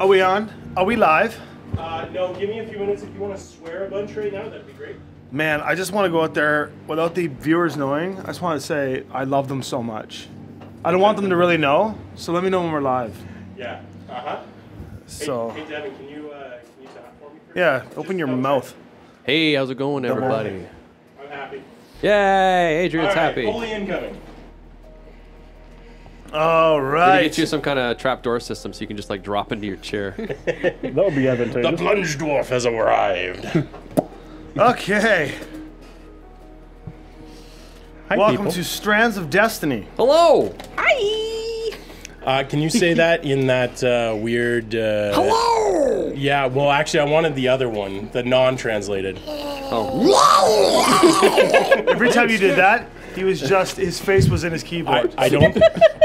Are we on? Are we live? No, give me a few minutes if you want to swear a bunch right now. That'd be great. Man, I just want to go out there without the viewers knowing. I just want to say I love them so much. I don't want them to really know, so let me know when we're live. Yeah. Uh huh. So, Hey, hey Devin, can you uh, can you tap for me? first? yeah, Just open your double mouth. Hey, how's it going, everybody? I'm happy. Yay, Adrian's All right, happy. Fully incoming. All Did he right. get you some kind of trapdoor system so you can just like drop into your chair? That would be advantageous. The plunge dwarf has arrived. Okay. Hi, Welcome people. to Strands of Destiny. Hello. Uh, can you say that in that uh, weird? Uh, Hello. Yeah. Well, actually, I wanted the other one, the non-translated. Oh, Every time you did that, he was just his face was in his keyboard. I don't.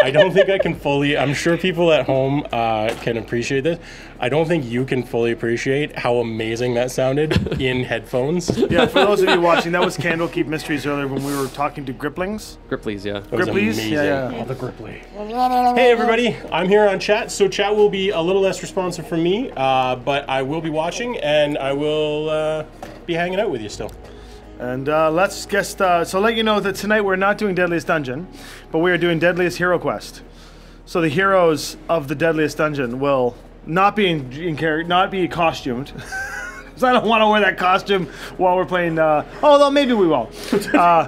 I don't think I can fully. I'm sure people at home uh, can appreciate this. I don't think you can fully appreciate how amazing that sounded in headphones. yeah, for those of you watching, that was Candlekeep Mysteries earlier when we were talking to Gripplings. Grippleys, yeah. It Gripplies? Yeah, yeah. Oh, the Gripply. Hey, everybody. I'm here on chat. So, chat will be a little less responsive from me, uh, but I will be watching and I will uh, be hanging out with you still. And uh, let's guess. Uh, so let you know that tonight we're not doing Deadliest Dungeon, but we are doing Deadliest Hero Quest. So the heroes of the Deadliest Dungeon will not be in, in not be costumed. Because I don't want to wear that costume while we're playing. Uh, although maybe we will. uh,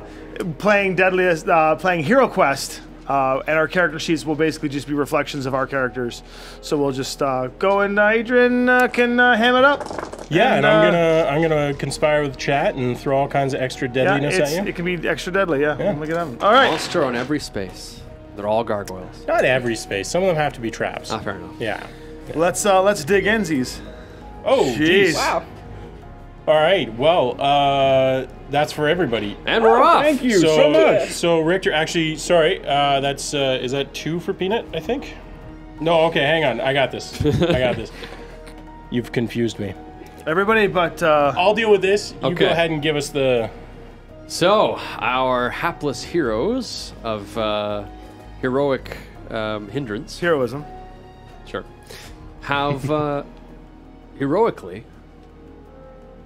playing Deadliest, uh, playing Hero Quest. Uh, and our character sheets will basically just be reflections of our characters. So we'll just uh, go and uh, Adrian uh, can uh, ham it up. Yeah, and, uh, I'm gonna I'm gonna conspire with chat and throw all kinds of extra deadliness it's, at you. it can be extra deadly. Yeah, Yeah. look at them. All right. Monster on every space. They're all gargoyles. Not every space. Some of them have to be traps. Ah, fair enough. Yeah. Let's uh let's dig insies. Oh, Jeez. jeez. Wow. All right. Well, uh, that's for everybody. And we're off. Thank you so, so much. So Richter, actually, sorry. Uh, that's uh, is that two for Peanut? I think. No. Okay. Hang on. I got this. I got this. You've confused me. Everybody but uh I'll deal with this. You Okay. go ahead and give us the. So, our hapless heroes of uh, heroic um, hindrance, heroism. sure, have uh, heroically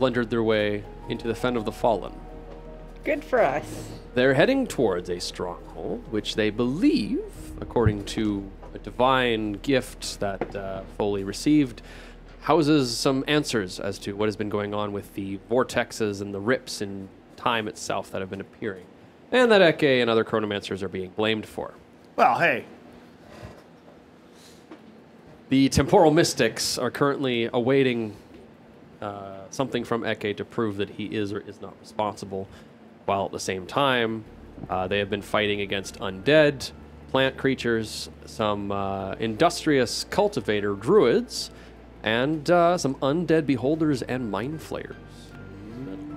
blundered their way into the Fen of the Fallen. Good for us. They're heading towards a stronghold, which they believe, according to a divine gift that uh, Foley received, houses some answers as to what has been going on with the vortexes and the rips in time itself that have been appearing, and that Ekke and other chronomancers are being blamed for. Well, hey. The temporal mystics are currently awaiting uh, something from Ekke to prove that he is or is not responsible, while at the same time, uh, they have been fighting against undead, plant creatures, some uh, industrious cultivator druids, and uh, some undead beholders and mind flayers.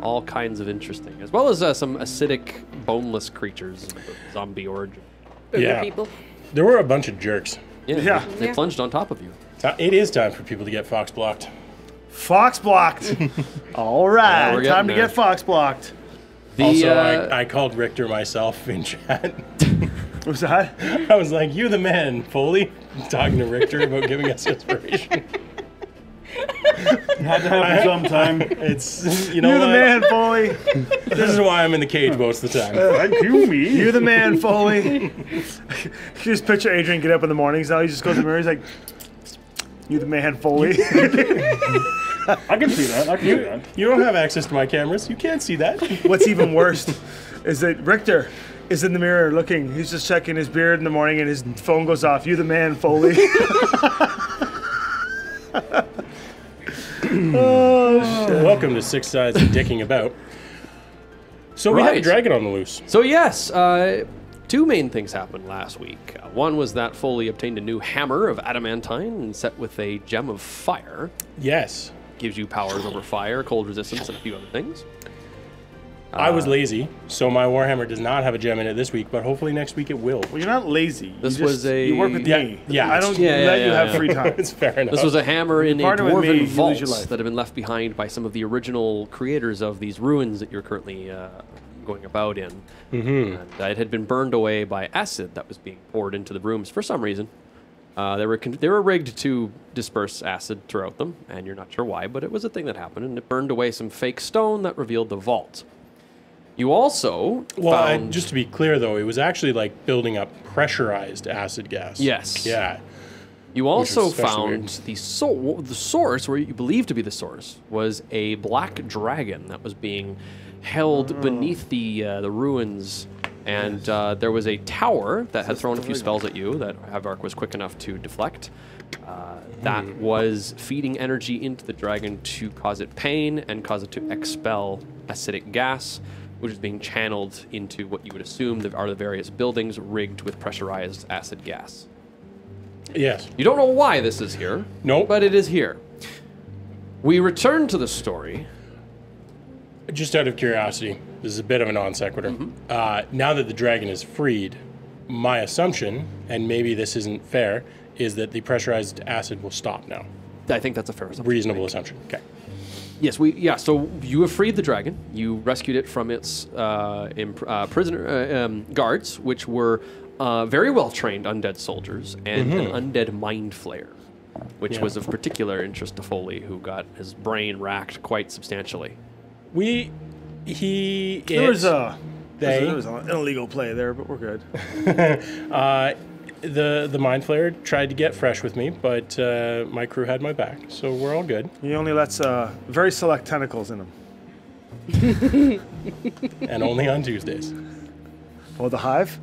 All kinds of interesting, as well as uh, some acidic, boneless creatures, of zombie origin. Yeah. people. There were a bunch of jerks. Yeah, Yeah. They, they Yeah. plunged on top of you. It is time for people to get fox blocked. Fox blocked. All right. Yeah, Time getting to there. get fox blocked. The, also, uh, I, I called Richter myself in chat. What was that? I was like, "You the man, Foley," talking to Richter about giving us inspiration. Had to happen sometime. It's you know You're the man, Foley. This is why I'm in the cage most of the time. Thank you, me. You're the man, Foley. you just picture Adrian get up in the mornings now. He just goes to the mirror. He's like, "You the man, Foley." I can see that. I can see that. You don't have access to my cameras. You can't see that. What's even worse is that Richter is in the mirror looking. He's just checking his beard in the morning, and his phone goes off. You the man, Foley. Welcome to Six Sides of Dicking About. So we have a Right. dragon on the loose. So yes, uh, two main things happened last week. Uh, one was that Foley obtained a new hammer of adamantine and set with a gem of fire. Yes. Gives you powers over fire, cold resistance, and a few other things. I was lazy, so my Warhammer does not have a gem in it this week, but hopefully next week it will. well, you're not lazy. You This just- was a- You work with Yeah, me. yeah, I don't yeah, let yeah, you yeah, have free time. it's fair enough. This was a hammer in a partner with me, dwarven vault that had been left behind by some of the original creators of these ruins that you're currently uh, going about in. Mm-hmm. And uh, it had been burned away by acid that was being poured into the rooms for some reason. Uh, they were con- they were rigged to disperse acid throughout them, and you're not sure why, but it was a thing that happened, and it burned away some fake stone that revealed the vault. You also Well, I- found just to be clear, though, it was actually like building up pressurized acid gas. Yes. Yeah. You also found the so- the source, where you believe to be the source, was a black dragon that was being held beneath the uh, the ruins, and uh, there was a tower that had thrown a few spells at you that Hivearch was quick enough to deflect. Uh, that was feeding energy into the dragon to cause it pain and cause it to expel acidic gas, which is being channeled into what you would assume are the various buildings rigged with pressurized acid gas. Yes. You don't know why this is here. Nope. But it is here. We return to the story. Just out of curiosity, this is a bit of a non sequitur. Mm-hmm. Uh, now that the dragon is freed, my assumption, and maybe this isn't fair, is that the pressurized acid will stop now. I think that's a fair assumption. Reasonable assumption. Okay. Yes, we yeah. So you have freed the dragon. You rescued it from its uh, imp- uh, prisoner uh, um, guards, which were uh, very well trained undead soldiers, and an undead mind flayer, which Yeah. was of particular interest to Foley, who got his brain racked quite substantially. We. He. There was a They. there was an illegal play there, but we're good. Uh, the the mind flayer tried to get fresh with me, but uh, my crew had my back, so we're all good. He only lets uh, very select tentacles in him. and only on Tuesdays. Oh, the hive.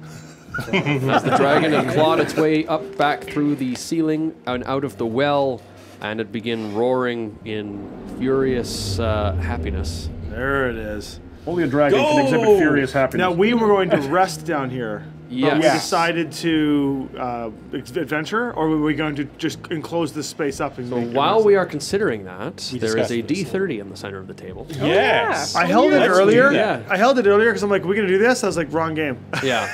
As the dragon had clawed its way up back through the ceiling and out of the well, and it began roaring in furious uh, happiness. There it is. Only a dragon can exhibit furious happiness. Now we were going to rest down here. But we decided to uh, adventure, or were we going to just enclose this space up and make While we are considering that, We there is a discussed this. D30 in the center of the table. yes. I held it Let's earlier. Yeah. I held it earlier because I'm like, we gonna do this? I was like, wrong game. Yeah,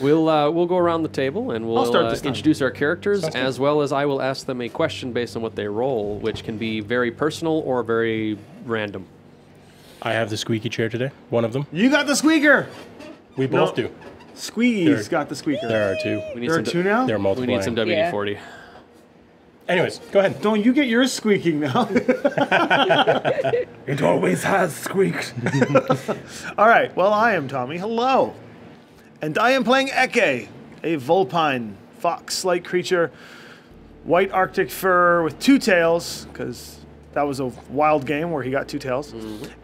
we'll uh, we'll go around the table and we'll start uh, introduce our characters Sounds good. as well as I will ask them a question based on what they roll, which can be very personal or very random. I have the squeaky chair today. One of them. you got the squeaker. We both No. do. Squee's There- got the squeaker. There are two. We need There are some two now. They're we multiplying. need some Yeah. WD-40. Anyways, go ahead. Don't you get yours squeaking now? it always has squeaked. All right. Well, I am Tommy. Hello. And I am playing Ekke, a vulpine fox-like creature, white Arctic fur with two tails, because that was a wild game where he got two tails.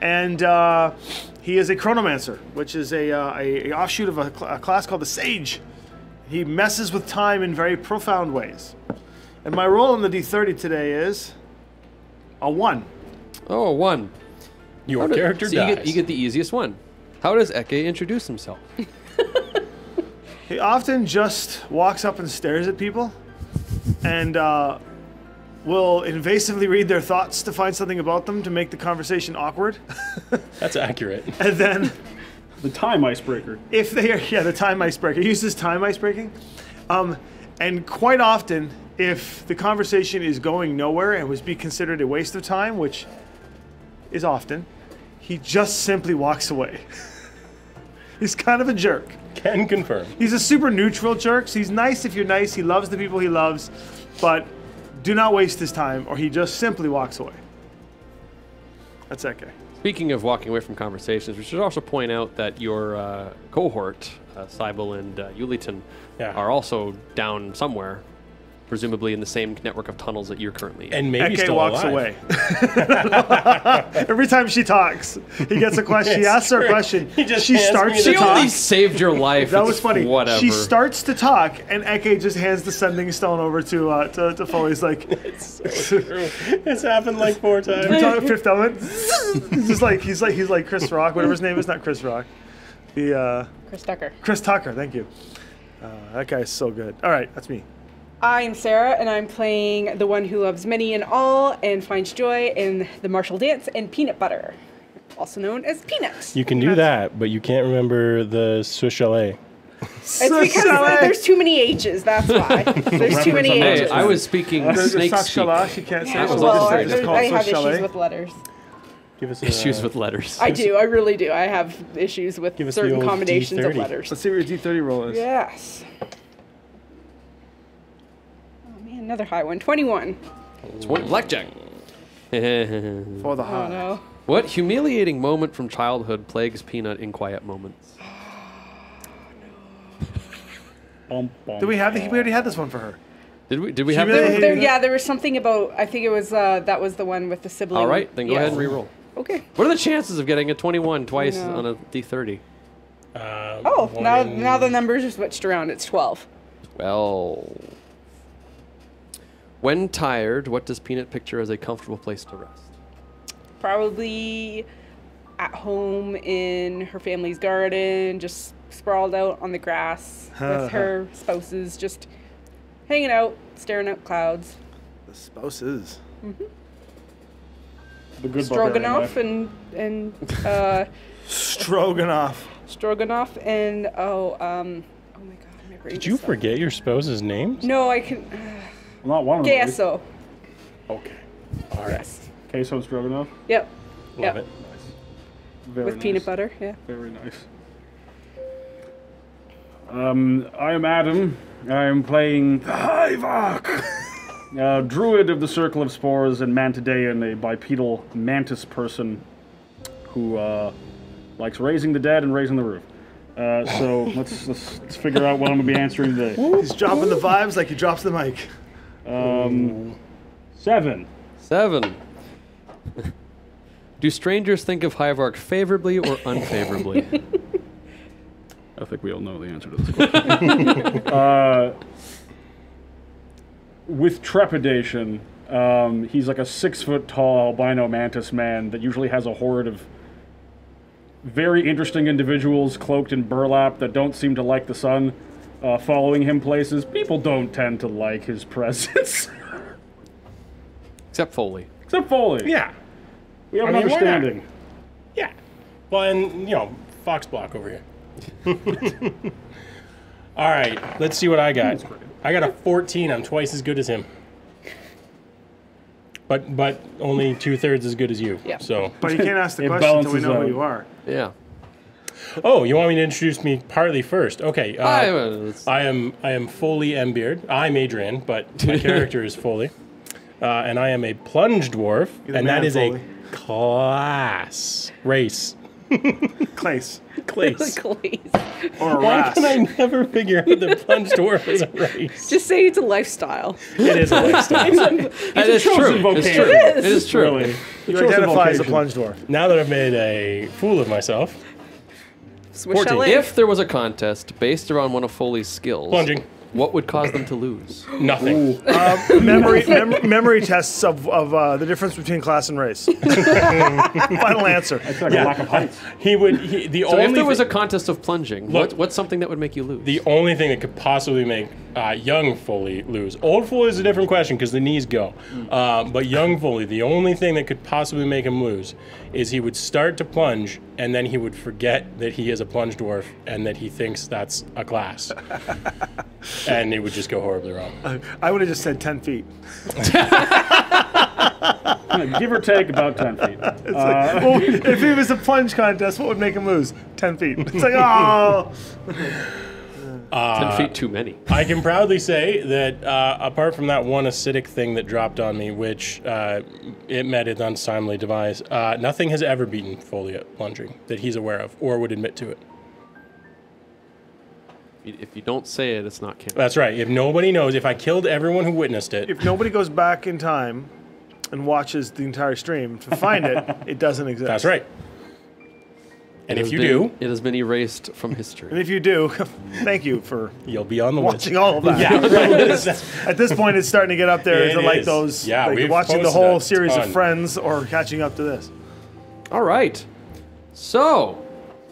And uh, he is a chronomancer, which is a, uh, a, a offshoot of a, cl- a class called the Sage. He messes with time in very profound ways. And my role in the D30 today is a one. Oh, one. Your How do- character so dies. You get, you get the easiest one. How does Ekke introduce himself? He often just walks up and stares at people and uh, will invasively read their thoughts to find something about them to make the conversation awkward. That's accurate. and then, the time icebreaker. if they are, yeah, the time icebreaker. He uses time icebreaking. Um, and quite often, if the conversation is going nowhere and was be considered a waste of time, which is often, he just simply walks away. He's kind of a jerk. Can confirm. He's a super neutral jerk. So he's nice if you're nice. He loves the people he loves, but do not waste his time, or he just simply walks away. That's Ekke. Speaking of walking away from conversations, we should also point out that your uh, cohort, uh, Cybele and uh, Yuliton, Yeah. are also down somewhere, presumably in the same network of tunnels that you're currently in. And maybe Ekke still walks alive. away. Every time she talks, he gets a question. He It's asks her a question. He just she hands starts me to the she only saved your life. That It's was funny. Whatever. She starts to talk, and Ekke just hands the sending stone over to uh, to, to Foley's like, It's so true. it's happened like four we times. talk Fifth Element. he's just like he's like he's like Chris Rock, whatever his name is, not Chris Rock. The uh, Chris Tucker. Chris Tucker. Thank you. Uh, that guy's so good. All right, that's me. I'm Sarah, and I'm playing the one who loves many and all and finds joy in the martial dance and peanut butter, also known as peanuts. You can do that, but you can't remember the Swiss chalet. It's because there's too many H's. That's why. There's too many Hey, H's. I was speaking The, the snake Sac speak. Chalat, you can't say. That so was we'll just say very it's good. called I have Swiss issues Chalet. with letters. Give us a, Issues with letters. I do. I really do. I have issues with Give us the certain combinations of D30. letters. Let's see what your D30 roll is. Yes. Another high one. 21. It's one blackjack. For the Oh no. what humiliating moment from childhood plagues Peanut in quiet moments? Bum, bum. Did we have the, we already had this one for her. Did we? Did we have really that? hated There, it? yeah, there was something about. I think it was uh, that was the one with the sibling. All right, then go Yes. ahead and re-roll. Okay. What are the chances of getting a 21 twice know. on a d30? Uh, Oh, one now in- now the numbers are switched around. It's 12. Well, when tired, what does Peanut picture as a comfortable place to rest? Probably at home in her family's garden, just sprawled out on the grass with her spouses, just hanging out, staring at clouds. The spouses. Mm-hmm. The good Stroganoff life. and and uh, Stroganoff. Stroganoff and oh um oh my god, my Did you stopped. forget your spouse's names? No, I can. Not one of them. Queso. Okay. All right. Yes. Queso stroganoff. Yep. Love Yep. it. Very With nice. peanut butter. Yeah. Very nice. Um, I am Adam. I am playing the Hivok, uh, druid of the Circle of Spores and Mantidaean, a bipedal mantis person who uh, likes raising the dead and raising the roof. Uh, so let's, let's let's figure out what I'm gonna be answering today. He's dropping the vibes like he drops the mic. Um, seven. Seven. Do strangers think of Hivearch favorably or unfavorably? I think we all know the answer to this question. uh, with trepidation, um, he's like a six foot tall albino mantis man that usually has a horde of very interesting individuals cloaked in burlap that don't seem to like the sun uh, following him places. People don't tend to like his presence. Except Foley. Except Foley. Yeah. We have I an mean, understanding. Yeah. Well, and you know, Fox Block over here. All right, let's see what I got. I got a 14. I'm twice as good as him. But but only two thirds as good as you. Yeah. So. But you can't ask the It question until we balances know who you are. Yeah. Oh, you want me to introduce me partly first? Okay. Uh, I, it's- I am I am Foley Mbeard. I'm Adrian, but my character is Foley, uh, and I am a plunge dwarf, and that man, is Foley. a class race. Clace. Class. Please. Or a Why ras. can I never figure out that plunge dwarf is a race? Just say it's a lifestyle. It is a lifestyle. That is chosen true. It's vocation. true. It is. It is true. Really. You Chosen identify as a plunge dwarf. now that I've made a fool of myself, Swish 14. LA. If there was a contest based around one of Foley's skills, Plunging. what would cause them to lose? nothing. memory mem- memory tests of, of uh, the difference between class and race. Final answer. It's like a lack of height. He would. He, the So only if there was a contest of plunging, Look. what, what's something that would make you lose? the only thing that could possibly make uh, young Foley lose. Old Foley is a different question because the knees go. Uh, but young Foley, the only thing that could possibly make him lose is he would start to plunge and then he would forget that he is a plunge dwarf and that he thinks that's a class. and it would just go horribly wrong. I would have just said 10 feet. Give or take about 10 feet. Uh, Well, if it was a plunge contest, what would make him lose? 10 feet. It's like, oh. Ten feet too many. I can proudly say that uh, apart from that one acidic thing that dropped on me, which uh, it met its untimely demise, uh, nothing has ever beaten Foley at plunging that he's aware of or would admit to it. If you don't say it, it's not canon. That's right. If nobody knows, if I killed everyone who witnessed it, If nobody goes back in time and watches the entire stream to find it, it doesn't exist. that's right. And It if you been- do, it has been erased from history. And if you do, thank you for you'll be on the watching list. all of that. Yeah, right. At this point, it's starting to get up there It to like is. those, Yeah, like we've watching the whole series ton. of Friends or catching up to this. All right. So,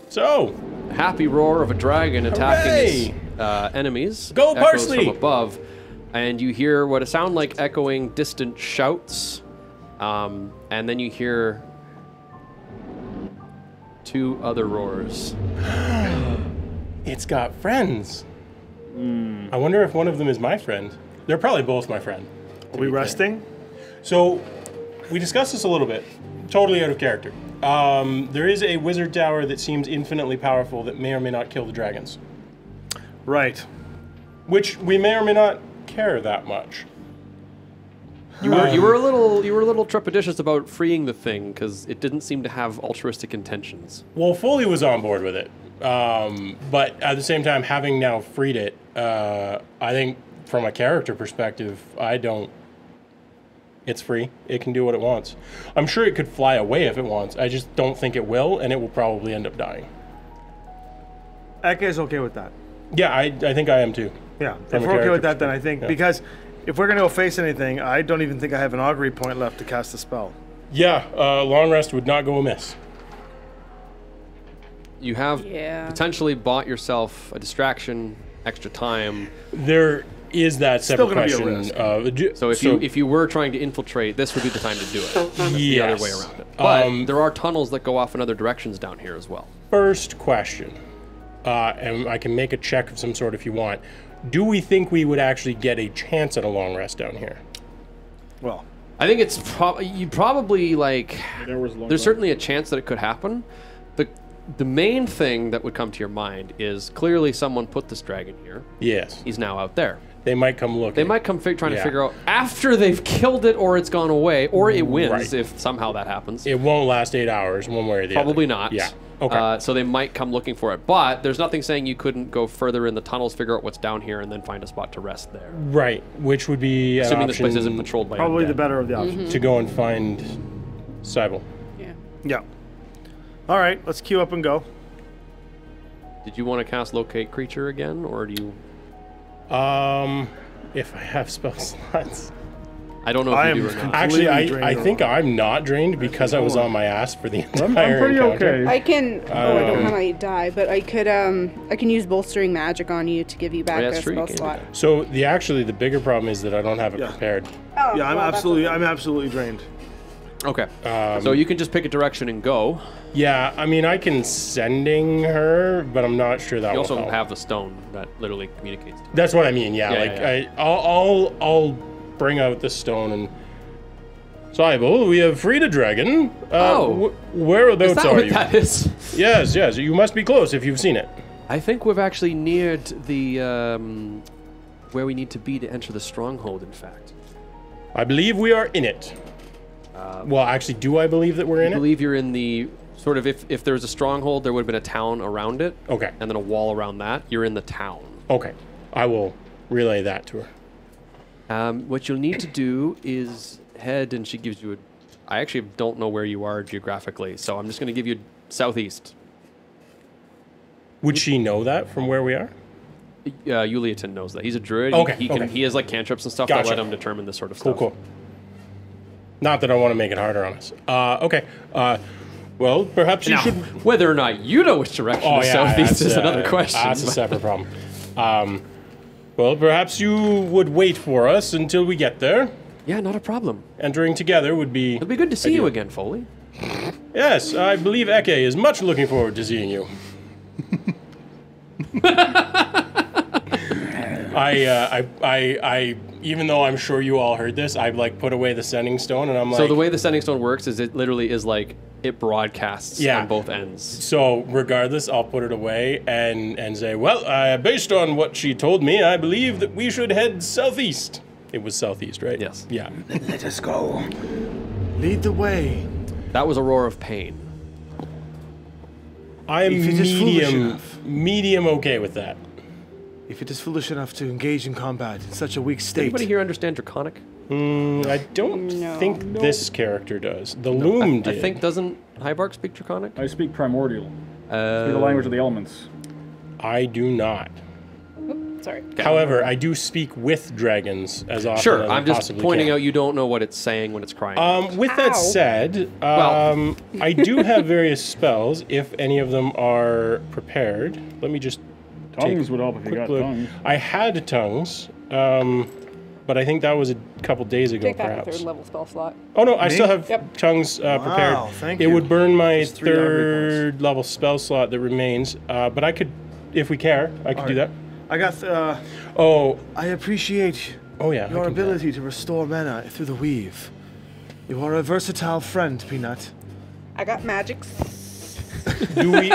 so, happy roar of a dragon attacking Hooray! its uh, enemies. Go, echoes Parsley! From above, and you hear what it sound like echoing distant shouts, um, and then you hear two other roars. it's got friends. I wonder if one of them is my friend. They're probably both my friend. Are we resting? So, we discussed this a little bit, totally out of character. Um, there is a wizard tower that seems infinitely powerful that may or may not kill the dragons, Right. which we may or may not care that much. You were, you were a little you were a little trepidatious about freeing the thing because it didn't seem to have altruistic intentions. Well, Foley was on board with it, um, but at the same time, having now freed it, uh, I think from a character perspective, I don't. It's free. It can do what it wants. I'm sure it could fly away if it wants. I just don't think it will, and it will probably end up dying. Ekke is okay with that. Yeah, I, I think I am too. Yeah, if a we're okay with that, then I think yeah. because if we're gonna go face anything, I don't even think I have an augury point left to cast a spell. Yeah, uh, long rest would not go amiss. You have Yeah. potentially bought yourself a distraction, extra time. There is that Still separate gonna be a question. risk. Uh, ju- So if you if you were trying to infiltrate, this would be the time to do it. The yes. other way around it. But Um, there are tunnels that go off in other directions down here as well. first question, uh, and I can make a check of some sort if you want. Do we think we would actually get a chance at a long rest down here? Well, I think it's probably you probably like There was long there's rest. certainly a chance that it could happen. The the main thing that would come to your mind is clearly someone put this dragon here. Yes. He's now out there. They might come looking. They might come fi- trying Yeah. to figure out after they've killed it or it's gone away or it wins Right. if somehow that happens. It won't last eight hours, one way or the other. Probably not. Yeah. Okay. Uh, so they might come looking for it, but there's nothing saying you couldn't go further in the tunnels, figure out what's down here, and then find a spot to rest there. right. Which would be an Assuming this place isn't option patrolled by probably the better of the options. to go and find Cybele. Yeah. Yeah. All right, let's queue up and go. Did you want to cast locate creature again, or do you? Um, if I have spell slots. I don't know if I you am do or not. Actually, I, I think. I'm not drained because I was on my ass for the entire I'm, I'm pretty encounter. okay. I can. oh, I don't have any die, but I could. Um, I can use bolstering magic on you to give you back Oh, yeah, that's a true, you spell can do slot. that. So the actually the bigger problem is that I don't have it Yeah. prepared. Oh, Yeah, I'm well, that's absolutely, okay. I'm absolutely drained. Okay. Um, so you can just pick a direction and go. Yeah, I mean I can sending her, but I'm not sure that You will also help. have the stone that literally communicates. To you. That's what I mean. Yeah, Yeah, like yeah, I, I'll, I'll, I'll bring out the stone and. Cybele, we have freed a dragon. Uh, Oh. wh- whereabouts Is that are what you? that is? Yes, yes. You must be close if you've seen it. I think we've actually neared the um, where we need to be to enter the stronghold. In fact, I believe we are in it. well, actually, do I believe that we're in I it? I believe you're in the sort of if if there was a stronghold, there would have been a town around it, Okay. and then a wall around that. You're in the town. Okay. I will relay that to her. Um, what you'll need to do is head, and she gives you a. I actually don't know where you are geographically, so I'm just going to give you southeast. Would she know that from where we are? Uh, Yuliatin knows that he's a druid. He- Okay, he, can okay. he has like cantrips and stuff that let him determine this sort of Cool, stuff. cool. cool. Not that I want to make it harder on us. Uh, okay. Uh, well, perhaps you Now, should. whether or not you know which direction Oh is yeah, southeast is another question. That's a separate problem. Um, well, perhaps you would wait for us until we get there. Yeah, not a problem. Entering together would be. It'll be good to see you again, Foley. Yes, I believe Ekke is much looking forward to seeing you. I, uh, I, I, I, even though I'm sure you all heard this, I've like put away the sending stone, and I'm like, so the way the sending stone works is it literally is like it broadcasts Yeah. on both ends. So regardless, I'll put it away and and say, well, uh, based on what she told me, I believe that we should head southeast. It was southeast, right? Yes. Yeah. Let us go. Lead the way. That was a roar of pain. I am If it is foolish medium, enough. medium okay with that. If it is foolish enough to engage in combat in such a weak state, Anybody here understand Draconic? Mm, I don't No. think this character does. The loom I did. think doesn't Hivearch speak Draconic? I speak primordial. Uh, Speak the language of the elements. I do not. Sorry. However, I do speak with dragons as often Sure, as I I'm just pointing can. out you don't know what it's saying when it's crying. Um, with that Ow. said, Well- um, I do have various spells if any of them are prepared. Let me just take Tongues would help if you quick got look. tongues. I had tongues, um, but I think that was a couple days ago, Take back a perhaps. third level spell slot. Oh no, I Me? still have Yep. tongues uh, prepared. Wow, thank it you. would burn my Just three augury third level spell slot that remains, uh, but I could, if we care, I could do that. I got. Uh, Oh, I appreciate oh yeah. Your can do that. ability to restore mana through the weave. You are a versatile friend, Peanut. I got magics. Do we?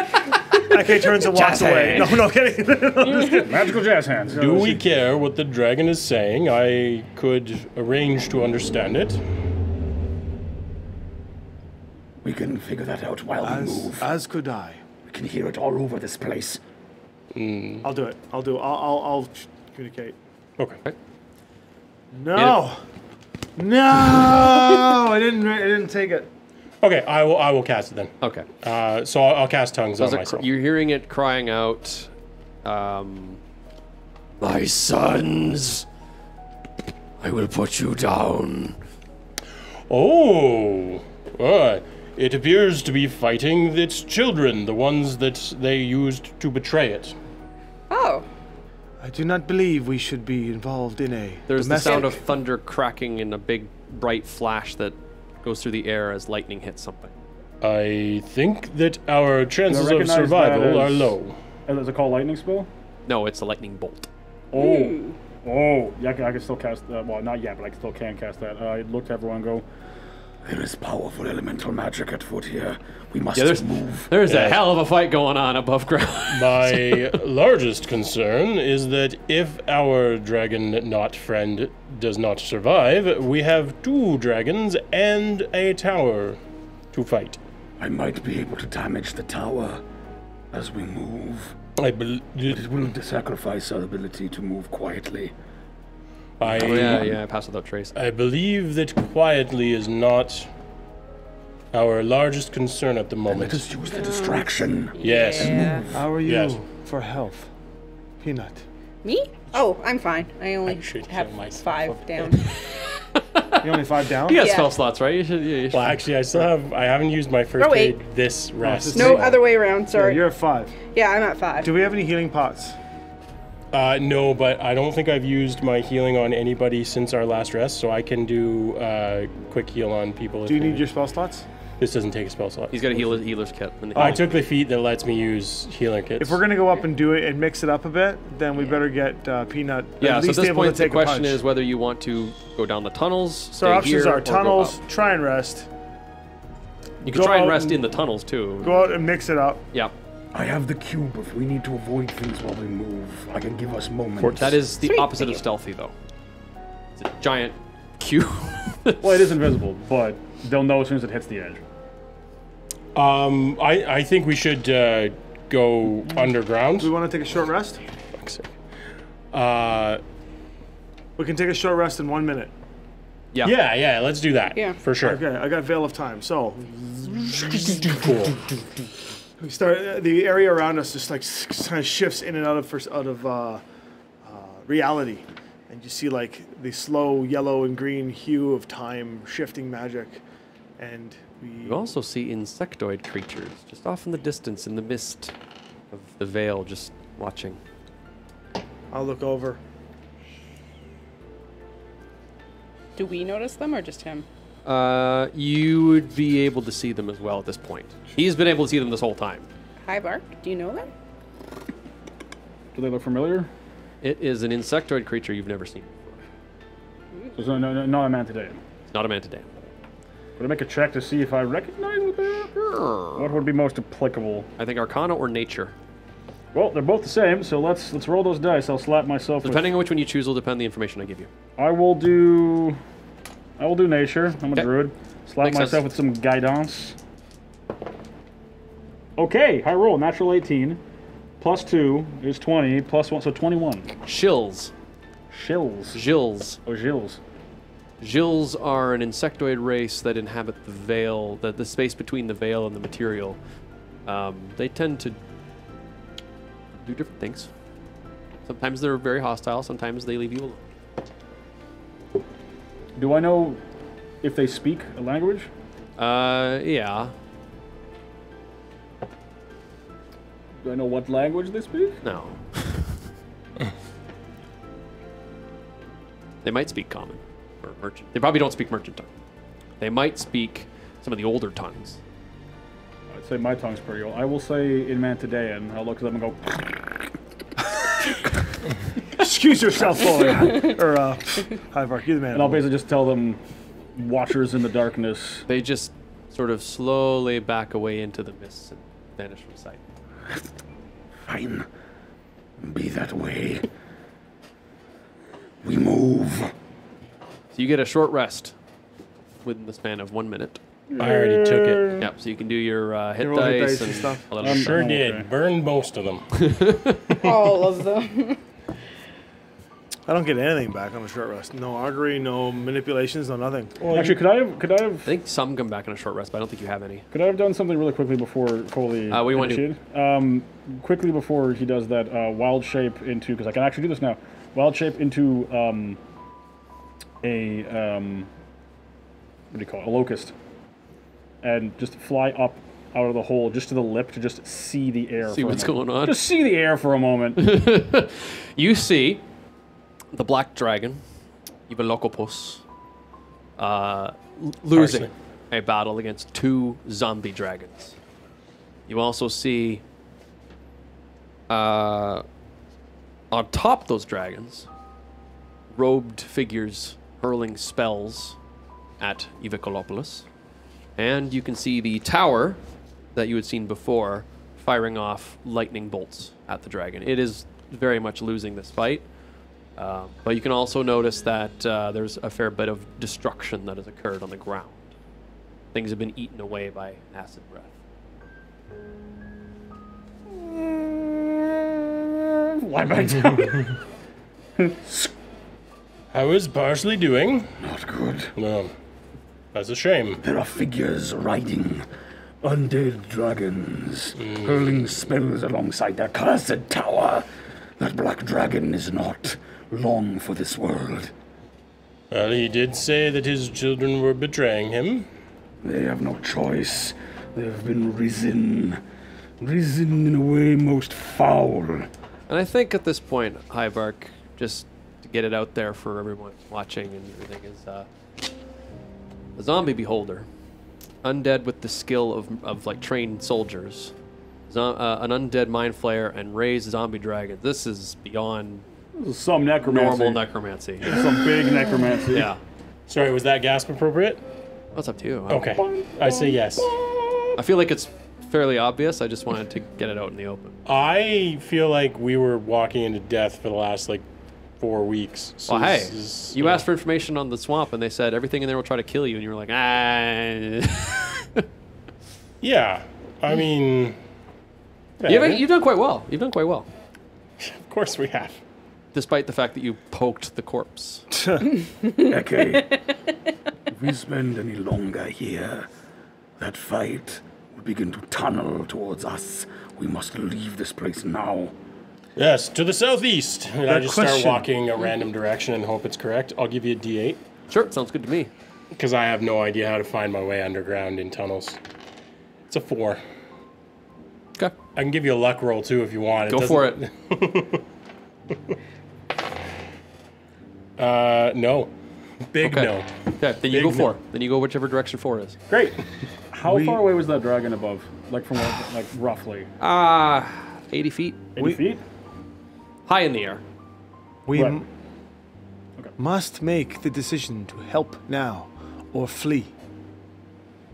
AK turns and walks Jazz away. No, hand. no, kidding. Magical jazz hands. Do oh, we care what the dragon is saying? I could arrange to understand it. We can figure that out while we as, move. as could I. We can hear it all over this place. I'll do it. I'll do it. I'll, I'll, I'll communicate. Okay. No. No, I didn't. I didn't take it. Okay, I will. I will cast it then. Okay. Uh, so I'll, I'll cast tongues Does on it cr- myself. you're hearing it crying out, um, My sons, I will put you down. Oh, uh, it appears to be fighting its children, the ones that they used to betray it. Oh, I do not believe we should be involved in a. There's the sound of thunder cracking and a big bright flash that goes through the air as lightning hits something. I think that our chances of recognize that survival are low. Uh, Is it called lightning spell? No, it's a lightning bolt. Oh. Oh, yeah, I can, I can still cast that. Well, not yet, but I still can cast that. Uh, I look to everyone and go, There is powerful elemental magic at foot here. We must Yeah, there's move. there's a hell of a fight going on above ground. My largest concern is that if our dragon not friend does not survive, we have two dragons and a tower to fight. I might be able to damage the tower as we move. I bel It will sacrifice our ability to move quietly. I, oh, yeah, yeah, pass without trace. I believe that quietly is not our largest concern at the moment. Let moment. us use the distraction. Yes. yeah. How are you Yes. for health? Peanut. Me? Oh, I'm fine. I only I should have kill five down. You only five down? You got Yeah. spell slots, right? You should. Yeah, you should. Well, actually, I still have. I haven't used my first Oh, aid this oh, rest. No, Yeah. other way around. Yeah, you're at five. Yeah, I'm at five. Do we have any healing pots? Uh, no, but I don't think I've used my healing on anybody since our last rest, so I can do uh, quick heal on people. Do you they need your spell slots? This doesn't take a spell slot. He's got a healer, healer's kit. in the- I took the feat that lets me use healer kits. If we're gonna go up and do it and mix it up a bit, then we better get uh, Peanut yeah, at so at this point, the question is whether you want to go down the tunnels. so our options here, are tunnels, try and rest, You can try and rest and- in the tunnels too. go out and mix it up. Yeah, I have the cube if we need to avoid things while we move. I can give us moments. that is the Sweet, opposite of stealthy, though. It's a giant cube. well, it is invisible, but they'll know as soon as it hits the edge. um, I I think we should uh, go underground. Do we want to take a short rest? Uh, We can take a short rest in one minute. yeah. yeah, yeah, let's do that. Yeah. for sure. Okay, I got Veil of Time. So Cool. We start. uh, The area around us just like kind of shifts in and out of first out of uh, uh, reality, and you see like the slow yellow and green hue of time shifting magic, and we. You also see insectoid creatures just off in the distance in the mist of the veil, just watching. I'll look over. Do we notice them or just him? Uh, you would be able to see them as well at this point. He's been able to see them this whole time. Hi, Bark. Do you know them? Do they look familiar? It is an insectoid creature you've never seen. There's no, no, no, not a man today. It's not a mantidae. Would I make a check to see if I recognize what they are? What would be most applicable? I think Arcana or Nature. Well, they're both the same, so let's let's roll those dice. I'll slap myself. with- Depending on which one you choose will depend the information I give you. I will do. I will do nature. I'm a Okay. druid. Slap Makes myself sense. with some guidance. Okay, high roll. Natural 18. Plus 2 is 20. Plus 1, so 21. Shills. Shills. Jills. Oh, Gilles. Jills are an insectoid race that inhabit the veil, the, the space between the veil and the material. Um, they tend to do different things. Sometimes they're very hostile, sometimes they leave you alone. Do I know if they speak a language? Uh, yeah. Do I know what language they speak? No. they might speak common or merchant. They probably don't speak merchant tongue. They might speak some of the older tongues. I'd say my tongue's pretty old. I will say in Mantidean. I'll look at them and go, Excuse yourself, boy. or uh, hi, You're the man. and I'll basically just tell them, watchers in the darkness. They just sort of slowly back away into the mists and vanish from sight. Fine. Be that way. We move. So you get a short rest within the span of one minute. I already took it. Yep. So you can do your uh, hit roll hit dice, dice and and stuff. I little stuff. Sure did. okay. Burned most of them. All of them. I don't get anything back on a short rest. No augury, no manipulations, no nothing. Actually, could I have could I have? I think some come back on a short rest, but I don't think you have any. could I have done something really quickly before Foley Uh, what do you wanna do? initiated? Um, quickly before he does that, uh, wild shape into because I can actually do this now. Wild shape into um, a um, what do you call it? A locust, and just fly up out of the hole just to the lip to just see the air. See for what's moment. going on. Just see the air for a moment. You see the black dragon, Evolocopus, uh, losing Parsley. a battle against two zombie dragons. You also see uh, on top of those dragons, robed figures hurling spells at Evicolopoulos. And you can see the tower that you had seen before firing off lightning bolts at the dragon. It is very much losing this fight. Um, but you can also notice that uh, there's a fair bit of destruction that has occurred on the ground. Things have been eaten away by acid breath. Lie back down. How is Parsley doing? Not good. No. That's a shame. There are figures riding undead dragons, hurling spells alongside their cursed tower. That black dragon is not long for this world. Well, he did say that his children were betraying him. They have no choice. They have been risen. Risen in a way most foul. And I think at this point, Highbark, just to get it out there for everyone watching and everything, is uh, a zombie beholder, undead with the skill of, of like trained soldiers, Zo- uh, an undead mind flayer, and raised zombie dragon. This is beyond Some necromancy. normal necromancy. Some big necromancy. yeah, Sorry, was that gasp appropriate? that's up to you. Okay. I say yes. I feel like it's fairly obvious. I just wanted to get it out in the open. I feel like we were walking into death for the last like four weeks. So Well, hey, is- you asked for information on the swamp, and they said everything in there will try to kill you, and you were like, ah. Yeah. I mean, you've, you've done quite well. You've done quite well, of course we have. Despite the fact that you poked the corpse. Okay. if we spend any longer here, that fight will begin to tunnel towards us. We must leave this place now. Yes, to the southeast. And I just question- start walking a random direction and hope it's correct. I'll give you a D8 Sure, sounds good to me. because I have no idea how to find my way underground in tunnels. It's a four. Okay, I can give you a luck roll too if you want. go for it. Uh, no. Big Okay. no. Okay, then you Big go no. four. Then you go whichever direction four is. Great. How far away was that dragon above? Like from what, like roughly Ah, 80 feet, 80 We- feet? high in the air. We Right. m- must make the decision to help now or flee.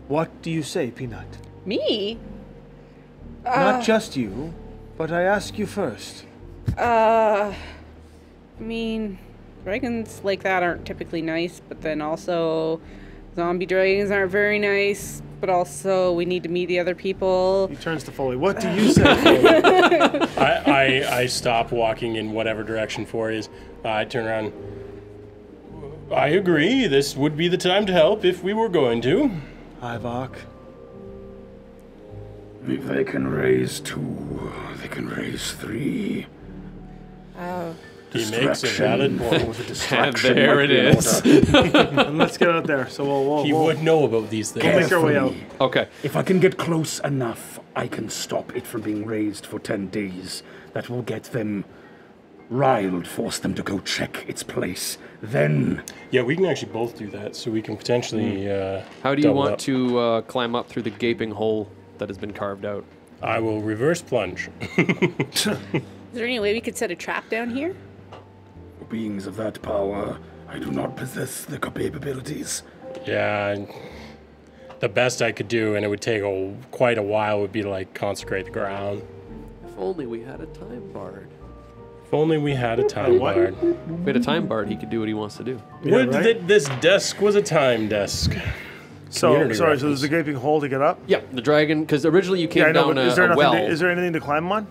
What do you say, Peanut? Me? Not just you, but I ask you first. Uh, I mean, dragons like that aren't typically nice, but then also zombie dragons aren't very nice. But also, we need to meet the other people. He turns to Foley. What do you say, Foley? I, I, I stop walking in whatever direction four is. Uh, I turn around. I agree. This would be the time to help if we were going to. Hivearch. If they can raise two, they can raise three. Oh, He makes a valid point. The distraction there might it be in is. order. And let's get out there. So we'll, we'll, He we'll would know about these things. We'll make our way out. Okay, If I can get close enough, I can stop it from being raised for 10 days. That will get them riled, force them to go check its place. Then, Yeah, we can actually both do that, so we can potentially. Uh, how do you want up. to uh, climb up through the gaping hole that has been carved out? I will reverse plunge. is there any way we could set a trap down here? Beings of that power, I do not possess the capabilities. yeah, the best I could do, and it would take a, quite a while, would be to like consecrate the ground. If only we had a time bard. If only we had a time what? bard. If we had a time bard, he could do what he wants to do. Yeah, Would right? that this desk was a time desk. So Community sorry. So reference. there's a gaping hole to get up. Yeah, the dragon, because originally you came Yeah, I know. down But a, is there a nothing? well. To, is there anything to climb on?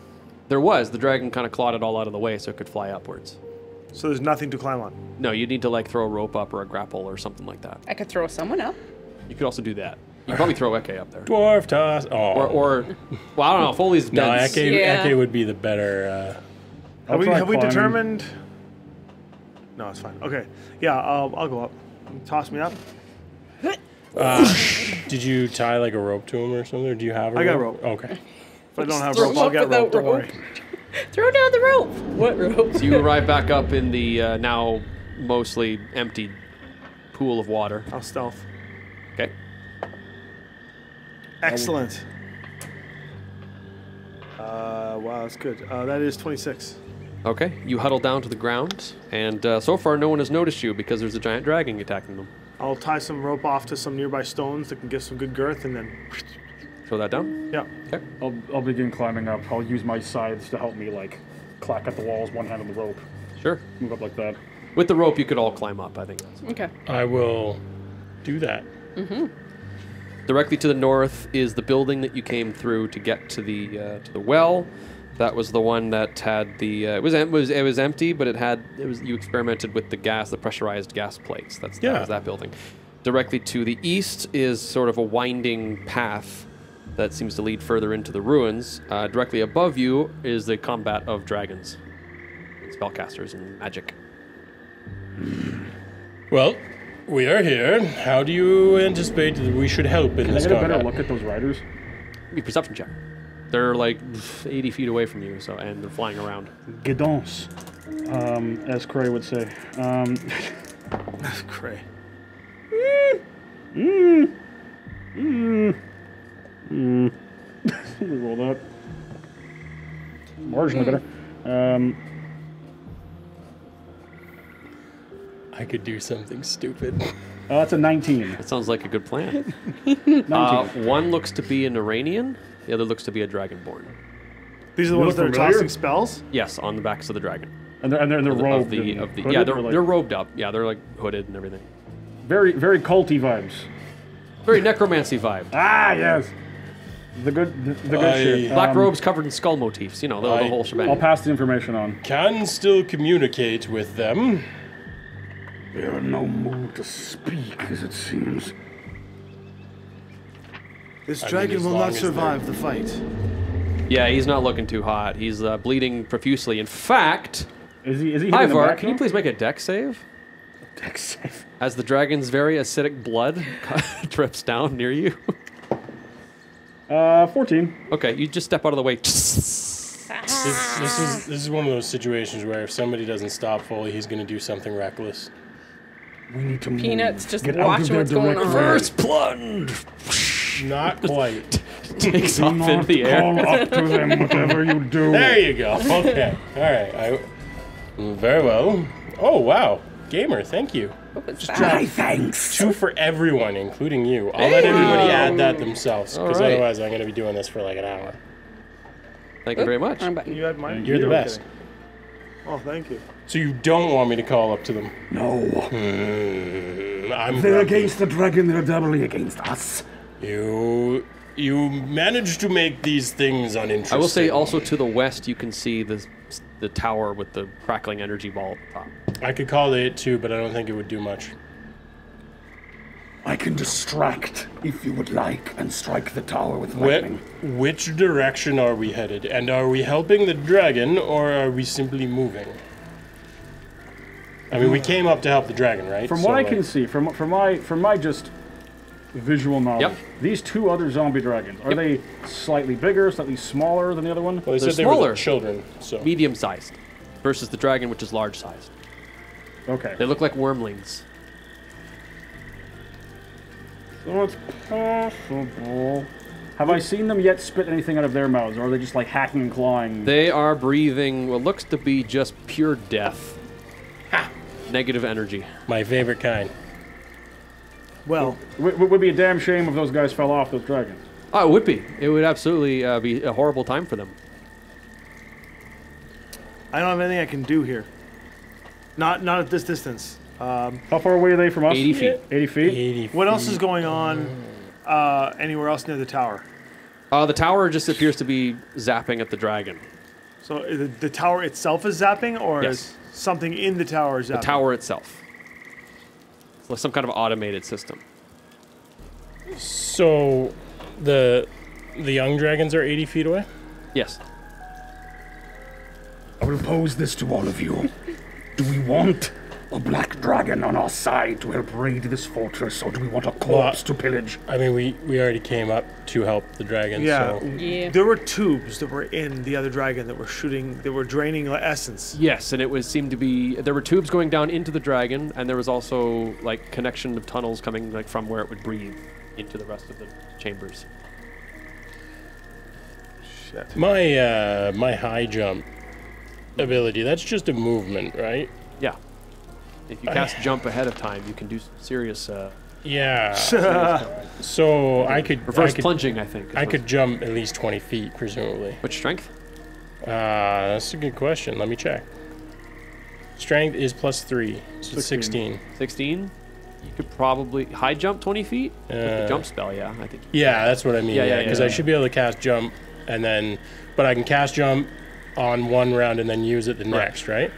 There was. The dragon kind of clawed it all out of the way so it could fly upwards. So there's nothing to climb on. No, you'd need to like throw a rope up or a grapple or something like that. I could throw someone up. You could also do that. You could probably throw Ekke up there. Dwarf toss. Oh. Or, or well, I don't know. Foley's no, dead. Ekke, Yeah. Ekke would be the better. Uh, I'll Have we, try have we climbing. determined? No, it's fine. Okay. Yeah, I'll, I'll go up. Toss me up. did you tie like a rope to him or something? Or do you have a I got rope? Okay. If I don't have throw rope, I'll up get rope. without Don't rope. Worry. Throw down the rope. What rope? So you arrive back up in the uh, now mostly empty pool of water. I'll stealth. Okay. Excellent. Uh, wow, that's good. Uh, that is 26. Okay. You huddle down to the ground, and uh, so far no one has noticed you because there's a giant dragon attacking them. I'll tie some rope off to some nearby stones that can give some good girth, and then Throw that down. yeah. Okay. I'll, I'll begin climbing up. I'll use my sides to help me, like, clack at the walls, one hand on the rope. Sure. Move up like that. With the rope, you could all climb up. I think that's Okay. I will do that. Mm-hmm. Directly to the north is the building that you came through to get to the uh, to the well. That was the one that had the uh, it was em- was it was empty, but it had it was you experimented with the gas, the pressurized gas plates. That's that Yeah. was that building. Directly to the east is sort of a winding path that seems to lead further into the ruins. Uh, directly above you is the combat of dragons, spellcasters, and magic. Well, we are here. How do you anticipate that we should help in Can I this get a better look at those riders? Give me a perception check. They're like 80 feet away from you, so and they're flying around. Guidons, um, as Cray would say. Um, Cray. We roll that. Marginally better. Um, I could do something stupid. uh, that's a 19. That sounds like a good plan. 19. Uh, one looks to be an Iranian, the other looks to be a Dragonborn. These are the ones that are familiar? tossing spells. Yes, on the backs of the dragon. and they're, and they're, and they're Of the, robed. of the, and of the yeah, they're, like, they're robed up. Yeah, they're like hooded and everything. very, very culty vibes. Very necromancy vibe. Ah, yes. The good, the, the good I- shit. Black Um, robes covered in skull motifs. You know, the, the I- whole shebang. I'll pass the information on. Can still communicate with them. They are no mood to speak, as it seems. This I mean, dragon as will long not as survive the fight. yeah, he's not looking too hot. He's uh, bleeding profusely. In fact, Is he? Is he? hitting the Ivar, back can you now? please make a Dex save? Dex save. As the dragon's very acidic blood drips down near you. Uh, 14. okay, you just step out of the way. This, this is this is one of those situations where if somebody doesn't stop Foley, he's going to do something reckless. We need to move. Peanuts just Get out of their what's going direct on. fire. First plunge Not quite. takes Do off into not the air. call up to them, whatever you do. there you go. Okay. All right. I, very well. Oh wow, gamer. Thank you. What was My that? thanks. Two for everyone, including you. I'll let everybody add that themselves, because All right. otherwise I'm going to be doing this for like an hour. Thank you very much. You had mine. You're the best. kidding. Oh, thank you. So you don't want me to call up to them? No. Mm, I'm They're grumpy. against the dragon, they're doubly against us. You you managed to make these things uninteresting. I will say also to the west, you can see the the tower with the crackling energy ball at the top. I could call it too, but I don't think it would do much. I can distract, if you would like, and strike the tower with Wh- lightning. which direction are we headed? And are we helping the dragon, or are we simply moving? I mean, we hmm. came up to help the dragon, right? From So, what I like, can see, from from my from my just visual knowledge, Yep. these two other zombie dragons are they slightly bigger, slightly smaller than the other one? well, they They're said they were smaller. the children, so Medium sized versus the dragon, which is large sized. Okay, They look like wyrmlings. so it's possible. Have I seen them yet spit anything out of their mouths, or are they just like hacking and clawing? They are breathing what looks to be just pure death. Negative energy. my favorite kind. Well, It would be a damn shame if those guys fell off those dragons. Oh, it would be. It would absolutely uh, be a horrible time for them. I don't have anything I can do here. Not not at this distance. Um, How far away are they from us? 80 feet. 80 feet? 80 what else is going on uh, anywhere else near the tower? Uh, the tower just appears to be zapping at the dragon. So uh, the, the tower itself is zapping, or Yes. is something in the tower zapping? The tower itself. It's some kind of automated system. So, the the young dragons are 80 feet away? Yes. I will pose this to all of you. Do we want a black dragon on our side to help raid this fortress, or do we want a corpse to pillage? I mean, we, we already came up to help the dragon. Yeah. so... Yeah. There were tubes that were in the other dragon that were shooting, that were draining essence. Yes, and it was seemed to be there were tubes going down into the dragon, and there was also like connection of tunnels coming like from where it would breathe into the rest of the chambers. Shit. My, uh, my high jump ability, that's just a movement, right? Yeah. If you cast jump ahead of time, you can do serious uh, Yeah. so I could... reverse I could, plunging. I think. I could jump at least 20 feet, presumably. Which strength? Uh, that's a good question. Let me check. Strength is plus three, so 16. Sixteen. You could probably high jump twenty feet with the Uh, jump spell. Yeah, I think. Yeah, that's what I mean. Yeah, Yeah, yeah, Because yeah. I should be able to cast jump, and then, but I can cast jump on one round and then use it the next, right?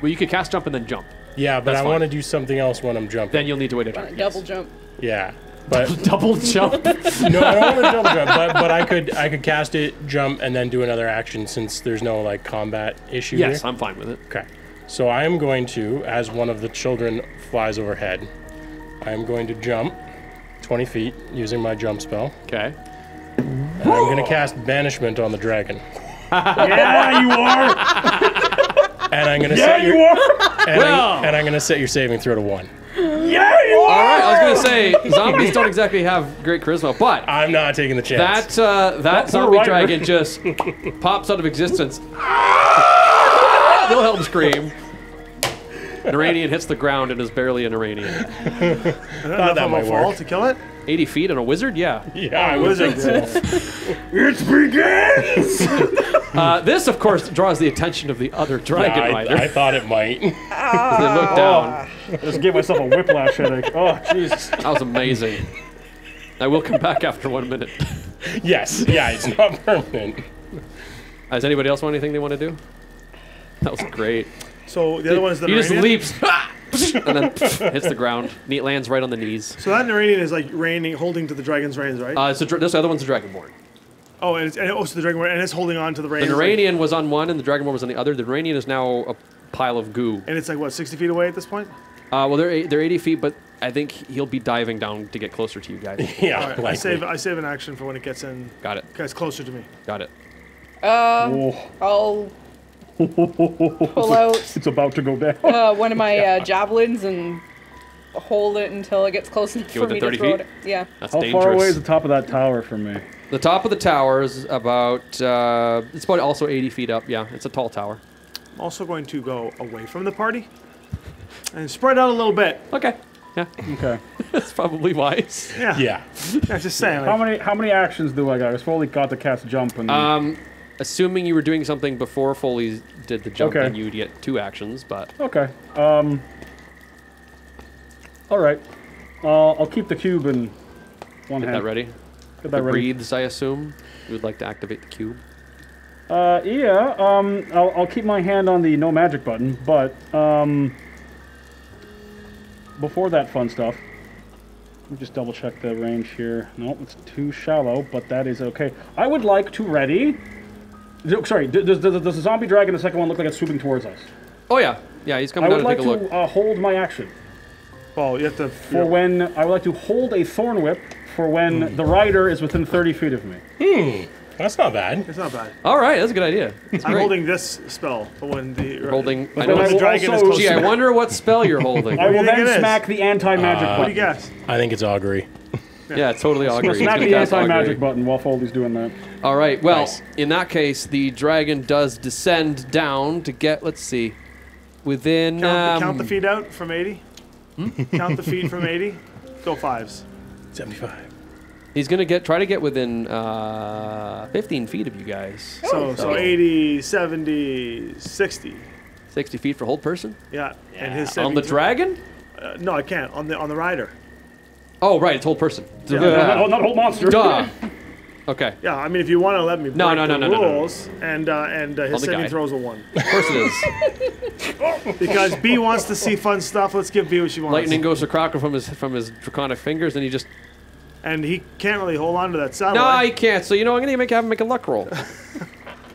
Well, you could cast jump and then jump. Yeah, but That's I fine. want to do something else when I'm jumping. Then you'll need to wait a turn. double jump. yeah, but Double jump. no, I don't want to double jump. But but I could I could cast it, jump, and then do another action since there's no like combat issue yes, here. I'm fine with it. Okay. So I am going to, as one of the children flies overhead, I am going to jump 20 feet using my jump spell. Okay. And I'm going to cast Banishment on the dragon. Yeah, you are! And I'm going to Yeah, set your you are! and, Well. I'm, and I'm going to set your saving throw to one. Yeah, you All are! right. I was gonna say zombies don't exactly have great charisma, but I'm not taking the chance. that uh, that poor zombie writer. dragon just pops out of existence. Wilhelm scream. An Iranian hits the ground and is barely an Iranian. Enough that of a might fall work. to kill it? 80 feet and a wizard? Yeah. yeah, I was. Wizard. It begins! Uh, this, of course, draws the attention of the other dragon I, rider. I thought it might. They look down. I just gave myself a whiplash headache. Oh, Jesus. That was amazing. I will come back after one minute. yes, yeah, it's not permanent. Does anybody else want anything they want to do? That was great. So the other one is the He just Iranian? leaps and then hits the ground. Neat lands right on the knees. So that Iranian is like reining, holding to the dragon's reins, right? Uh, so dra- this other one's a dragonborn. oh, and it's and also the dragon, and it's holding on to the The reins. like- Iranian was on one and the dragonborn was on the other. The Iranian is now a pile of goo. and it's like what, 60 feet away at this point? Uh, well, they're eight, they're 80 feet, but I think he'll be diving down to get closer to you guys. Yeah, All right, I likely. save I save an action for when it gets in, Got it. gets closer to me. Got it. Uh, Oh, I'll pull out it's about to go down. uh, one of my uh, javelins and hold it until it gets close enough for me 30 to throw feet? it. Yeah. That's How dangerous. far away is the top of that tower from me? The top of the tower is about, uh, it's about also 80 feet up. Yeah, it's a tall tower. I'm also going to go away from the party and spread out a little bit. Okay. Yeah, Okay. that's probably wise. Yeah, Yeah. yeah just saying. How many how many actions do I got? I fully got to cast jump and Um, assuming you were doing something before Foley did the jump, Okay. then you'd get two actions, but Okay. Um. All right. Uh, I'll keep the cube in one get hand. that ready. Get that It ready. breathes, I assume. You would like to activate the cube. Uh, yeah. Um, I'll, I'll keep my hand on the no magic button, but um, before that fun stuff, let me just double check the range here. No, it's too shallow, but that is okay. I would like to ready. D- Sorry, does, does, does the zombie dragon, the second one, look like it's swooping towards us? Oh, yeah. Yeah, he's I coming would down to like take a to look. uh, hold my action. well, you have to. For when I would like to hold a thorn whip for when the rider is within 30 feet of me. Hmm. That's not bad. It's not bad. All right, that's a good idea. That's I'm great. holding this spell, but when the You're holding. I know the will dragon is also- close Gee, I wonder what spell you're holding. I will do you think then smack the anti-magic What do you guess? I think it's augury. Yeah, totally I'm augury. He's smack the cast anti-magic button while Foley's doing that. All right. Well, Nice. in that case, the dragon does descend down to get. Let's see, within. Count, the, um, count the feet out from 80. count the feet from 80. Go fives. 75. He's gonna get try to get within uh, 15 feet of you guys. So, so 80, 70, 60. 60 feet for hold person. Yeah. And his On the dragon? Uh, no, I can't. On the on the rider. Oh, right, it's hold person. No, not, not hold monster. Duh. Okay, Yeah, I mean, if you want to let me break No, no, no, the no, no, no, no. rules, and uh, and uh, his the saving guide. throws a one, of course it is. because B wants to see fun stuff. Let's give B what she wants. Lightning goes to Crocker from his from his draconic fingers, and he just and he can't really hold on to that no, satellite. he can't. So you know, I'm gonna make have him make a luck roll.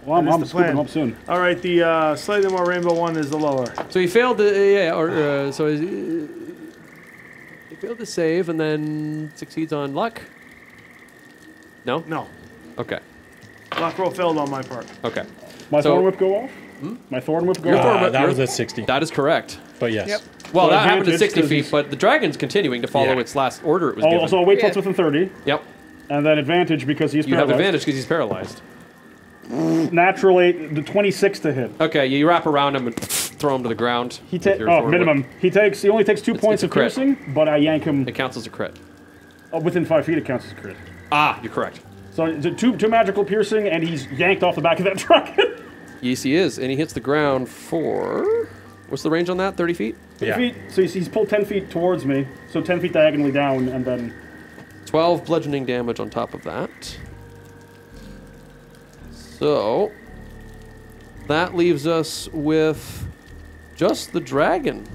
Well, I'm, That is I'm the scooping up soon. All right, the uh, slightly more rainbow one is the lower. So he failed the yeah, or uh, so he's, uh, he failed to save, and then succeeds on luck. No. No, Okay. luck roll failed on my part. Okay. My So- thorn whip go off? My thorn whip go Your off? thorn Uh, whip- that was at 60. That is correct. But yes. Yep. Well, So that happened at 60 feet, but the dragon's continuing to follow Yeah. its last order it was Oh, given. so I'll wait till it's within 30, yep. and then advantage because he's You have paralyzed. advantage because he's paralyzed. Natural eight, the 26 to hit. Okay, you wrap around him and throw him to the ground. He takes oh thorn whip. minimum. He takes he only takes two It's- points it's of crit. piercing, but I yank him It counts as a crit. oh, within five feet. It counts as a crit. Ah, you're correct. So it's a two two magical piercing, and he's yanked off the back of that truck. Yes, he is, and he hits the ground for. What's the range on that? 30 feet? Yeah. feet. So he's, he's pulled ten feet towards me, so ten feet diagonally down, and then 12 bludgeoning damage on top of that. So. That leaves us with just the dragon.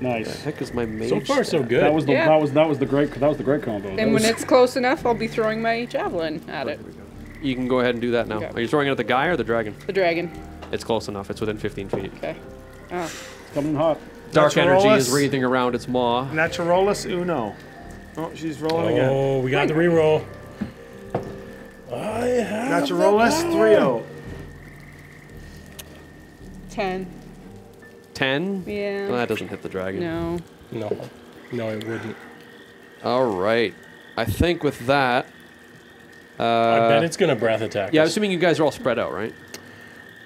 nice. The Heck is my mage. So far, so good. That was the Yeah. that was that was the great that was the great combo. That And when it's close enough, I'll be throwing my javelin at it. You can go ahead and do that now. Okay. Are you throwing it at the guy or the dragon? The dragon. It's close enough. It's within 15 feet. Okay. Oh. coming in hot. Dark energy is wreathing around its maw. Naturalus uno. Oh, she's rolling again. Oh, we got the reroll. I have Naturalus three oh. 10. 10? Yeah. Well, that doesn't hit the dragon. No. No. No, it wouldn't. All right. I think with that. I Uh, bet it's going to breath attack. yeah, I'm us. assuming you guys are all spread out, right?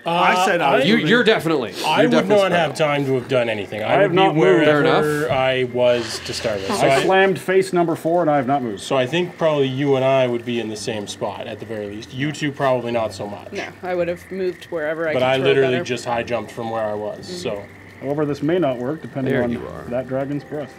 I said I was you, You're definitely. I you're would definitely not have out. time to have done anything. I, I have would not be moved. Fair wherever I was to start with. So I I, slammed face number four, and I have not moved. so I think probably you and I would be in the same spot at the very least. You two probably not so much. No, I would have moved wherever I But could I literally better. just high jumped from where I was. So However, this may not work depending There on you are. that dragon's breath.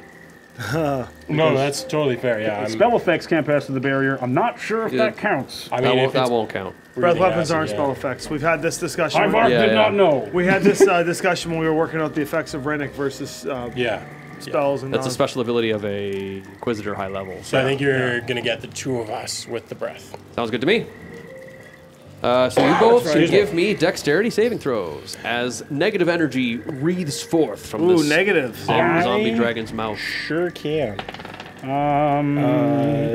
no, that's totally fair. Yeah, I'm, Spell effects can't pass through the barrier. I'm not sure if Yeah. that counts. I That, mean, won't, that won't count. Breath weapons acid, aren't yeah. spell effects. We've had this discussion. Ivar Yeah, did yeah. not know. We had this uh, discussion when we were working out the effects of Rennick versus uh, Yeah. spells and That's a special ability of a Inquisitor high level. So I think you're gonna get the two of us with the breath. Sounds good to me. Uh, so you both should right. give me dexterity saving throws as negative energy wreathes forth from Ooh, this negative. zom- zombie I- dragon's mouth. Sure can. Um,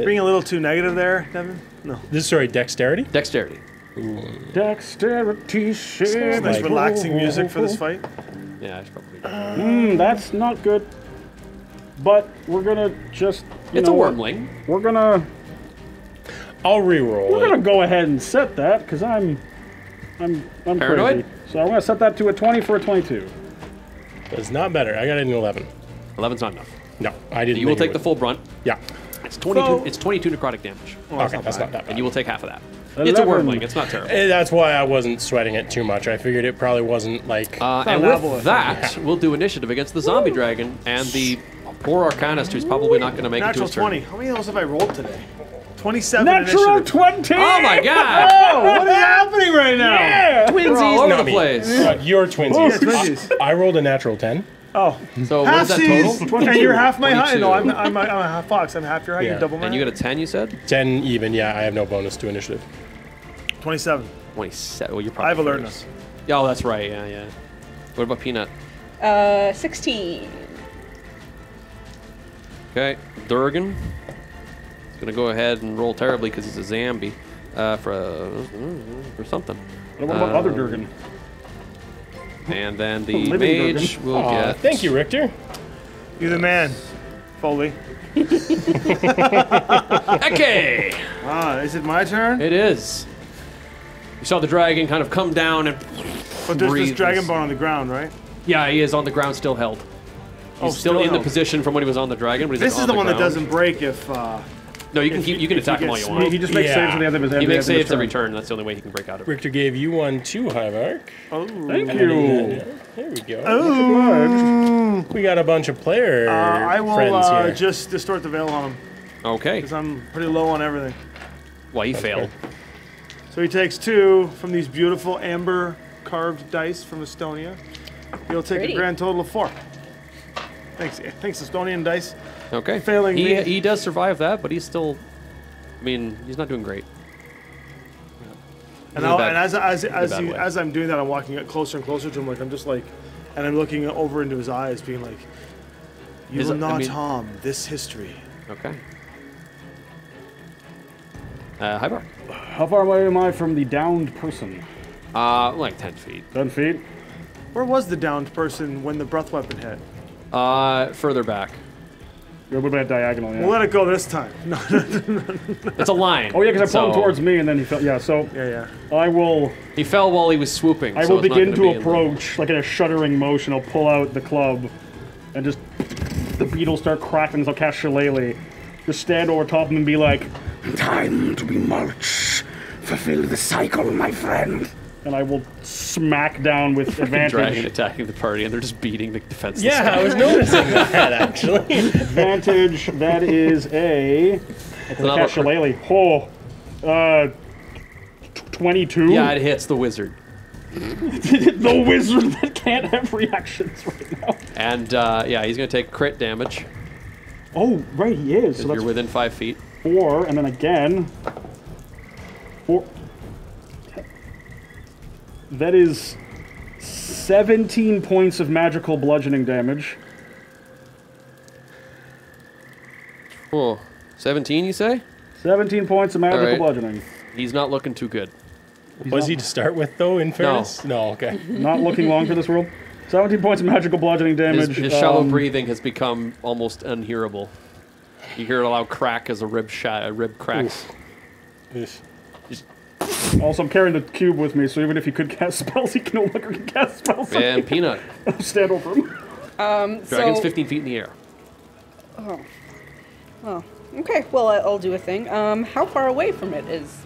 Being a little too negative there, Devin. No. This sorry, dexterity. Dexterity. dexterity shit. Nice Like- relaxing music for this fight. Yeah, I should probably. do Hmm, that's not good. But we're gonna just. You It's a know what? wyrmling. We're gonna I'll re-roll. we're it. gonna go ahead and set that because I'm I'm I'm Paranoid? crazy. So I'm gonna set that to a 20 for a 22. It's not better. I got it in 11. 11's not enough. No, I didn't. You will think it take the full brunt. Yeah. It's 22. So- it's 22 necrotic damage, okay, that's not that bad. and you will take half of that. It's a 11. wyrmling. It's not terrible. Eh, That's why I wasn't sweating it too much. I figured it probably wasn't like. Uh, not and novel, with I that, we'll do initiative against the zombie dragon and the poor arcanist who's probably not going to make it to Natural his turn. 20. How many of those have I rolled today? 27 Natural initiative. 20. Oh my god! Oh, what is happening right now? Yeah. Twinsies all over not the me. place. Uh, your twinsies. Yeah, twinsies. I rolled a natural 10. Oh, So what is that halfsies. total? And you're half my height. No, I'm, I'm, I'm a half fox. I'm half your height. Yeah. You're double my And you got a 10, you said? 10 even, yeah, I have no bonus to initiative. 27. 27. Well, you're probably I probably have alertness. first. Yeah, oh, that's right. Yeah, yeah. What about Peanut? Uh, 16. Okay, Durgan. He's gonna go ahead and roll terribly because he's a zombie. Uh, for uh, for something. What about other Um, Durgan? And then the Living mage will Aw, get. thank you, Richter. You're the man, Foley. Okay, Ah, is it my turn? it is. You saw the dragon kind of come down and. But there's this breathes. dragon bone on the ground, right? Yeah, he is on the ground, still held. He's Oh, still, still in the position from when he was on the dragon. But he's This like is the on one that doesn't break if uh, No, you can keep, you can attack him all you want. He just makes Yeah. saves at the end of his He every makes end of his saves every turn. turn. That's the only way he can break out of it. Richter gave you one too, Hivearch. Oh. Thank you. There we go. Oh. We got a bunch of player Uh, I will friends uh, here. just distort the veil on him Okay. because I'm pretty low on everything. Well, he failed. So he takes two from these beautiful amber carved dice from Estonia. He'll take Pretty. a grand total of four. Thanks, thanks Estonian dice. Okay. Failing he, me. he does survive that, but he's still. I mean, he's not doing great. And, In a I'll, bad- and as as as, bad he, as I'm doing that, I'm walking up closer and closer to him. Like I'm just like, and I'm looking over into his eyes, being like, "You Is will it- I not mean- harm this history." Okay. Uh, hi, Bar. How far away am I from the downed person? Uh, like 10 feet. Ten feet. Where was the downed person when the breath weapon hit? Uh, further back. You're a little bit diagonal. Yeah. We'll let it go this time. No, It's a line. Oh yeah, because I pulled him towards me and then he fell. Yeah, so yeah, yeah. I will. He fell while he was swooping. I so will it's begin gonna to be in approach, like in a shuddering motion. I'll pull out the club, and just the beetles start cracking. So I'll cast Shillelagh. Just stand over top of him and be like, Time to be mulch. Fulfill the cycle, my friend. and I will smack down with Dragon advantage. attacking the party, and they're just beating the defense. yeah, I was noticing that actually. advantage. That is a. I can a- Shillelagh. Oh, uh, twenty-two. Yeah, it hits the wizard. the wizard that can't have reactions right now. And uh, yeah, he's going to take crit damage Oh, right, he is. So if that's you're within five feet. four, and then again. Four. That is 17 points of magical bludgeoning damage. Oh, 17, you say? 17 points of magical Alright. bludgeoning. He's not looking too good. Was he to start with though? In fairness, no. no okay. Not looking long for this world. 17 points of magical bludgeoning damage. his shallow um, breathing has become almost unhearable. You hear a loud crack as a rib shat, a rib cracks. Oof. Also, I'm carrying the cube with me, so even if he could cast spells, he can no longer can cast spells. And Peanut, stand over him. dragon's so, 15 feet in the air. Oh. Well, okay, well, I- I'll do a thing. Um, how far away from it is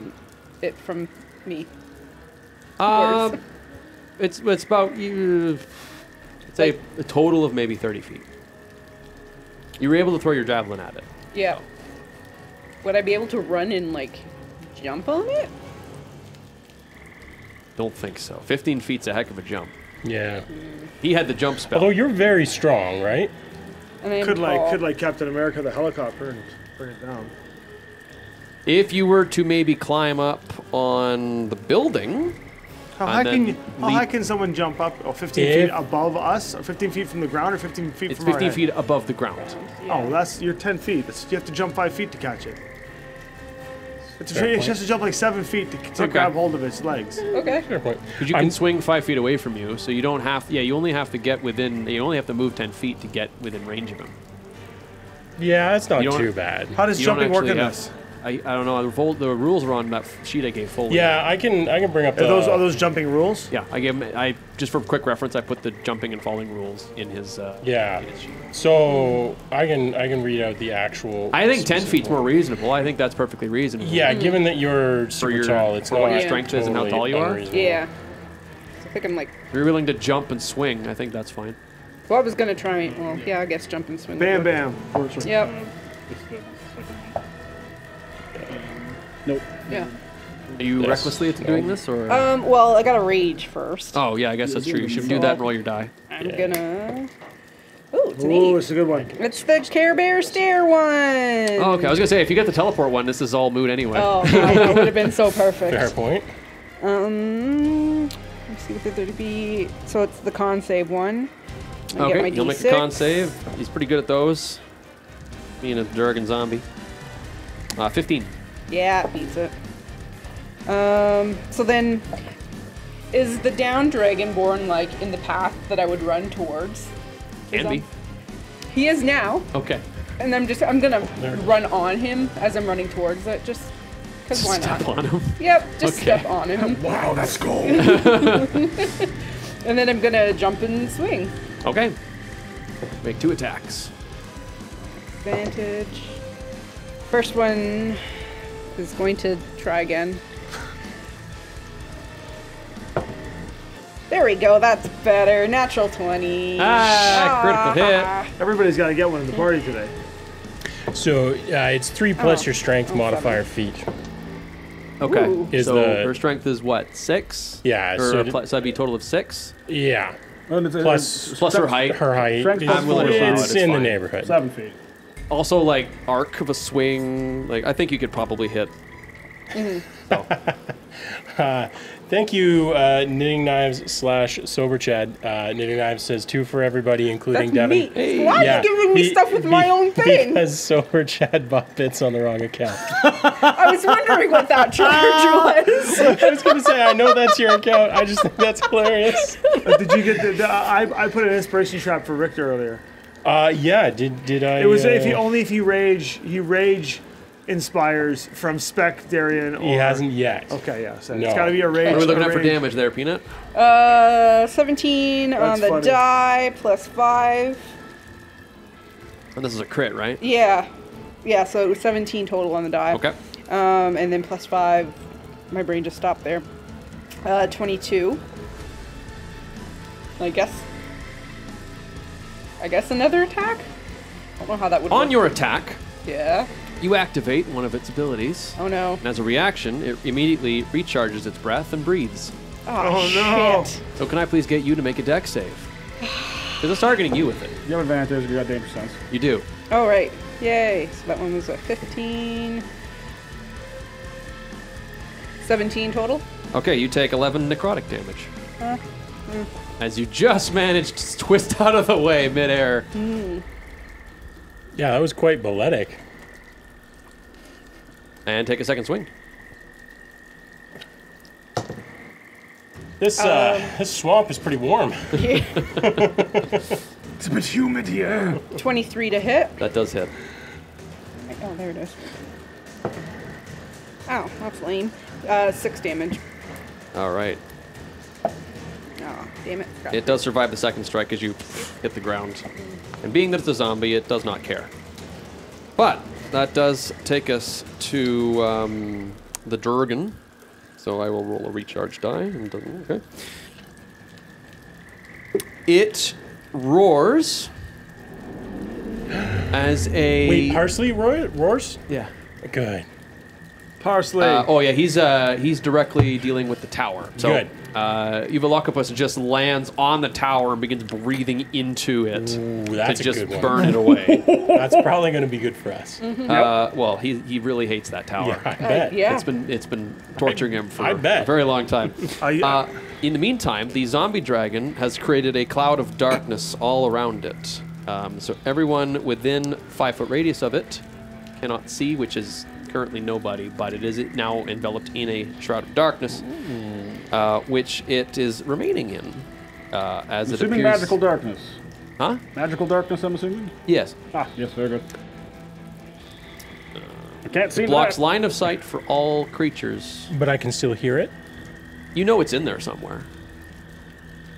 it from me? Um, Yours. it's it's about you. I'd say a total of maybe 30 feet. You were able to throw your javelin at it. Yeah. Would I be able to run and, like, jump on it? Don't think so. 15 feet's a heck of a jump. Yeah. He had the jump spell. Although you're very strong, right? And I am Could like tall. could like Captain America the helicopter and bring it down. If you were to maybe climb up on the building, How high can you, how high can someone jump up? Oh, 15 If- feet above us, or 15 feet from the ground, or 15 feet it's from our 15 head? feet above the ground. Oh, that's you're 10 feet. That's, you have to jump five feet to catch it. It's Fair a, point. she has to jump like seven feet to, to Okay. grab hold of its legs. Okay. Fair point. Because you can swing five feet away from you, so you don't have. Yeah, you only have to get within. You only have to move 10 feet to get within range of him. Yeah, that's not too bad. How does jumping work actually in have- this? I, I don't know. The, vol- the rules are on that f- sheet I gave Foley. Yeah, I can I can bring up Are the those are those jumping rules? Yeah, I gave him. I just for quick reference, I put the jumping and falling rules in his. Uh, Yeah. in his. So I can I can read out the actual. I think 10 specific feet's more reasonable. I think that's perfectly reasonable. Yeah, given that you're super your- tall, it's for what not your strength is and how tall you are? Yeah. So I think I'm like. If you're willing to jump and swing, I think that's fine. Well, I was gonna try. Well, yeah, I guess jump and swing. would Bam, work. bam. Yep. Nope. Yeah. Are you Yes. recklessly doing this, or? Um. Well, I got to rage first. oh yeah, I guess that's true. You should do that and roll your die. I'm gonna. Ooh, it's an Ooh, eight. it's a good one. It's the Care Bear Stare one. Oh, okay. I was gonna say if you get the teleport one, this is all moot anyway. Oh, wow, that would have been so perfect. Fair point. Um, let's see what the 30 be. So it's the con save one. I get my okay, you'll make a con D6. save. He's pretty good at those. Being a Durgan zombie. Uh, 15. Yeah, it beats it. Um, so then, is the down dragonborn like in the path that I would run towards? Can be. He is now, Okay. and I'm just I'm gonna run on him as I'm running towards it, just because why Step not? on him. Yep, just Okay. step on him, Wow, let's go. and then I'm gonna jump and swing. Okay. Make two attacks. Advantage. First one is going to try again. There we go. That's better. Natural 20. Ah, critical hit. Everybody's got to get one in the party today. So uh, it's three plus Oh. your strength Oh, modifier feet. Okay. Ooh. Is so the- her strength is what? Six? Yeah, Or so a d- pl- so that'd be a total of six? Yeah. And it's- Plus- her height. Her height. Is- I'm willing to allow it, it's it's in the neighborhood. Seven feet. Also, like, arc of a swing. Like, I think you could probably hit. Thank you, uh, Knitting Knives slash Sober Chad. Uh, Knitting Knives says two for everybody, including That's Devin. me. Hey. Why Yeah, are you giving me be- stuff with be- my own thing? Because Sober Chad bought bits on the wrong account. I was wondering what that charge was. I was gonna say I know that's your account. I just think that's hilarious. Uh, did you get the? the I, I put an inspiration trap for Richter earlier. Uh, yeah. Did did I? It was if he uh, only if he rage he rage inspires from Spec Darian. Or, He hasn't yet. Okay, yeah. So No. it's got to be a rage. What are we looking a at for damage there, Peanut? Uh, 17 on the funny. die plus 5. And this is a crit, right? Yeah. Yeah, so it was 17 total on the die. Okay. Um, and then plus 5. My brain just stopped there. Uh, 22. I guess. I guess another attack? I don't know how that would On work. your attack, Yeah. you activate one of its abilities. Oh no. And as a reaction, it immediately recharges its breath and breathes. Oh, Oh, no. shit. So can I please get you to make a Dex save? Because it's targeting you with it. You have advantage if you got danger sense. You do. All right. Yay. So that one was a 15. 17 total. Okay, you take 11 necrotic damage. As you just managed to twist out of the way midair. Yeah, that was quite balletic. And take a second swing. This uh, this swamp is pretty warm. It's a bit humid here. 23 to hit. That does hit. Oh, there it is. Oh, that's lame. Uh, six damage. All right. Oh, damn it. It does survive the second strike as you hit the ground. And being that it's a zombie, it does not care. But that does take us to um, the Durgan. So I will roll a recharge die. And, okay. It roars as a. Wait, parsley roar- roars? yeah. Good. Parsley. Uh, oh yeah, he's uh he's directly dealing with the tower. So Good. Uh Evilocopus just lands on the tower and begins breathing into it Ooh, to that's a just good one. burn it away. That's probably going to be good for us. uh, well, he he really hates that tower. Yeah, I bet. yeah. It's been it's been torturing him for a very long time. Uh. Uh, in the meantime, the zombie dragon has created a cloud of darkness all around it. Um, so everyone within five foot radius of it cannot see, which is currently nobody, but it is now enveloped in a shroud of darkness, uh, which it is remaining in. Uh, as it Assuming appears, magical darkness. huh? Magical darkness, I'm assuming? Yes, Ah, yes, very good. I can't see blocks that. line of sight for all creatures. But I can still hear it. You know it's in there somewhere.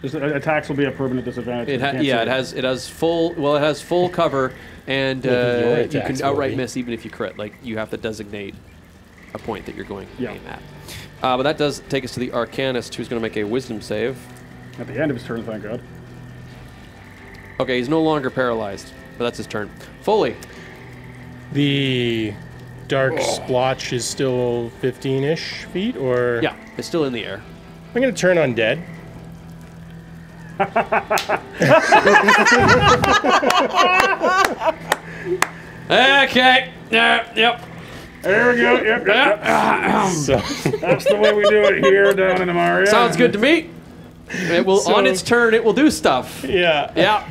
This- uh, Attacks will be a permanent disadvantage. It You ha- yeah, see it has it has full well it has full cover and uh, you can outright miss even if you crit. Like you have to designate a point that you're going to Yeah. aim at. Uh, but that does take us to the Arcanist, who's going to make a Wisdom save. At the end of his turn, thank God. Okay, he's no longer paralyzed, but that's his turn. Fully, The dark splotch is still 15 ish feet, or. yeah, it's still in the air. I'm going to turn undead. Okay. Yeah. Yep. There we go. Yep, yep, yep. So, That's the way we do it here down in Imaria. Sounds good to me. It will on its turn. It will do stuff. yeah. Yeah.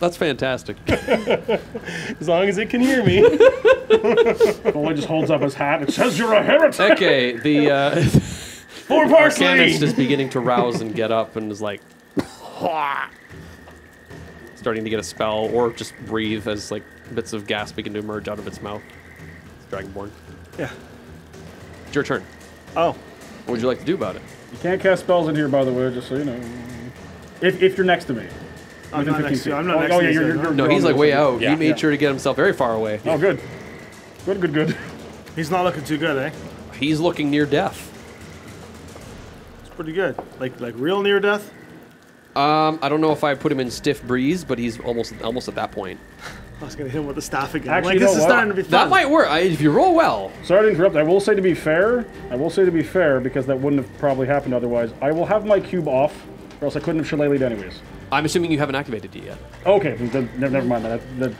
That's fantastic. As long as it can hear me. Only just holds up his hat. It says you're a heretic. Okay, the uh, For parsley. Arcanist is beginning to rouse and get up and is like starting to get a spell or just breathe as like bits of gas begin to emerge out of its mouth. It's Dragonborn. Yeah. It's your turn. oh. What would you like to do about it? You can't cast spells in here, by the way, just so you know. If, if you're next to me. I'm Within not 15 next to feet. I'm not oh, next oh, to yeah, you, you're, so you're, you're No, he's like way other out. Yeah. he made Yeah. sure to get himself very far away. Oh, good. Good, good, good. He's not looking too good, eh? He's looking near death. It's pretty good. Like like real near death. Um, I don't know if I put him in stiff breeze, but he's almost almost at that point. I was gonna hit him with the staff again. Actually, like you this know is what? starting to be fun. That might work I, if you roll well. Sorry to interrupt. I will say to be fair, I will say to be fair, because that wouldn't have probably happened otherwise. I will have my cube off, or else I couldn't have shillelied anyways. I'm assuming you haven't activated it yet. Okay, then, then- never mind that. that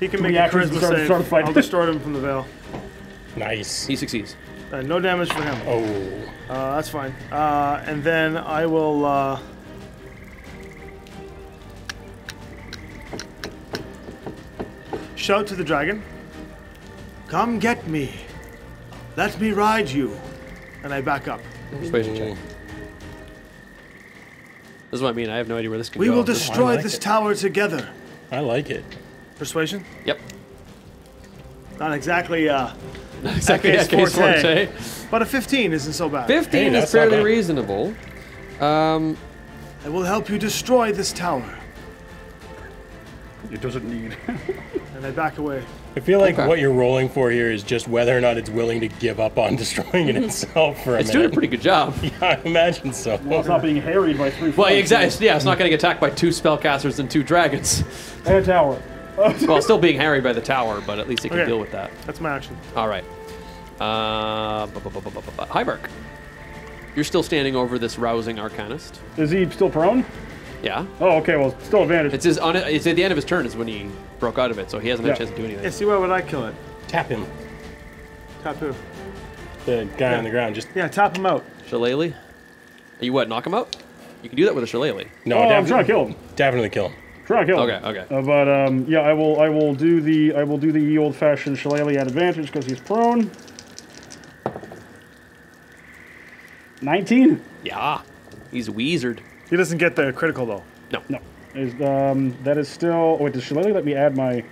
he can Too make many a charisma start- save. start a fight. I'll distort him from the veil. Nice. He succeeds. Uh, no damage for him. Oh. Uh, that's fine. Uh, and then I will. Shout to the dragon. Come get me. Let me ride you. And I back up. Persuasion check. This is what I mean. I have no idea where this can We go. will This- destroy like this it. tower together. I like it. Persuasion? Yep. Not exactly, uh, Exactly. Ekke's Ekke's forte. forte. but a 15 isn't so bad. 15 Hey, is fairly reasonable. Um, I will help you destroy this tower. It doesn't need. And I back away. I feel like Okay. what you're rolling for here is just whether or not it's willing to give up on destroying it itself for a it's doing a pretty good job. Yeah, I imagine so. well, it's not being harried by three. Well, exactly. Yeah, it's not getting attacked by two spellcasters and two dragons. And a tower. Well, still being harried by the tower, but at least it can Okay. deal with that. That's my action. All right. Uh, bu- bu- bu- bu- bu- bu- bu- You're still standing over this rousing arcanist. Is he still prone? Yeah. Oh, okay. Well, still advantage. It's his. On, it's at the end of his turn is when he broke out of it, so he hasn't had a Yeah. chance to do anything. Yeah, see, why would I kill it? Tap him. Tap who? The guy on the ground. Just Yeah, tap him out. Shillelagh. You what? Knock him out? You can do that with a shillelagh. no. oh, I'm definitely, trying to kill him. definitely kill him. Trying to kill him. Okay. Okay. Uh, but um, yeah, I will. I will do the. I will do the old-fashioned shillelagh at advantage because he's prone. Nineteen. Yeah. He's a weezered. He doesn't get the critical, though. No. No. Is um that is still. Oh, wait, does shillelagh let me add my?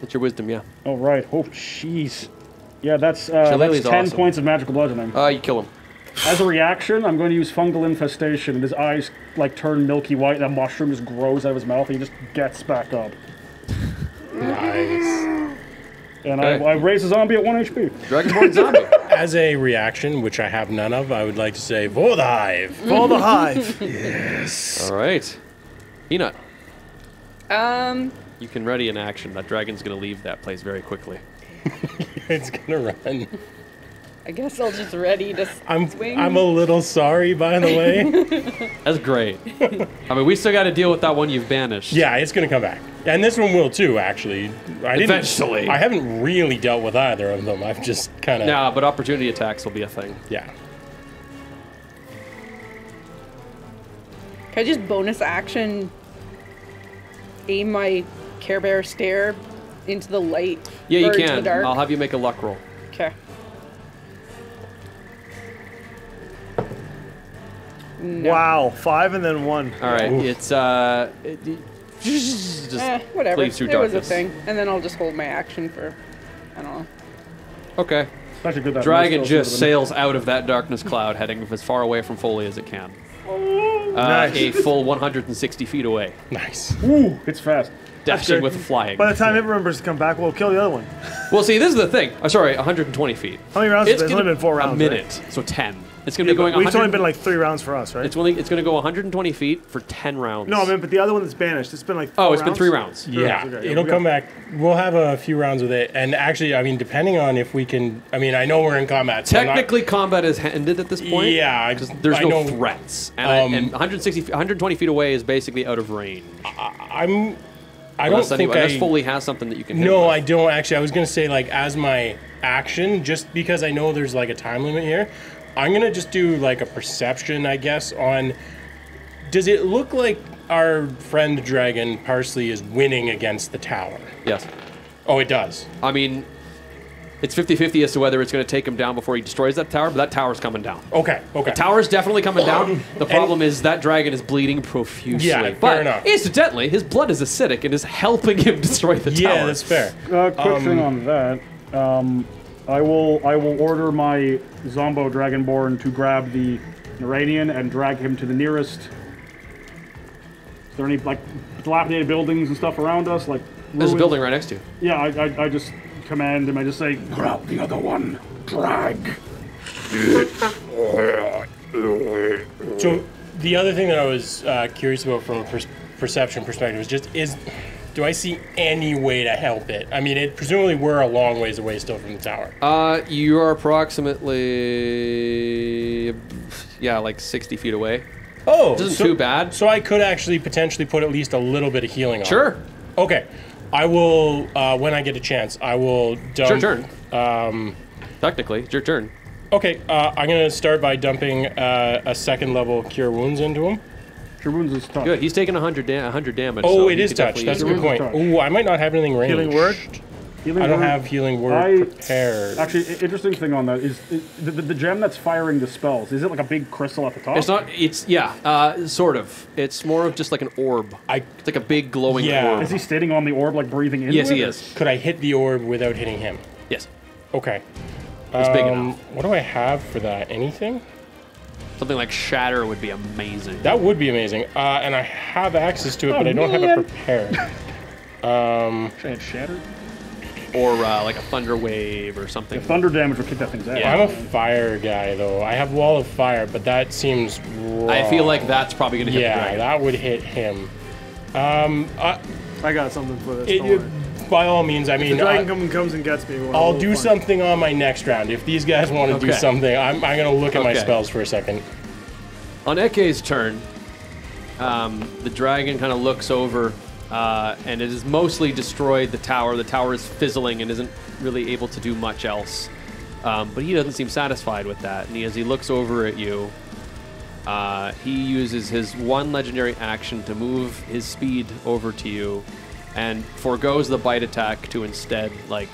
That's your wisdom. Yeah. Oh right. Oh jeez. Yeah, that's uh, Shillelagh's that's ten awesome. points of magical bludgeoning. Uh, you kill him. As a reaction, I'm going to use fungal infestation, and his eyes like turn milky white, and a mushroom just grows out of his mouth, and he just gets back up. Nice. And Okay. I, I raise the zombie at one HP. Dragonborn zombie. As a reaction, which I have none of, I would like to say, for the hive. Follow the hive. Yes. All right. Peanut. Um, You can ready an action. That dragon's gonna leave that place very quickly. it's gonna run. I guess I'll just ready to s- I'm swing. I'm a little sorry, by the way. That's great. I mean, we still got to deal with that one you've banished. yeah, it's gonna come back, and this one will too. Actually, I didn't. Eventually. I haven't really dealt with either of them. I've just kind of. Nah, but opportunity attacks will be a thing. Yeah. Can I just bonus action aim my Care Bear stare into the light? Yeah, you can. I'll have you make a luck roll. Okay. No. wow, five and then one. All right. It's uh, it, it- just Eh, whatever. flees through There was a thing, and then I'll just hold my action for. I don't know. okay. It's actually good Dragon just sails out of that darkness cloud, heading as far away from Foley as it can. Uh, Nice. A full 160 feet away, Nice. Ooh, it's fast. dashing good. with flying. By the time it remembers to come back, we'll kill the other one. Well, see, this is the thing. I'm oh, sorry, 120 feet. How many rounds? It's It's gonna only been four rounds. A right? minute, so 10. It's going to be going. We've only been like three rounds for us, right? It's only. It's going to go 120 feet for 10 rounds. no, I mean, but the other one that's banished, it's been like. Oh, four it's been three rounds. Yeah, okay, it'll come back. We'll have a few rounds with it, and actually, I mean, depending on if we can. I mean, I know we're in combat. So I'm not- Technically, combat is ended at this point. yeah, I just There's I no know, threats, and, I- Um, and 160, 120 feet away is basically out of range. I'm. I don't Unless, think anyone, unless I. Foley has something that you can. hit No, with. I don't actually. I was gonna say like as my action, just because I know there's like a time limit here. I'm gonna just do like a perception, I guess, on. Does it look like our friend Dragon Parsley is winning against the tower? Yes. Oh, it does. I mean, it's 50-50 as to whether it's going to take him down before he destroys that tower, but that tower's coming down. Okay. Okay. Tower's definitely coming down. The problem is that dragon is bleeding profusely. Yeah, fair but enough. incidentally, his blood is acidic and is helping him destroy the tower. Yeah, that's fair. Uh, quick Um, thing on that. Um, I will I will order my Zombo Dragonborn to grab the Naranian and drag him to the nearest. Is there any like dilapidated buildings and stuff around us? Like There's a building right next to you. Yeah, I, I, I just command him. I just say, Grab the other one. Drag. So the other thing that I was uh, curious about from a per- perception perspective is just is do I see any way to help it? I mean, it presumably we're a long ways away still from the tower. Uh, you are approximately, yeah, like 60 feet away. oh, Isn't so, too bad. So I could actually potentially put at least a little bit of healing on. it. Sure. Okay. I will uh, when I get a chance. I will dump. It's your turn. Um, Technically, it's your turn. Okay, uh, I'm gonna start by dumping uh, a second level cure wounds into him. Your wounds is tough. Good. He's taking 100, da- 100 damage. Oh, so it you touch. definitely That's a good point. touch. Ooh, I might not have anything ranged. Healing word? Healing I don't word- have healing word I- prepared. Actually, interesting thing on that is, is the, the, the gem that's firing the spells. Is it like a big crystal at the top? It's not. It's yeah. Uh, sort of. It's more of just like an orb. I It's like a big glowing Yeah. orb. Is he standing on the orb, like breathing into Yes, he or- is. could I hit the orb without hitting him? Yes. Okay. It's big Um, enough. What do I have for that? Anything? Something like shatter would be amazing. That would be amazing. Uh, and I have access to it, but I don't have it prepared. And shattered. or uh, like a thunder wave or something. Thunder damage will kick that thing's ass. Yeah. I'm a fire guy, though. I have wall of fire, but that seems wrong. I feel like that's probably gonna hit the Yeah, that would hit him. Um, I, I got something for this. it, don't worry. By all means, I the mean, dragon I, come, comes and gets me. we'll have a I'll do fun. something on my next round. If these guys want to do something, I'm, I'm going to look at my spells for a second. On Ekke's turn, um, the dragon kind of looks over, uh, and it has mostly destroyed the tower. The tower is fizzling and isn't really able to do much else. Um, but he doesn't seem satisfied with that. And he, as he looks over at you, uh, he uses his one legendary action to move his speed over to you, and foregoes the bite attack to instead like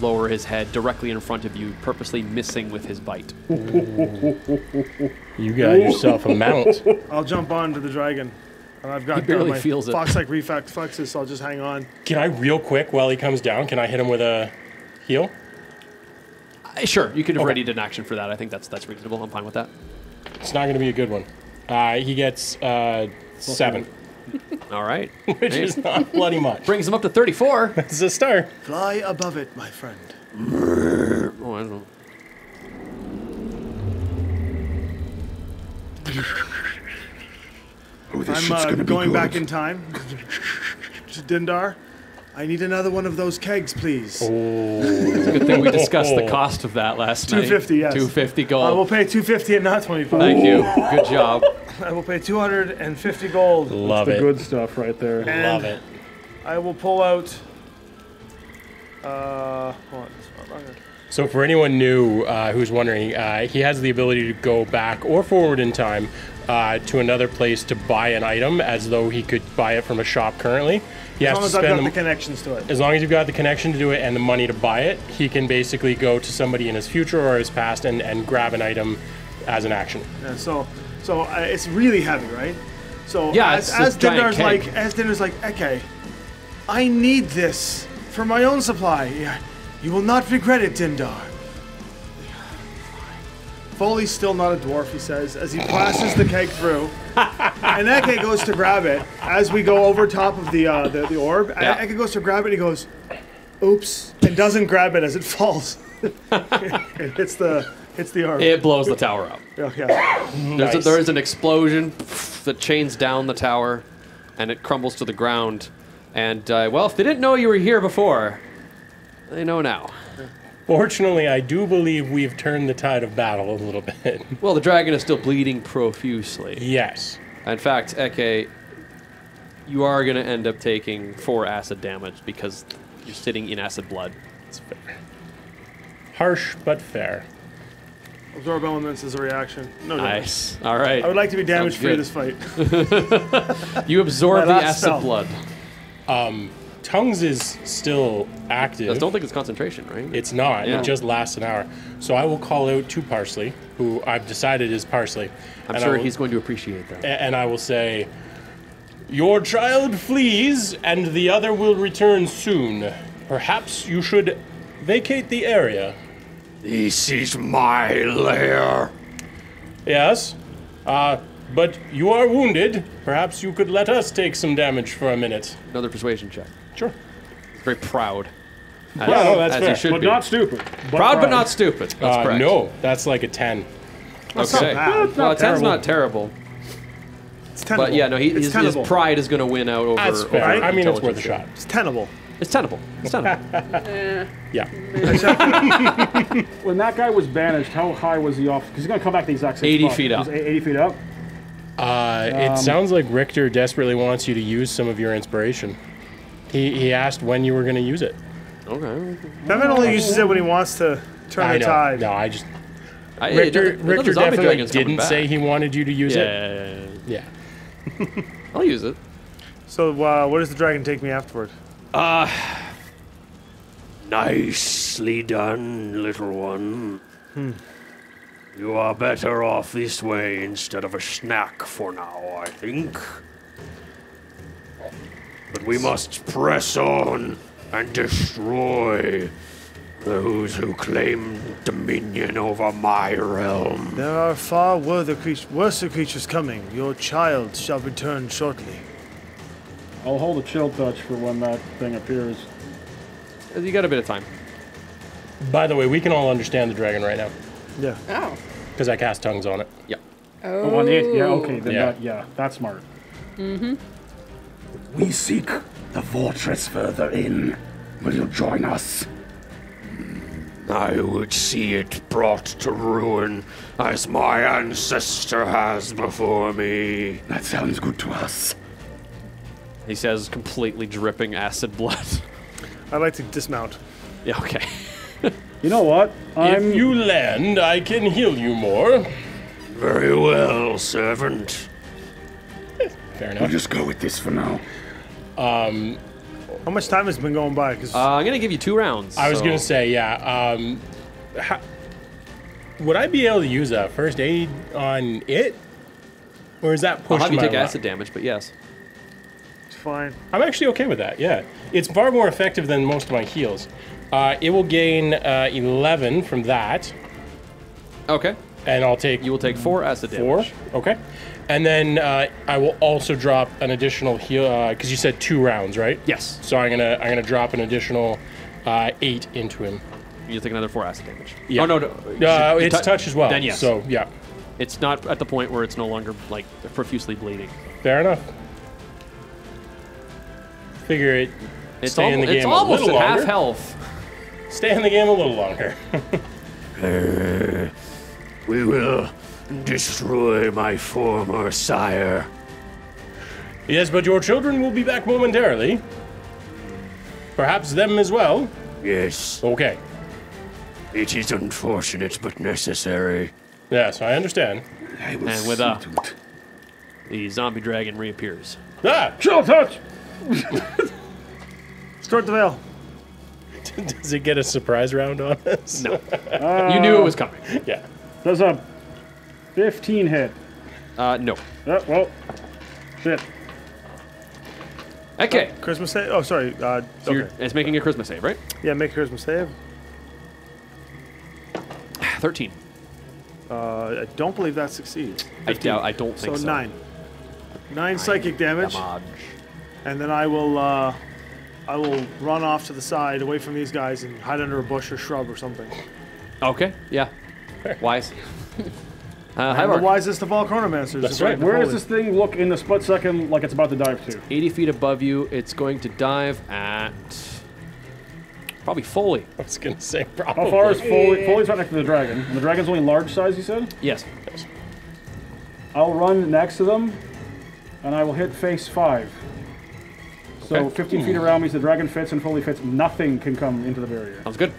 lower his head directly in front of you, purposely missing with his bite. You got yourself a mount. I'll jump onto the dragon. And I've got He barely uh, my feels. Fox like reflex flexes, so I'll just hang on. Can I, real quick, while he comes down, can I hit him with a heal? Uh, Sure, you could have Okay. readied an action for that. I think that's that's reasonable. I'm fine with that. It's not going to be a good one. Uh, he gets uh, seven, All right. which is not bloody much. Brings him up to 34. It's a start. Fly above it, my friend. oh, I don't know. Oh, this I'm shit's uh, gonna be going good. back in time to Dindar. I need another one of those kegs, please. It's a good thing we discussed the cost of that last night. 250, yes. 250 gold. I gold. will pay 250 and not 25. Thank you. Good job. I will pay 250 gold. Love The it. good stuff right there. And Love it. I will pull out. Uh, hold on, it's not longer. So, for anyone new uh, who's wondering, uh, he has the ability to go back or forward in time uh, to another place to buy an item, as though he could buy it from a shop currently. He As long as I've got the the, connections to it. as long as you've got the connection to do it and the money to buy it, he can basically go to somebody in his future or his past and, and grab an item as an action. Yeah, so, so uh, it's really heavy, right? So Yeah, as, it's a as giant Dindar's like, as Dindar's like, okay, I need this for my own supply. Yeah, You will not regret it, Dindar. Foley's still not a dwarf, he says, as he passes the keg through. and Ekke goes to grab it as we go over top of the uh, the, the orb. Yeah. Ekke goes to grab it and he goes, oops, and doesn't grab it as it falls. it hits the hits the orb. It blows the tower up. Yeah. There's a, there is an explosion that chains down the tower, and it crumbles to the ground. And uh, well, if they didn't know you were here before, they know now. Fortunately, I do believe we've turned the tide of battle a little bit. Well, the dragon is still bleeding profusely. yes. In fact, Ekke, you are going to end up taking four acid damage because you're sitting in acid blood. It's fair. Harsh but fair. Absorb elements as a reaction. No damage. Nice. All right. I would like to be damage free good. this fight. You absorb My the last acid spell. blood. Um, Tongues is still active. I don't think it's concentration, right? It's not. Yeah. It just lasts an hour. So I will call out to Parsley, who I've decided is Parsley. I'm and sure will- he's going to appreciate that. And I will say, Your child flees, and the other will return soon. Perhaps you should vacate the area. This is my lair. Yes? Uh, but you are wounded. Perhaps you could let us take some damage for a minute. Another persuasion check. Sure. Very proud. As, Yeah, no, that's as fair. you should But be. not stupid. But Proud but not stupid. That's Uh, correct. no, that's like a 10. Okay. bad. Well, not a ten's terrible. not terrible. It's tenable. But yeah, no, he, his, his pride is going to win out over. That's fair. over I mean, it's worth a shot. It's tenable. It's tenable. It's tenable. Yeah. When that guy was banished, how high was he off? Because he's going to come back the exact same 80 spot. feet up. 80 feet up? Uh, it sounds like Richter desperately wants you to use some of your inspiration. He, he asked when you were going to use it. okay. Kevin only uses it when he wants to turn I the know. tide. No, I just. I, Richter, another- another Richter definitely didn't back. say he wanted you to use it. Yeah, Yeah. I'll use it. So uh, where does the dragon take me afterward? Nicely done, little one. Hmm. You are better off this way instead of a snack for now, I think. But we must press on and destroy those who claim dominion over my realm. There are far worther creatures, worse creatures coming. Your child shall return shortly. I'll hold a chill touch for when that thing appears. You got a bit of time. By the way, we can all understand the dragon right now Yeah. Oh. because I cast tongues on it. Yeah. Oh. oh on it? Yeah, okay. Then Yeah. That, yeah, that's smart. Mm-hmm. We seek the fortress further in. Will you join us? I would see it brought to ruin as my ancestor has before me. That sounds good to us. He says, completely dripping acid blood. I'd like to dismount. yeah, okay. You know what? I'm. If you land, I can heal you more. Very well, servant. Fair enough. We'll just go with this for now. How much time has been going by? Because Uh, I'm going to give you two rounds. I was so- gonna say, yeah. Um, ha- would I be able to use a first aid on it, or is that I'll pushing have you my take luck? acid damage, but yes. it's fine. I'm actually okay with that. Yeah, it's far more effective than most of my heals. Uh, it will gain uh, 11 from that, Okay. and I'll take You will take four acid four. damage. Okay, and then uh, I will also drop an additional heal because you said two rounds, right? Yes. So I'm gonna I'm gonna drop an additional uh, eight into him. You'll take another four acid damage. Yeah. Oh, no, no. Uh, it's tou- touch as well. Then yes. So yeah, It's not at the point where it's no longer, like, profusely bleeding. fair enough. Figure it. It's, Stay in almo- the it's game a almost little at half longer. health. Stay in the game a little longer. We will destroy my former sire. yes, but your children will be back momentarily. Perhaps them as well. Yes, Okay. it is unfortunate but necessary. Yes, I understand. I will And with see a- it. The zombie dragon reappears. Ah! Chill touch! Start the veil. Does it get a surprise round on us? No. you knew it was coming. Yeah. Does a 15 hit? Uh, no. Uh, well, shit. Okay. charisma save. Oh, sorry. Uh, So you're, okay. it's making a charisma save, right? Yeah, make a charisma save. 13. Uh, I don't believe that succeeds. I doubt. I don't So, think so. nine. Nine psychic damage, Damage. and then I will. Uh, I will run off to the side, away from these guys, and hide under a bush or shrub or something. Okay. Yeah. Wise. Uh, I'm the Hivearch, wisest of all chronomancers. That's right. Where does this thing look in the split second like it's about to dive to? 80 feet above you. It's going to dive at probably Foley. I was gonna say probably. How far is Foley? Foley's right next to the dragon. And the dragon's only large size, you said? Yes. I'll run next to them, and I will hit face five. So Okay. 15 feet around me, so the dragon fits and Foley fits. Nothing can come into the barrier. Sounds good.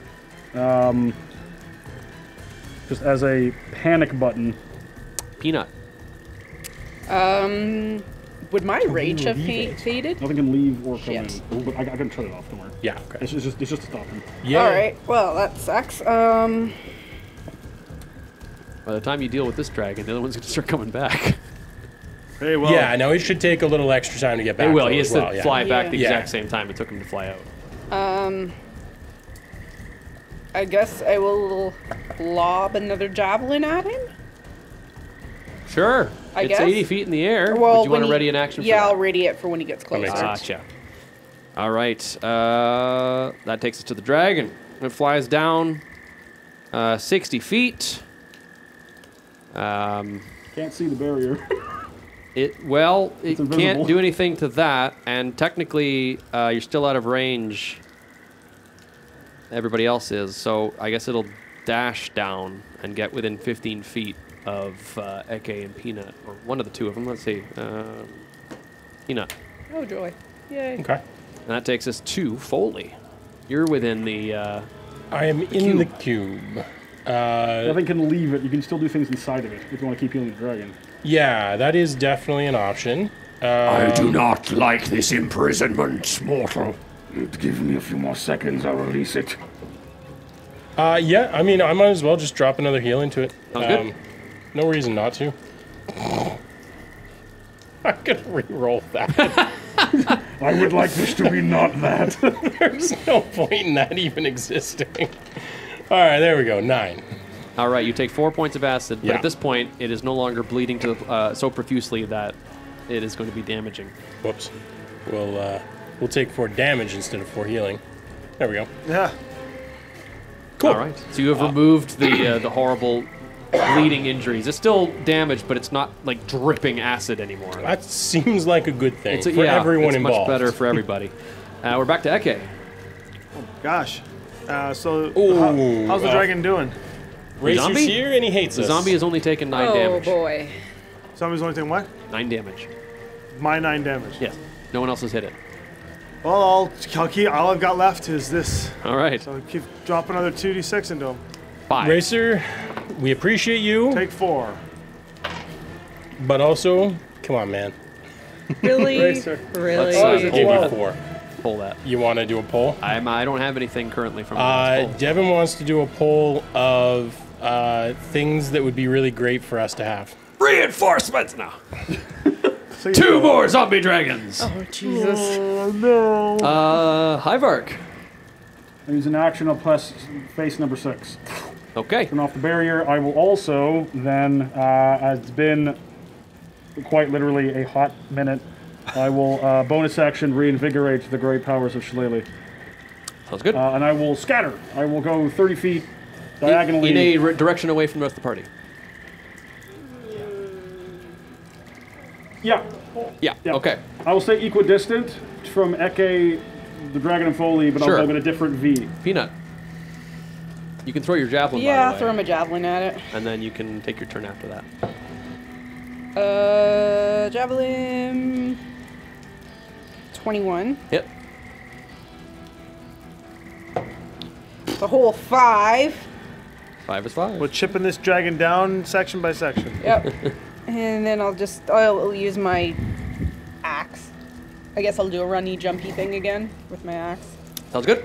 Just as a panic button. Peanut. Um, would my rage have fa- faded? Nothing can leave or come Shit. in. But I, I can turn it off. Don't worry. Yeah. Okay. It's just, it's just to stop him. Yeah. All right. Well, that sucks. Um, By the time you deal with this dragon, the other one's going to start coming back. Hey, well. Yeah. No, it should take a little extra time to get back. It will. He as has to well, yeah. fly back Yeah. the Yeah. exact same time it took him to fly out. Um. I guess I will lob another javelin at him. Sure. I it's guess. 80 feet in the air. Well, Would you want to he- ready an action Yeah, for I'll that? ready it for when he gets closer. Gotcha. All right. Uh, that takes us to the dragon. It flies down uh, 60 feet. Um, Can't see the barrier. it well, it invisible. can't do anything to that, and technically, uh, you're still out of range. Everybody else is, so I guess it'll dash down and get within 15 feet of uh, Ekke and Peanut, or one of the two of them. Let's see, um, Peanut, Oh joy! Yay! Okay. and that takes us to Foley. You're within the. Uh, I am in the cube. Uh, Nothing can leave it. You can still do things inside of it if you want to keep healing the dragon. yeah, that is definitely an option. I Uh, do not like this imprisonment, mortal. Give me a few more seconds. I'll release it. uh, yeah, I mean, I might as well just drop another heal into it. Um, good. No reason not to. I'm gonna re-roll that. I would like this to be not that. There's no point in that even existing. All right, there we go. Nine. all right, you take four points of acid, but Yeah. at this point, it is no longer bleeding to the, uh, so profusely that it is going to be damaging. Whoops. We'll uh, we'll take four damage instead of four healing. There we go. Yeah. Cool. All right. So you have removed the uh, the horrible bleeding injuries. It's still damaged, but it's not like dripping acid anymore. That seems like a good thing It's a, for yeah, everyone it's involved. much better for everybody. Uh, we're back to Ekke. Oh, Gosh. Uh, so Ooh, how- how's the uh, dragon doing? Racer's zombie? here and he hates The us. zombie has only taken nine oh damage. Oh boy! Zombie's only taking what? Nine damage. My nine damage. Yes. No one else has hit it. Well, I'll, I'll keep. All I've got left is this. All right. So I'll keep drop another two d six into him. Five. Racer, we appreciate you, Take four. but also, come on, man. Really? Racer. Really? Let's, uh, Give me Hold four. Pull that. You want to do a poll? I'm, I don't have anything currently from the Uh, pull. Devin wants to do a poll of uh, things that would be really great for us to have. Reinforcements now. Two more zombie dragons. oh Jesus! Oh, no. Uh, Hivearch. I use an action. I'll press face number six. Okay. Turn off the barrier. I will also then, uh, as it's been quite literally a hot minute, I will uh, bonus action reinvigorate the great powers of Shillelagh. Sounds good. Uh, and I will scatter. I will go 30 feet diagonally. in a re- direction away from the rest of the party. yeah. Yeah. yeah. Okay. I will stay equidistant from Ekke, the Dragon and Foley, but Sure. I'll go in a different V. Peanut. You can throw your javelin. by Yeah, the way, throw him a javelin at it. And then you can take your turn after that. Uh, javelin. Twenty-one. Yep. The whole five. Five is five. We're chipping this dragon down section by section. Yep. and then I'll just I'll, I'll use my axe. I guess I'll do a runny jumpy thing again with my axe. Sounds good.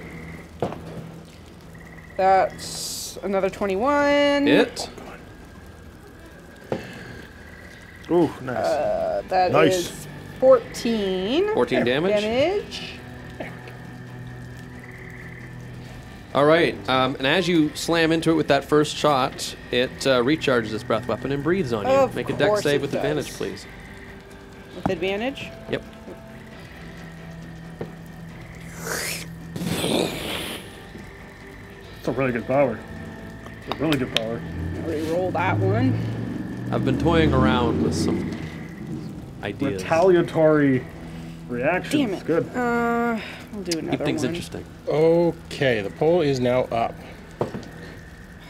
That's another twenty-one. Hit. Ooh, nice. Uh, that Nice. is fourteen. 14 damage? Damage. All right. Um, and as you slam into it with that first shot, it uh, recharges its breath weapon and breathes on you. Of Make a dex save with does. advantage, please. With advantage. Yep. It's a really good power. It's a really good power. Re-roll that one. I've been toying around with some ideas. Retaliatory reaction. Damn It's it. good. Uh, I'll do another Keep things one. interesting. Okay, the poll is now up.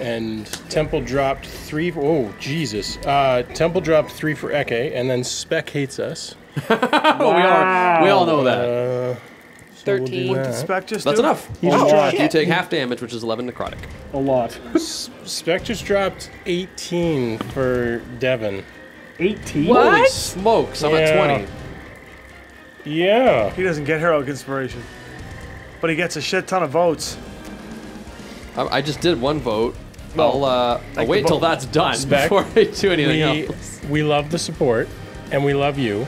And Temple dropped three. Oh, Jesus. Uh, Temple dropped three for Ekke, and then Spec hates us. Oh, we all we all know that. Uh, so we'll do Thirteen. that. Spec just That's enough. A Oh, lot. You take half damage, which is 11 necrotic. A lot. Spec just dropped 18 for Devin. 18? What? Holy smokes! I'm Yeah. at 20. Yeah. He doesn't get heroic inspiration, but he gets a shit ton of votes. I, I just did one vote. I'll, uh, I'll wait the till that's done Spec, before I do anything We, else. we love the support, and we love you.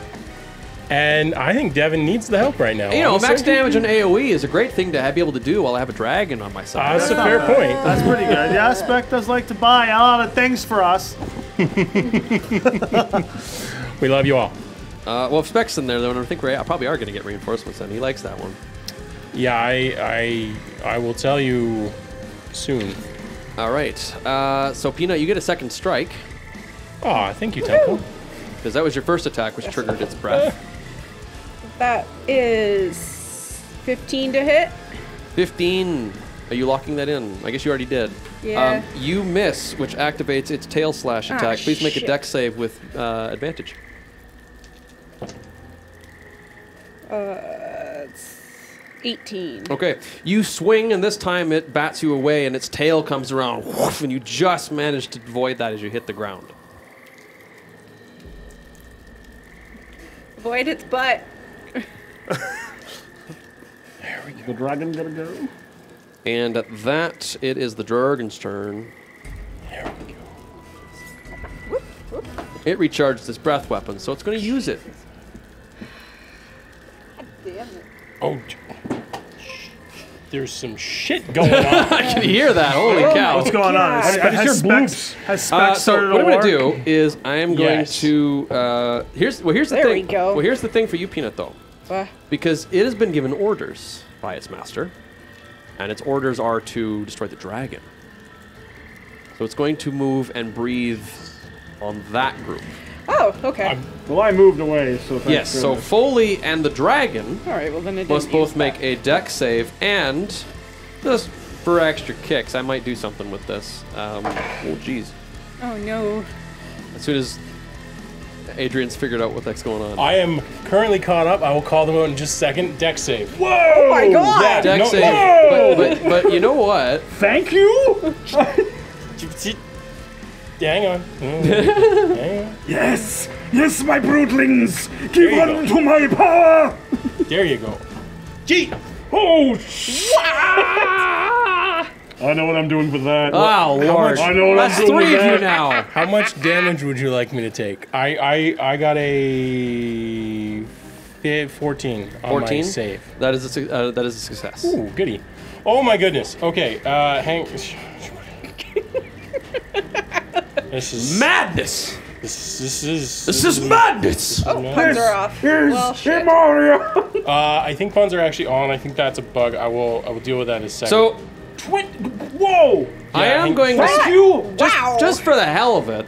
And I think Devin needs the help right now. You know, honestly. max damage on AoE is a great thing to have, be able to do while I have a dragon on my Uh, side. that's a fair point. That's pretty good. Yeah, Spec does like to buy a lot of things for us. We love you all. Uh, well, if Spec's in there, though, and I think we probably are going to get reinforcements then. He likes that one. Yeah, I I I will tell you soon. All right. Uh, so Peanut, you get a second strike Aw, thank you, Temple. because that was your first attack, which triggered its breath. That is 15 to hit. 15. Are you locking that in? I guess you already did. Yeah. Um, you miss, which activates its tail slash Ah, attack. Please make a dex save with uh, advantage. Uh, it's 18. Okay. You swing, and this time it bats you away, and its tail comes around, whoosh, and you just manage to avoid that as you hit the ground. Avoid its butt. The dragon gotta go. And at that, it is the dragon's turn. There we go. It recharged its breath weapon, so it's going to use it. Damn it. Oh, there's some shit going on. I can hear that. Holy cow! What's going on? Has, I- I has hear Specs, has Specs Uh, so started what a I'm going to do is I am going Yes. to uh, here's well here's the There thing. we go. Well, here's the thing for you, Peanut, though, Uh, because it has been given orders by its master, and its orders are to destroy the dragon. So it's going to move and breathe on that group. oh, okay. Well, I moved away, so thank yes. So goodness. Foley and the dragon All right, well then it must both make that. a dex save, and just for extra kicks, I might do something with this. Um, oh, jeez. Oh no. As soon as Adrian's figured out what the heck's going on. I am currently caught up. I will call them out in just a second. Dex save. Oh my god! Yeah, Deck no- save. Whoa! But, but, but you know what? Thank you. Hang on. hang on. Yes, yes, my broodlings, give you go. unto my power. There you go. Gee! Oh, sh- I know what I'm doing with that. Oh, Lord. I know what That's I'm doing three with of you that. now. How much damage would you like me to take? I I, I got a fi- 14 on 14? my save. That is a, uh, that is a success. Ooh, goody. Oh my goodness. Okay, uh, hang. This is Madness! This, this is This is madness! Oh, puns are off. Here's Well, shit. Mario. Uh, I think puns are actually on. I think that's a bug. I will I will deal with that in a second. So, Whoa! I am going to. Thank you. Just, Wow. just for the hell of it,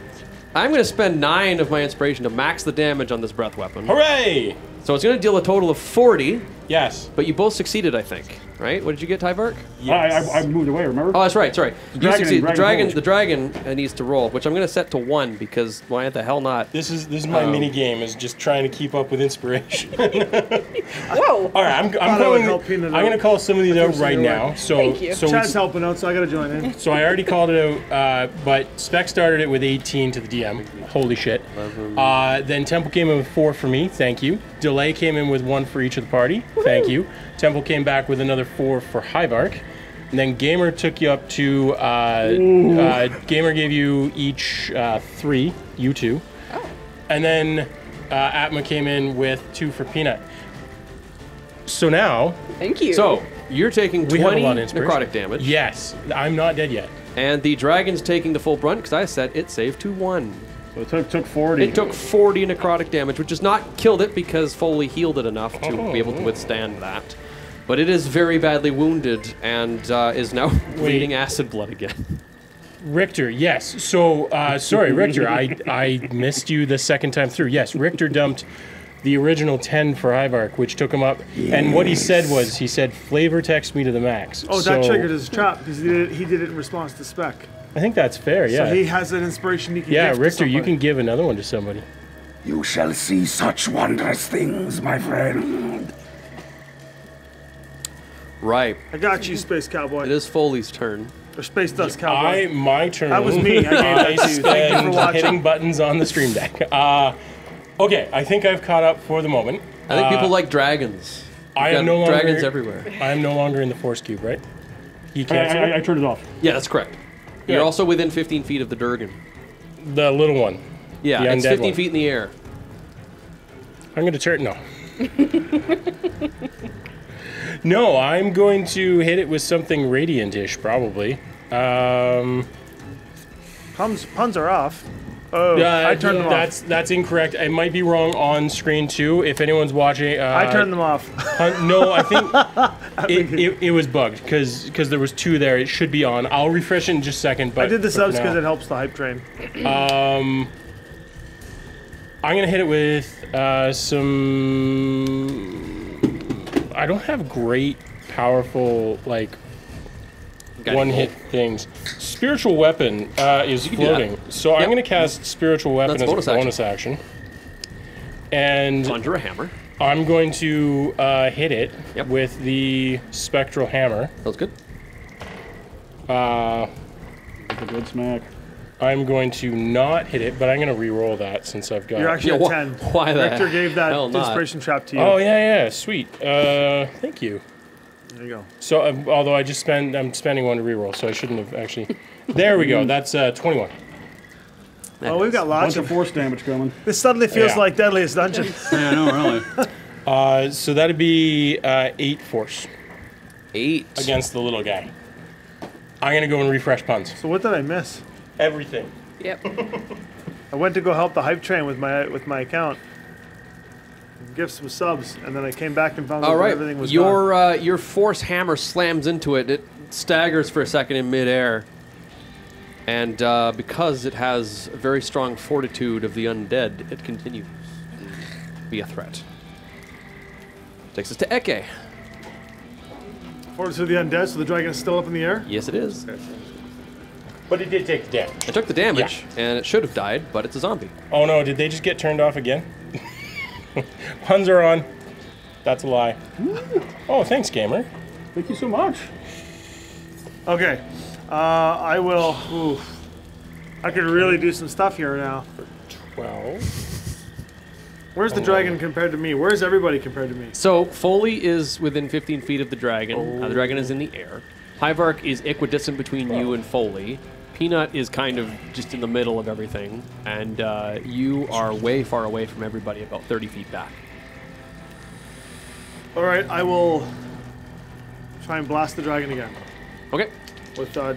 I'm going to spend nine of my inspiration to max the damage on this breath weapon. hooray! So it's going to deal a total of 40, Yes. but you both succeeded, I think. Right? What did you get, Hivearch? Yes. I, I, I moved away. Remember? Oh, that's right. Sorry. You dragon- succeed. The dragon dragon, the dragon uh, needs to roll, which I'm going to set to one because why the hell not? This is this is my Oh. mini game. Is just trying to keep up with inspiration. Whoa. All right, I'm, I'm Thought I would calling. help Peanut I'm gonna call some of these out right now. work. So Thank you. so Chad's helping out, so I gotta join in. so I already called it out, uh, but Spec started it with 18 to the DM. Holy shit. Uh, then Temple came in with four for me. Thank you. Delay came in with one for each of the party. Thank you. Temple came back with another four for Hivearch. And then Gamer took you up to. Uh, uh, Gamer gave you each uh, three. You two. Oh. And then uh, Atma came in with two for Peanut. So now Thank you. So you're taking we have a 20 lot of inspiration. necrotic damage, Yes, I'm not dead yet. and the dragon's taking the full brunt because I set it saved to one. So it took, took 40. It took 40 necrotic damage, which has not killed it because Foley healed it enough to be able to withstand that. But it is very badly wounded and uh, is now bleeding acid blood again. Richter, yes. So, uh, sorry, Richter, I, I missed you the second time through. Yes, Richter dumped the original 10 for Hivearch, which took him up. And what he said was, he said, flavor text me to the max. Oh, that triggered his trap because he did, it, he did it in response to Spec. I think that's fair, yeah. So he has an inspiration he can yeah, give to Richter, you can give another one to somebody. You shall see such wondrous things, my friend. Right. I got you, Space Cowboy. It is Foley's turn. Or Space Dust I, Cowboy. my turn. That was me. I gave I you. Thank you for spend watching. hitting buttons on the stream deck. Uh, okay, I think I've caught up for the moment. I think Uh, people like dragons. I You've am no longer dragons everywhere. I am no longer in the force cube, right? He I, canceled I, I it? turned it off. Yeah, that's correct. You're Yeah. also within 15 feet of the Durgan. the little one. Yeah, The it's 15 one. feet in the air. I'm going to turn no. no, I'm going to hit it with something radiant-ish, probably. Um, Puns, puns are off. Oh, Uh, I turned them off. that's that's incorrect. It might be wrong on screen too. If anyone's watching, uh, I turned them off. Hun- no, I think it, it, it was bugged because because there was two there. It should be on. I'll refresh it in just a second. But I did the subs because it helps the hype train. Um, I'm gonna hit it with uh, some. I don't have great, powerful like one hit things. Spiritual weapon uh, is can do that. floating, so I'm gonna cast spiritual weapon That's as bonus a bonus action. And Conjure a hammer. I'm going to uh, hit it Yep. with the spectral hammer. Sounds good. Uh, With a good smack. I'm going to not hit it, but I'm going to re-roll that since I've got. You're actually Yeah, at wh- 10. why the Victor gave that hell not? inspiration trap to you. Oh yeah, yeah, sweet. Uh, thank you. There you go. So, um, although I just spend, I'm spending one to reroll, so I shouldn't have actually. There we go. That's uh, 21. Oh, we've got lots Bunch of of. force damage coming. This suddenly feels Yeah. like Deadliest Dungeon. Yeah, I know, really. Uh, so that'd be uh, eight force Eight. against the little guy. I'm gonna go and refresh puns. so what did I miss? Everything. Yep. I went to go help the hype train with my with my account. Give some subs, and then I came back and found All out that right. everything was gone. Your uh, your force hammer slams into it. It staggers for a second in midair, and uh, because it has a very strong fortitude of the undead, it continues to be a threat. Takes us to Ekke. Forward to the undead, so the dragon is still up in the air. Yes, it is. But it did take the damage. It took the damage, and it should have died, but it's a zombie. Oh no! Did they just get turned off again? puns are on. That's a lie. Oh, thanks, gamer. Thank you so much. Okay, uh, I will. Ooh, I could really do some stuff here now. Twelve. Where's the dragon compared to me? Where's everybody compared to me? So Foley is within 15 feet of the dragon. Uh, the dragon is in the air. Hivearch is equidistant between you and Foley. Peanut is kind of just in the middle of everything, and uh, you are way far away from everybody, about 30 feet back. All right, I will try and blast the dragon again Okay, with uh,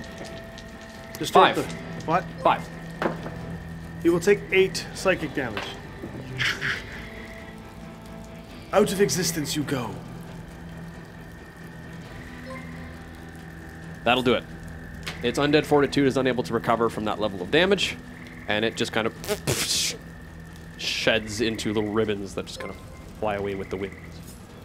just Five. The, what? five. He will take eight psychic damage. Out of existence you go. That'll do it. Its undead fortitude is unable to recover from that level of damage, and it just kind of sheds into little ribbons that just kind of fly away with the wind.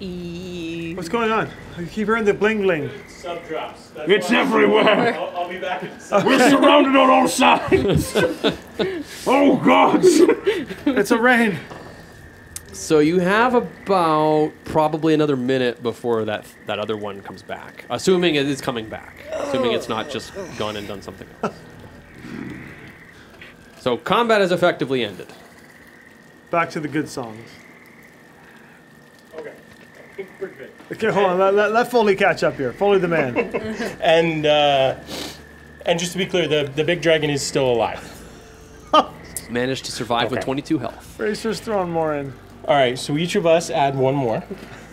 E- What's going on? I keep hearing the bling bling. Sub drops. It's everywhere. I'll, I'll be back. We're surrounded on all sides. oh, God. It's a rain. So you have about probably another minute before that that other one comes back, assuming it is coming back, assuming it's not just gone and done something else. So combat has effectively ended. Back to the good songs. Okay. We're good. Okay, hold on. Let, let, let Foley catch up here. Foley the man. And uh, and just to be clear, the the big dragon is still alive. Managed to survive with Okay. 22 health. Racer's throwing more in. All right. So each of us add one more.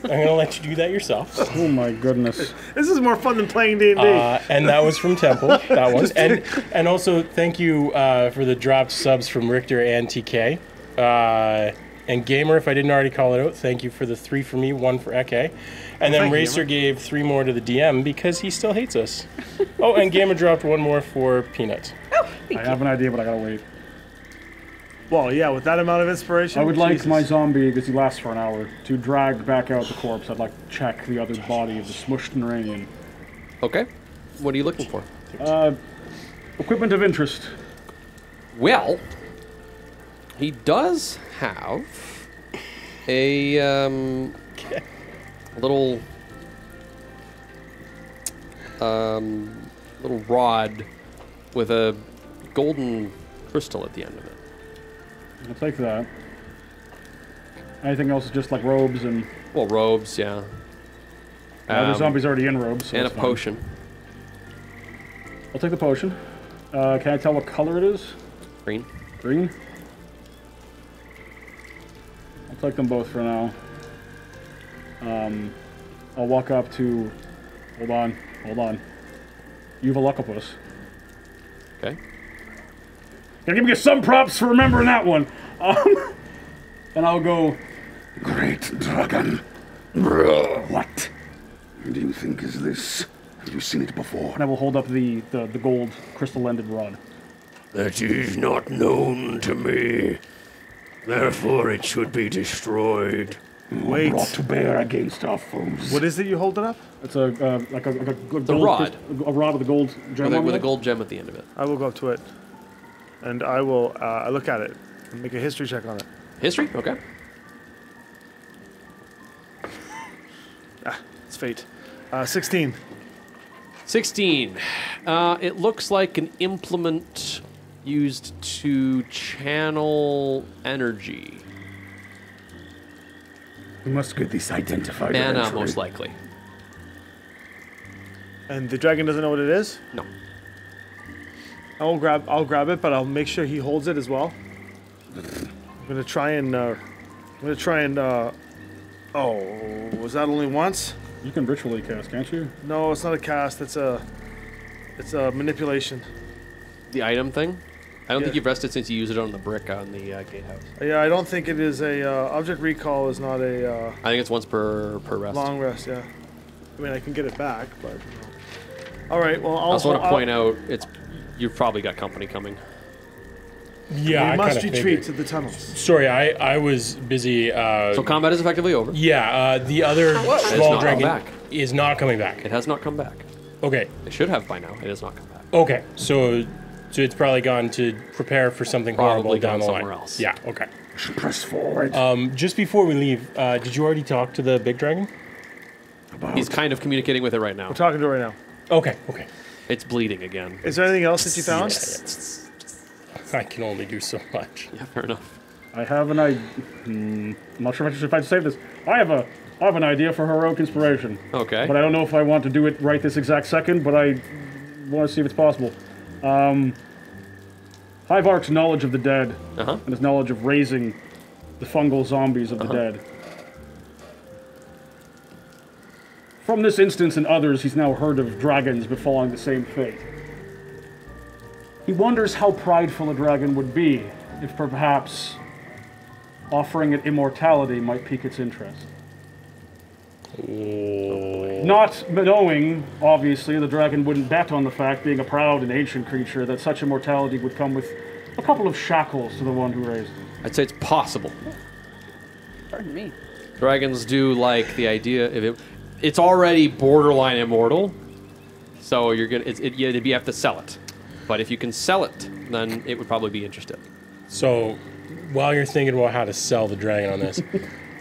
I'm gonna let you do that yourself. Oh, my goodness. This is more fun than playing D&D. Uh, and that was from Temple. That one. And and also thank you uh, for the dropped subs from Richter and TK. Uh, and Gamer, if I didn't already call it out, thank you for the three for me, one for Ekke. And then thank you, Racer gave three more to the DM because he still hates us. oh, and Gamer dropped one more for Peanut. Oh, I have an idea, but I gotta wait. Well, yeah, with that amount of inspiration. I would like my zombie, because he lasts for an hour, to drag back out the corpse. I'd like to check the other body of the smushed Naranian. Okay. What are you looking for? Uh, equipment of interest. Well, he does have a um, little um, little rod with a golden crystal at the end of it. I'll take that. Anything else is just like robes and Well, robes, yeah. the other Um, zombie's already in robes. So and a fine. potion. I'll take the potion. Uh, can I tell what color it is? Green. Green? I'll take them both for now. Um, I'll walk up to. Hold on, hold on. You've a Uvalocopus. Okay. Gotta give me some props for remembering that one. Um, and I'll go. Great dragon. What do you think is this? Have you seen it before? And I will hold up the, the, the gold crystal ended rod. That is not known to me. Therefore, it should be destroyed. Wait. Brought to bear against our foes. What is it you hold it up? It's a uh, like a, like a gold rod. crystal- a rod with a gold gem With a, on with a gold gem at the end of it. I will go up to it, and I will uh, look at it and make a history check on it. History? Okay. It's fate. Uh, 16. 16. Uh, it looks like an implement used to channel energy. We must get this identified. Mana, eventually. most likely. And the dragon doesn't know what it is. No. I will grab. I'll grab it, but I'll make sure he holds it as well. I'm gonna try and. Uh, I'm gonna try and. Uh, oh, was that only once? You can ritually cast, can't you? No, it's not a cast. It's a. It's a manipulation. The item thing? I don't Yeah. think you've rested since you used it on the brick on the uh, gatehouse. Yeah, I don't think it is a uh, object recall. Is not a uh, I think it's once per per rest. long rest. Yeah. I mean, I can get it back, but. All right. Well, I'll. I also want to I'll- point out it's you've probably got company coming. Yeah, We I must retreat figured. to the tunnels. Sorry, I, I was busy. Uh, So combat is effectively over. yeah, uh, the other small not dragon back. is not coming back. It has not come back. Okay, It should have by now. It has not come back. okay, so so it's probably gone to prepare for something horrible Probably down gone the line. somewhere else. Yeah, okay. Should press forward. Um, just before we leave, uh, did you already talk to the big dragon? He's kind of communicating with it right now. We're talking to it right now. Okay, okay. It's bleeding again. Is there anything else that you found? I can only do so much. Yeah, fair enough. I have an idea. Hmm, I'm not sure if I should if I should this. I have a I have an idea for heroic inspiration. Okay. But I don't know if I want to do it right this exact second, but I want to see if it's possible. Um, Hivearch's knowledge of the dead Uh-huh. and his knowledge of raising the fungal zombies of the dead. From this instance and others, he's now heard of dragons befalling the same fate. He wonders how prideful a dragon would be if perhaps offering it immortality might pique its interest. Oh. Not knowing, obviously, the dragon wouldn't bet on the fact, being a proud and ancient creature, that such immortality would come with a couple of shackles to the one who raised it. I'd say it's possible. Pardon me. Dragons do like the idea if it. It's already borderline immortal, so you're gonna. It's, it, you you have to sell it, but if you can sell it, then it would probably be interested. So, while you're thinking about how to sell the dragon on this,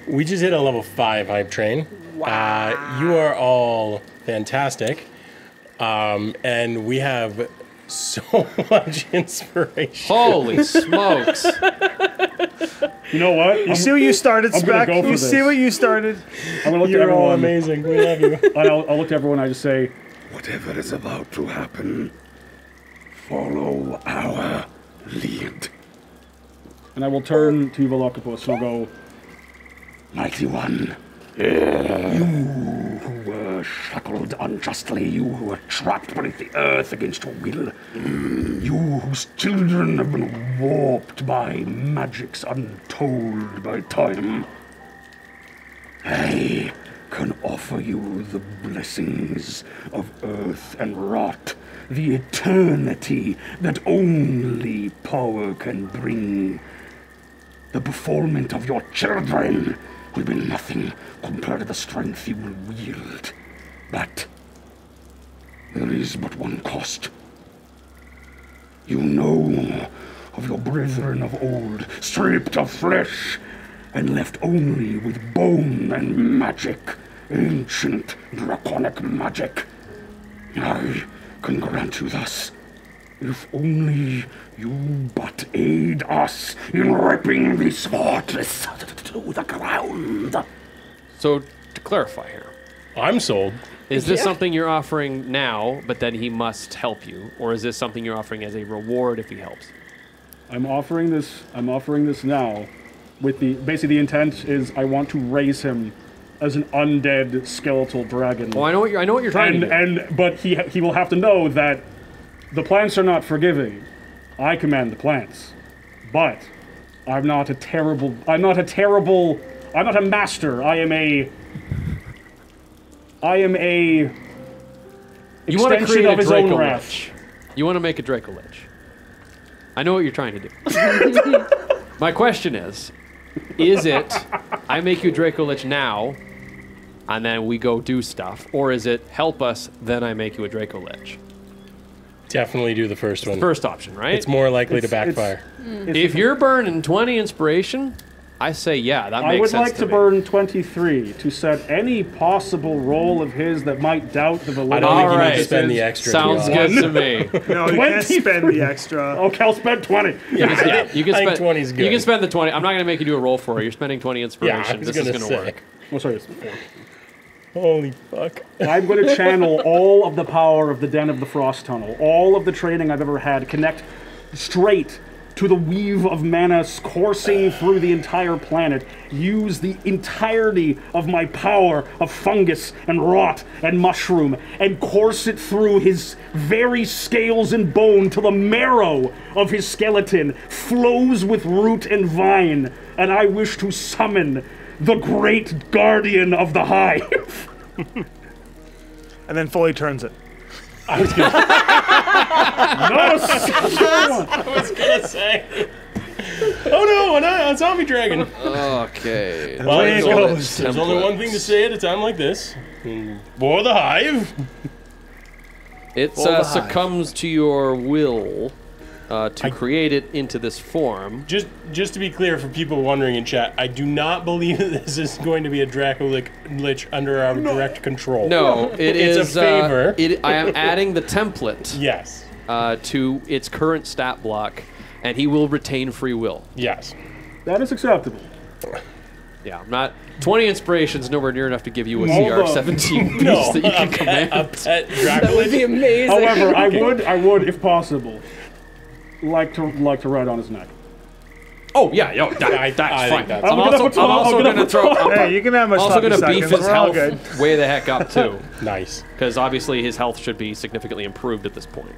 we just hit a level five hype train. Uh, you are all fantastic, um, and we have so much inspiration. Holy smokes! You know what? You see what you started, I'm Spec? go for You see what you started? I'm gonna look to You're all everyone. amazing. We love you. I'll, I'll look to everyone. I just say, Whatever is about to happen, follow our lead. and I will turn to Velocipus and I'll go. Mighty One, you who were shackled unjustly, you who were trapped beneath the earth against your will, you whose children have been warped by magics untold by time, I can offer you the blessings of earth and rot, the eternity that only power can bring. The befallment of your children will be nothing compared to the strength you will wield. But there is but one cost. You know of your brethren of old, stripped of flesh, and left only with bone and magic, ancient draconic magic. I can grant you thus, if only you but aid us in ripping this fortress to the ground. So to clarify here, I'm sold. Is this Yeah. something you're offering now, but then he must help you, or is this something you're offering as a reward if he helps? I'm offering this. I'm offering this now, with the basically the intent is I want to raise him as an undead skeletal dragon. Well, I know what you're. I know what you're trying and to do. and but he he will have to know that the plants are not forgiving. I command the plants, but I'm not a terrible. I'm not a terrible. I'm not a master. I am a. I am a. You want to extension create of a his own Draco wrath. Lich. You want to make a Draco Lich. I know what you're trying to do. My question is, is it I make you Draco Lich now, and then we go do stuff, or is it help us, then I make you a Draco Lich? Definitely do the first one. First option, right? It's more likely to It's- it's- backfire. Mm. if you're burning 20 inspiration, I say yeah, that makes sense. I would sense like to, to burn 23 to set any possible roll of his that might doubt the I validity. don't think you need to spend the extra. Sounds good to me. No, you can't spend the extra. Oh, okay, I'll spend 20. yeah, you can I think spend 20 is You can spend the 20. I'm not going to make you do a roll for it. You're spending 20 Yeah, inspiration. I was this is gonna going to work. Oh, sorry, it's four. Holy fuck. I'm going to channel all of the power of the Den of the Frost Tunnel, all of the training I've ever had, connect straight to the weave of mana coursing through the entire planet. Use the entirety of my power of fungus and rot and mushroom and course it through his very scales and bone till the marrow of his skeleton flows with root and vine. And I wish to summon the great guardian of the hive. And then fully turns it. I was gonna No S I was gonna say. Oh no, an- a zombie dragon. Okay. Well, There there's it only, goes. there's only one thing to say at a time like this. War the hive. It uh, of hive. succumbs to your will uh, to create it into this form. Just, just to be clear for people wondering in chat, I do not believe that this is going to be a Draco Lich, Lich under our direct control. No, it It's a favor. Uh, it, I am adding the template Yes. uh, to its current stat block, and he will retain free will. Yes. That is acceptable. Yeah, I'm not. 20 inspirations nowhere near enough to give you a CR 17 beast No, that you can a pet, command. a pet That would be amazing. However, I would, I would, if possible, like to like to ride on his neck. Oh yeah, yo, that, I- that's I fine. that's- I'm I'll get also, up a I'm twelve, I'll also get up gonna a throw. I'm Hey, you can have my also sloppy gonna beef seconds. his health good. way the heck up too, Nice. because obviously his health should be significantly improved at this point.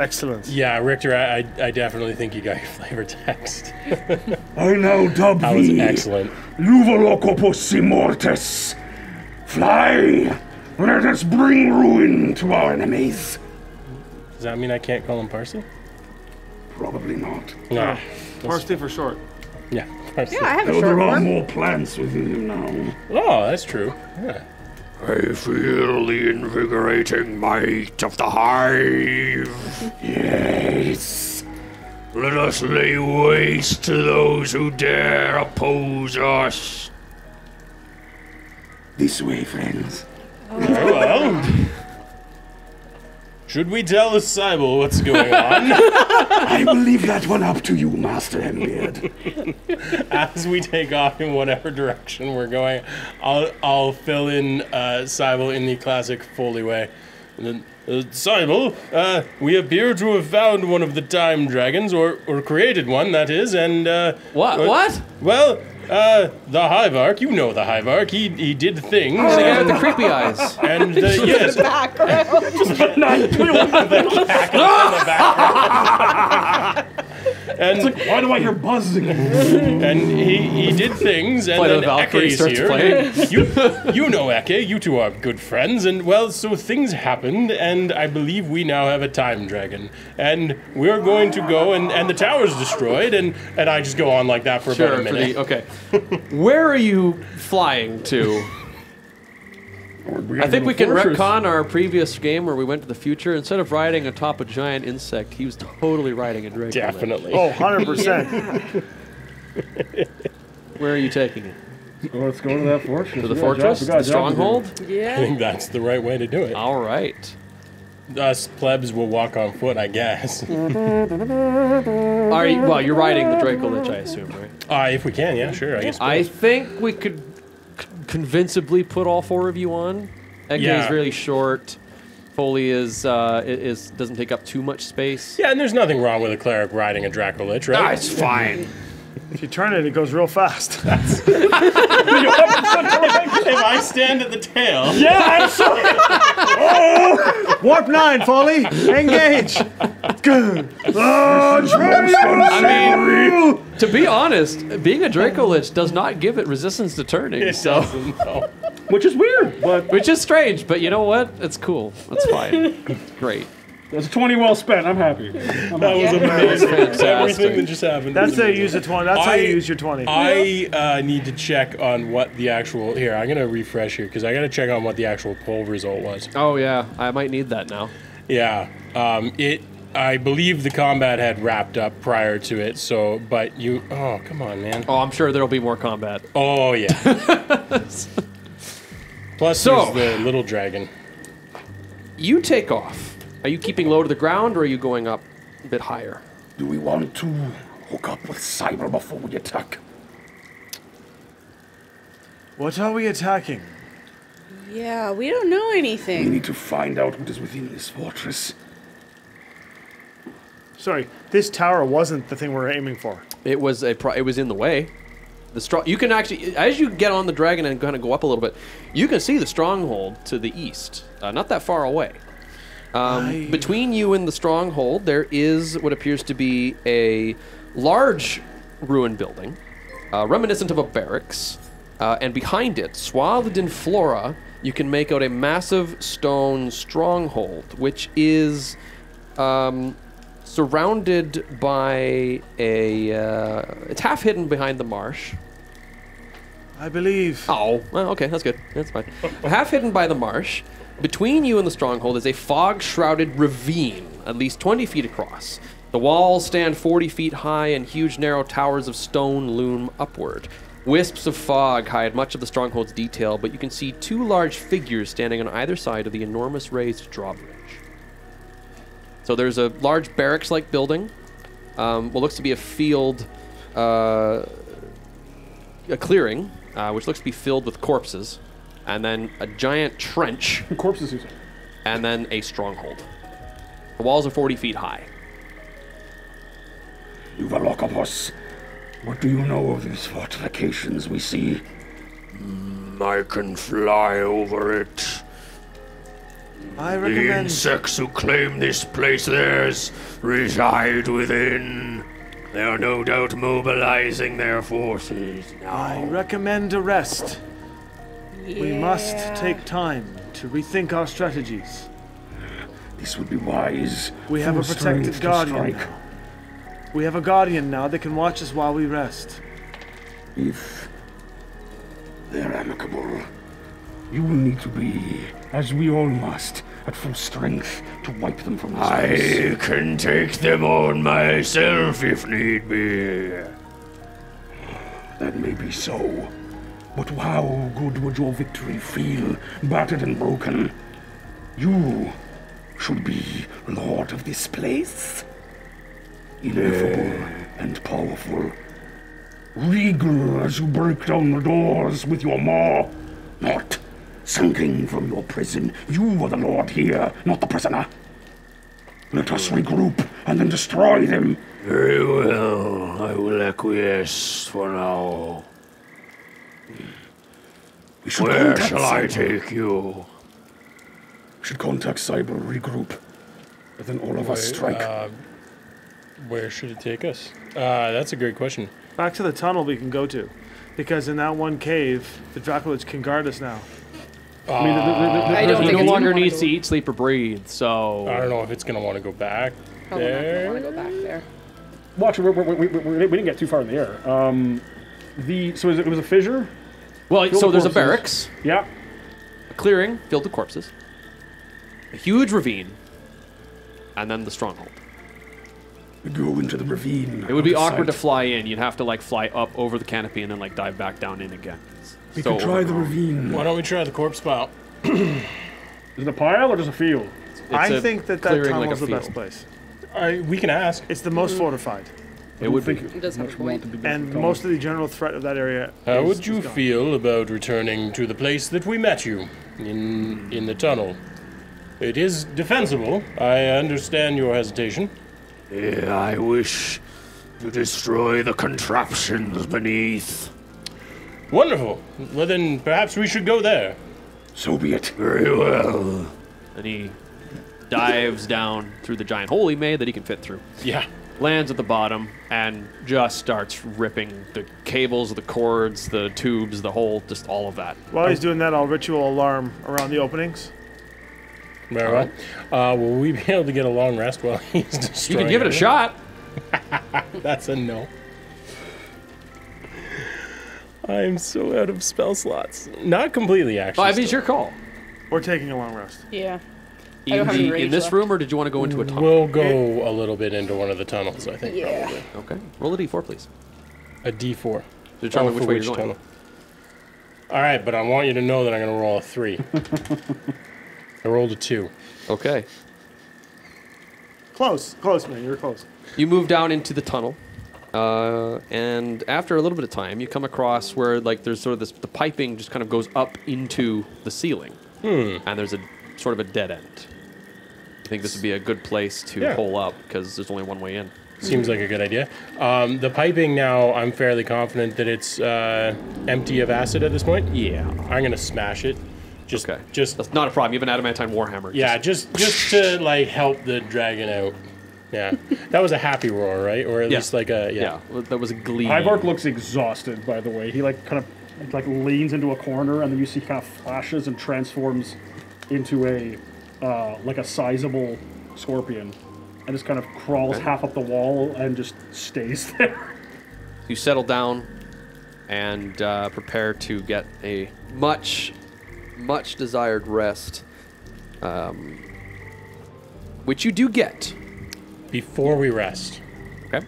Excellent. Yeah, Richter, I, I, I definitely think you got your flavor text. I now dub That was thee excellent. Luvolocopus Immortus. Fly! Let us bring ruin to our enemies. Does that mean I can't call him Parsley? Probably not. No. Parsley for short. Yeah, Parsley. Yeah, I have a Though short there are one. more plants within him now. Oh, that's true. Yeah. I feel the invigorating might of the hive. Yes. Let us lay waste to those who dare oppose us. This way, friends. Very well. Should we tell the Cybele what's going on I will leave that one up to you, Master Hembeard. as we take off in whatever direction we're going? I'll I'll fill in uh, Cybele in the classic Foley way. And then, uh, Cybele, uh, we appear to have found one of the time dragons, or, or created one, that is, and uh, What? uh, What? Well, uh, the Hivearch, you know the Hivearch. He he did things, The guy and, with the creepy eyes. and uh, yes, Background. and Why do I hear buzzing? and he he did things, and Play then the Valkyrie Ekke is starts here. playing. You you know Ekke, you two are good friends, and well, so things happened, and I believe we now have a time dragon, and we're going to go, and and the tower's destroyed, and and I just go on like that for Sure. about a For minute. the, okay. Where are you flying to? I think we can retcon our previous game where we went to the future. Instead of riding atop a giant insect, he was totally riding a dragon. Definitely. Oh, 100%. Where are you taking it? Well, let's go to that fortress. To the fortress? The stronghold? Yeah. I think that's the right way to do it. All right. Us plebs will walk on foot, I guess. Are you, well, you're riding the Draco Lich, I assume, right? Uh, if we can, yeah, sure. I guess. I think we could c- convincibly put all four of you on. Ekke Yeah. is really short. Foley is, uh, i- is doesn't take up too much space. yeah, and there's nothing wrong with a cleric riding a Dracolich, right? Ah, it's fine. if you turn it, it goes real fast. if I stand at the tail, Yeah, absolutely. oh! Warp 9, Foley. Engage. I mean, to be honest, being a Draco Lich does not give it resistance to turning, so No. Which is weird, but which is strange. But you know what? It's cool. It's fine. It's great. it's 20 well spent. I'm happy. I'm That was amazing. fantastic. Everything that just happened. That's how you use a 20. That's how you use your 20. I uh, need to check on what the actual. Here, I'm gonna refresh here because I gotta check on what the actual poll result was. Oh yeah, I might need that now. Yeah, um, it. I believe the combat had wrapped up prior to it. So, but you. Oh, come on, man. Oh, I'm sure there'll be more combat. Oh yeah. Plus, So- there's the little dragon. You take off. Are you keeping low to the ground, or are you going up a bit higher? Do we want to hook up with Cyber before we attack? What are we attacking? Yeah, we don't know anything. We need to find out what is within this fortress. Sorry, this tower wasn't the thing we're aiming for. It was a. Pro- it was in the way. The strong. You can actually, as you get on the dragon and kind of go up a little bit, you can see the stronghold to the east, uh, not that far away. Um, I- Between you and the stronghold, there is what appears to be a large ruined building, uh, reminiscent of a barracks, uh, and behind it, swathed in flora, you can make out a massive stone stronghold, which is um, surrounded by a. Uh, it's half hidden behind the marsh. I believe. Oh, well, okay, that's good. That's fine. half hidden by the marsh, between you and the stronghold is a fog shrouded ravine, at least 20 feet across. The walls stand 40 feet high, and huge narrow towers of stone loom upward. Wisps of fog hide much of the stronghold's detail, but you can see two large figures standing on either side of the enormous raised drawbridge. So there's a large barracks like building, um, what looks to be a field, uh, a clearing, uh, which looks to be filled with corpses, and then a giant trench, Corpses, you say. and then a stronghold. The walls are 40 feet high. Uvalokopos, what do you know of these fortifications we see? I can fly over it. I The insects who claim this place theirs reside within. They are no doubt mobilizing their forces I recommend a rest. We must take time to rethink our strategies. This would be wise. We have a Full protected to guardian strike. now. We have a guardian now that can watch us while we rest. If they're amicable, you will need to be, as we all must, at full strength to wipe them from place. I can take them on myself if need be. That may be so. But how good would your victory feel, battered and broken? You should be lord of this place. Ineffable and powerful. Regal as you break down the doors with your maw. Not sinking from your prison. You are the lord here, not the prisoner. Let us regroup and then destroy them. Very well. I will acquiesce for now. We should Where shall I take you? We Should contact Cyber, regroup. And then all of us strike. Uh, where should it take us? Uh, that's a great question. Back to the tunnel we can go to. Because in that one cave, the Dracolich can guard us now. I mean, the, the, the, the, I don't He think no it's longer gonna needs go- to eat, sleep, or breathe, so. I don't know if it's gonna want to go back Probably not gonna there. want to go back there. Watch, we, we, we, we, we didn't get too far in the air. Um, the so is it, it was a fissure. Well, Fill so the there's a barracks, Yeah. a clearing filled with corpses, a huge ravine, and then the stronghold. Go into the ravine. It would be out of awkward to fly in. You'd have to like fly up over the canopy and then like dive back down in again. It's We so could try the ravine. Why don't we try the corpse pile? Is it a pile or just a field? It's I a think that that clearing tunnel's like a the field. best place. I, we can ask. It's the most fortified. It would be. It does have a much want point. to be And difficult. most of the general threat of that area. How is- would you is gone. feel about returning to the place that we met you in in the tunnel? It is defensible. I understand your hesitation. Yeah, I wish to destroy the contraptions beneath. Wonderful. Well then, perhaps we should go there. So be it. Very well. And he dives down through the giant hole he made that he can fit through. Yeah. Lands at the bottom and just starts ripping the cables, the cords, the tubes, the whole, just all of that. While he's doing that, I'll ritual alarm around the openings. Very well. Uh, will we be able to get a long rest while he's destroying? You destroying can give it a shot. That's a no. I'm so out of spell slots. Not completely, actually. I mean, it's your call. We're taking a long rest. Yeah. In, the, in this left. room, or did you want to go into a tunnel? We'll go a little bit into one of the tunnels, I think. Yeah. Okay. Roll a d4, please. A D4. To determine which for way which you're going. tunnel? All right, but I want you to know that I'm going to roll a three. I rolled a two. Okay. Close, close, man. You're close. You move down into the tunnel, uh, and after a little bit of time, you come across where like there's sort of this the piping just kind of goes up into the ceiling, and there's a sort of a dead end. I think this would be a good place to Yeah. hole up because there's only one way in. Seems like a good idea. Um, the piping now, I'm fairly confident that it's uh, empty of acid at this point. Yeah. I'm going to smash it. Just, Okay. just That's not a problem. You have an adamantine warhammer. Yeah, just just to like help the dragon out. Yeah, that was a happy roar, right? Or at Yeah. least like a Just- yeah. yeah. That was a glee. Hivearch looks exhausted, by the way. He like kind of like leans into a corner, and then you see kind of flashes and transforms into a uh, like a sizable scorpion, and just kind of crawls half up the wall and just stays there. You settle down and uh, prepare to get a much, much desired rest, um, which you do get. Before we rest, Okay.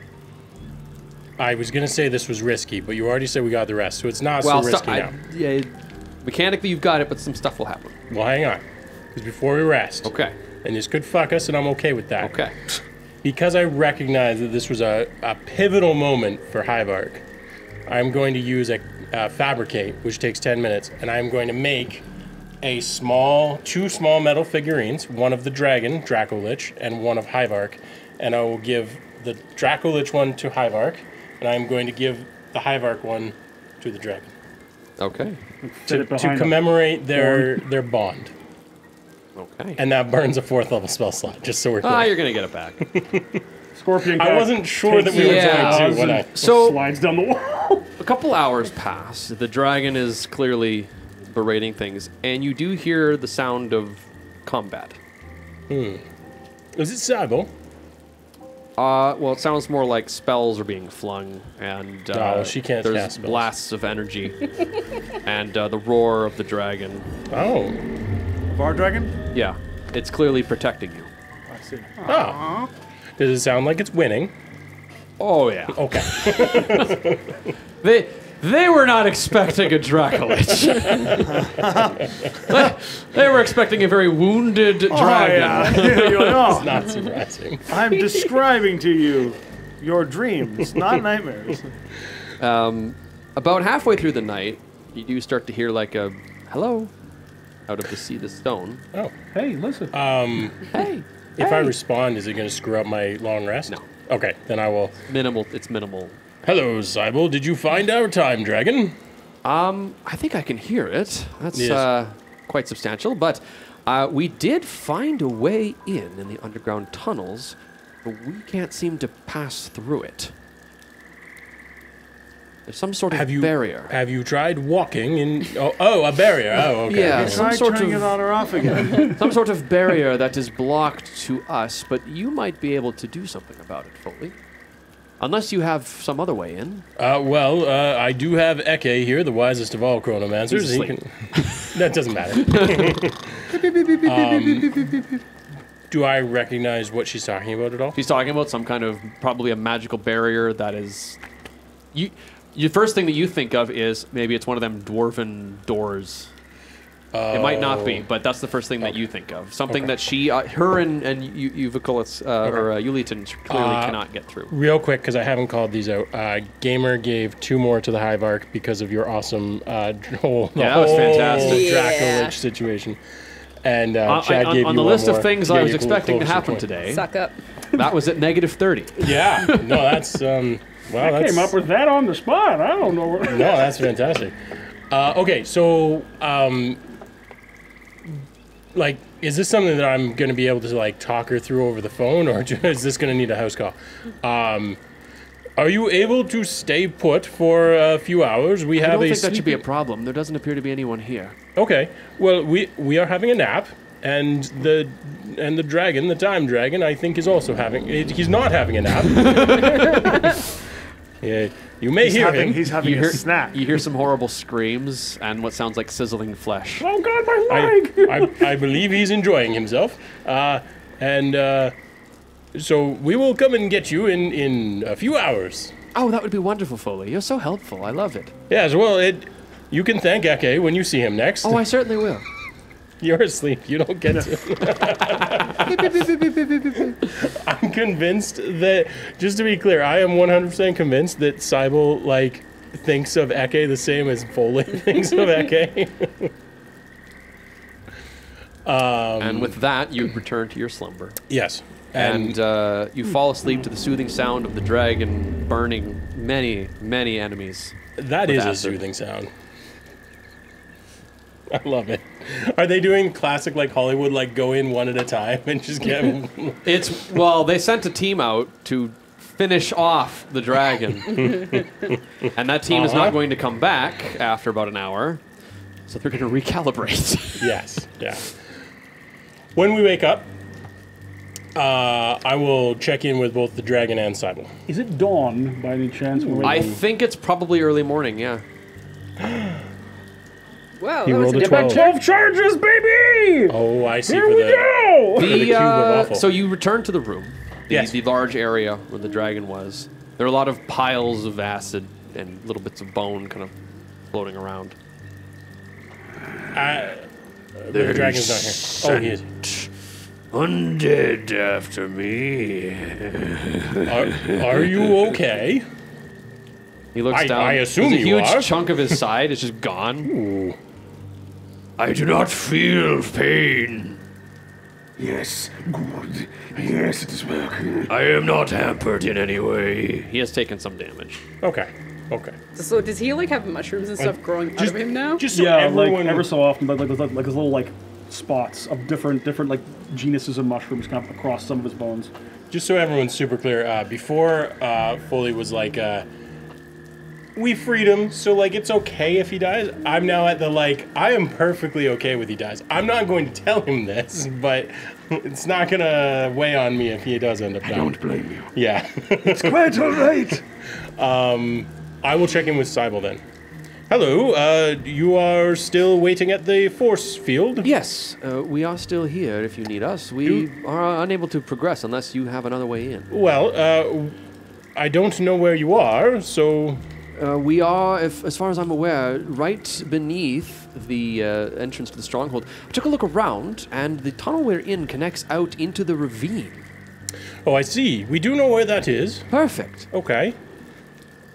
I was gonna say this was risky, but you already said we got the rest, so it's not Well, so risky I- now. yeah, mechanically you've got it, but some stuff will happen. Well, hang on, because before we rest, Okay. and this could fuck us, and I'm okay with that. Okay. Because I recognize that this was a, a pivotal moment for Hivearch, I'm going to use a, uh fabricate, which takes 10 minutes, and I'm going to make a small, two small metal figurines, one of the dragon, Dracolich, and one of Hivearch. And I will give the Dracolich one to Hivearch, and I'm going to give the Hivearch one to the dragon. Okay. To, to commemorate their, their bond. Okay. And that burns a fourth level spell slot, just so we're clear. ah, you're gonna get it back. Scorpion. I wasn't sure that we were Yeah. going to when I. so slides down the wall. a couple hours pass. The dragon is clearly berating things, and you do hear the sound of combat. Hmm. Is it Sable? Uh, well, it sounds more like spells are being flung, and uh, Oh, she can't there's cast spells. blasts of energy, and uh, the roar of the dragon. Oh. Bar dragon? Yeah, it's clearly protecting you. I see. Oh. Does it sound like it's winning? Oh yeah, Okay. they they were not expecting a Dracolich. they, they were expecting a very wounded dragon. Oh, yeah. You're like, oh, Not surprising. I'm describing to you your dreams, not nightmares. Um, about halfway through the night, you do start to hear like a hello out of the sea, the stone. Oh. hey, listen. Um, Hey, If I respond, is it going to screw up my long rest? No. Okay, then I will. minimal. It's minimal. Hello, Cybele. Did you find our time dragon? Um, I think I can hear it. That's Yes. uh, quite substantial, but uh, we did find a way in in the underground tunnels, but we can't seem to pass through it. There's some sort of Have you barrier. Have you tried walking in? Oh, oh a barrier. Oh, okay. Yeah. okay. Some sort of- it on or off again. some sort of barrier that is blocked to us, but you might be able to do something about it, Foley. Unless you have some other way in. Uh, well, uh, I do have Ekke here, the wisest of all chronomancers. He can- that doesn't matter. Um, do I recognize what she's talking about at all? She's talking about some kind of probably a magical barrier that is. You, the first thing that you think of is maybe it's one of them dwarven doors. It might not be, but that's the first thing that you think of. Something Oh. Okay. that she, uh, her, and and you, you Vicolis, uh, or uh, Uliton clearly Uh, cannot get through. Real quick, because I haven't called these out. Uh, Gamer gave two more to the Hivearch because of your awesome uh, whole, the Yeah, that was whole fantastic. Yeah. Dracolich situation. And uh, On, Chad on- gave on you the one list more of things to I was expecting to happen point. today, Suck up. that was at negative 30. Yeah, no, that's um, well, I that's came up with that on the spot. I don't know. Where... no, that's fantastic. Uh, okay, so um, like, is this something that I'm going to be able to like talk her through over the phone, or is this going to need a house call? Um, are you able to stay put for a few hours? We I have don't a think that should be a problem. There doesn't appear to be anyone here. Okay. Well, we we are having a nap, and the and the dragon, the time dragon, I think is also having. He's not having a nap. yeah, you may He's hear having, him. he's having You a hear, snack. you hear some horrible screams and what sounds like sizzling flesh. Oh God, my I, leg! I, I believe he's enjoying himself. Uh, and uh, so we will come and get you in, in a few hours. Oh, that would be wonderful, Foley. You're so helpful. I love it. Yes, well, it, you can thank Ekke when you see him next. Oh, I certainly will. You're asleep. You don't get to. I'm convinced that, just to be clear, I am 100% convinced that Cybele, like, thinks of Ekke the same as Foley thinks of Ekke. and with that, you return to your slumber. yes. And uh, you fall asleep to the soothing sound of the dragon burning many, many enemies. That is with is a soothing sound. I love it. Are they doing classic like Hollywood, like go in one at a time and just get? It's well, they sent a team out to finish off the dragon, and that team is Uh-huh. not going to come back after about an hour, so they're going to recalibrate. yes, yeah. When we wake up, uh, I will check in with both the dragon and Cybele. Is it dawn by any chance? when I think it's probably early morning. Yeah. Wow, He that was rolled a a 12. Twelve charges, baby! Oh, I see Here for we the. go! the The, cube uh, awful. so you return to the room, the, Yes. the large area where the dragon was. There are a lot of piles of acid and little bits of bone kind of floating around. I, the dragon's not here. Oh, he is. Undead after me. Are, are you okay? He looks I- down. I assume There's a you huge are. chunk of his side is just gone. I do not feel pain. Yes, good. Yes, it is working. I am not hampered in any way. He has taken some damage. Okay. Okay. So does he like have mushrooms and stuff growing out of him now? Just so yeah, everyone. like ever so often, like like, there's like, like there's little like spots of different different like genuses of mushrooms kind of across some of his bones. just so everyone's super clear, uh, before uh, Foley was like, uh, we freed him, so like it's okay if he dies. I'm now at the like, I am perfectly okay with he dies. I'm not going to tell him this, but it's not gonna weigh on me if he does end up I dying. don't blame you. Yeah, it's Quite all right. Um, I will check in with Cybele then. Hello, uh, you are still waiting at the force field? Yes, uh, we are still here if you need us. We are unable to progress unless you have another way in. Well, uh, I don't know where you are, so Uh, we are, if, as far as I'm aware, right beneath the uh, entrance to the stronghold. I took a look around, and the tunnel we're in connects out into the ravine. Oh, I see. We do know where that is. Perfect. Okay.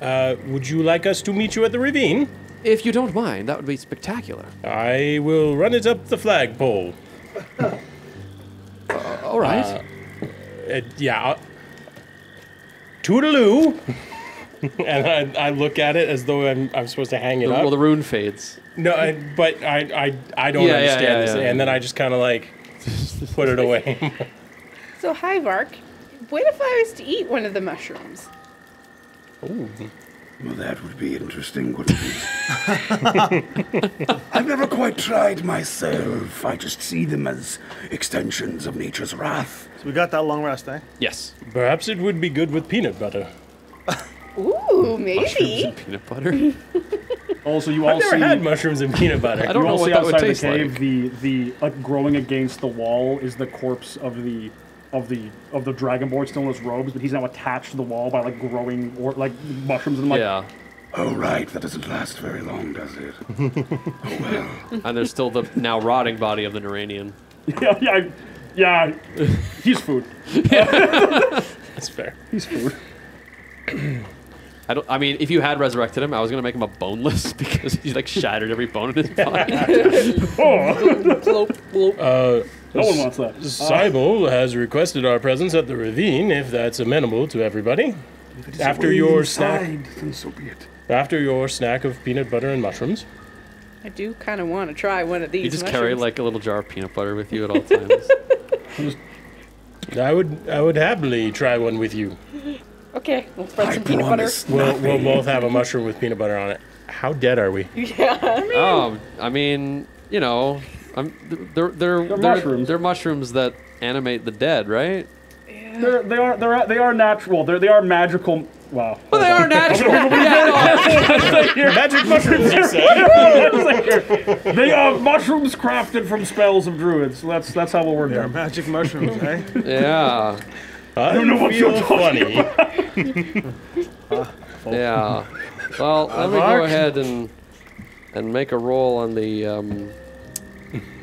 Uh, would you like us to meet you at the ravine? If you don't mind, that would be spectacular. I will run it up the flagpole. All right. Uh, yeah. I'll- Toodaloo! and I, I look at it as though I'm, I'm supposed to hang it The- up. well, the rune fades. no, I, but I, I, I don't Yeah, yeah, understand yeah, this. yeah. And then I just kind of like put it away. So hi, Vark. What if I was to eat one of the mushrooms? Well, that would be interesting, wouldn't it? I've never quite tried myself. I just see them as extensions of nature's wrath. So we got that long rest, eh? Yes. Perhaps it would be good with peanut butter. Ooh, maybe. Mushrooms and Peanut butter. Also, you all I've never see had mushrooms and peanut butter. I don't you know all what see that would outside the cave like. the the like growing against the wall is the corpse of the of the of the dragonborn still in his robes, but he's now attached to the wall by like growing or like mushrooms and like yeah. Oh, right. That doesn't last very long, does it? oh, well. And there's still the now rotting body of the Naranian. yeah yeah yeah. He's food. That's fair. He's food. I don't. I mean, if you had resurrected him, I was gonna make him a boneless because he's like shattered every bone in his body. Bloop, bloop. Uh, No one wants that. Cybele has requested our presence at the ravine, if that's amenable to everybody. If it is After your snack. then so be it. After your snack of peanut butter and mushrooms. I do kind of want to try one of these. You just carry mushrooms. like a little jar of peanut butter with you at all times. I would I would happily try one with you. Okay, we'll spread I some peanut butter. We'll we'll both have a mushroom with peanut butter on it. How dead are we? Yeah. oh, I mean, you know, I'm, they're, they're, they're, mushrooms. They're mushrooms that animate the dead, right? They're, they are they're they are natural. They're they are magical. Wow. Well, they are natural. yeah, Magic mushrooms, you said. they are mushrooms crafted from spells of druids. That's that's how we'll work They're them. magic mushrooms, eh? yeah, I don't know what you're funny. yeah. Well, let me Mark? go ahead and and make a roll on the um,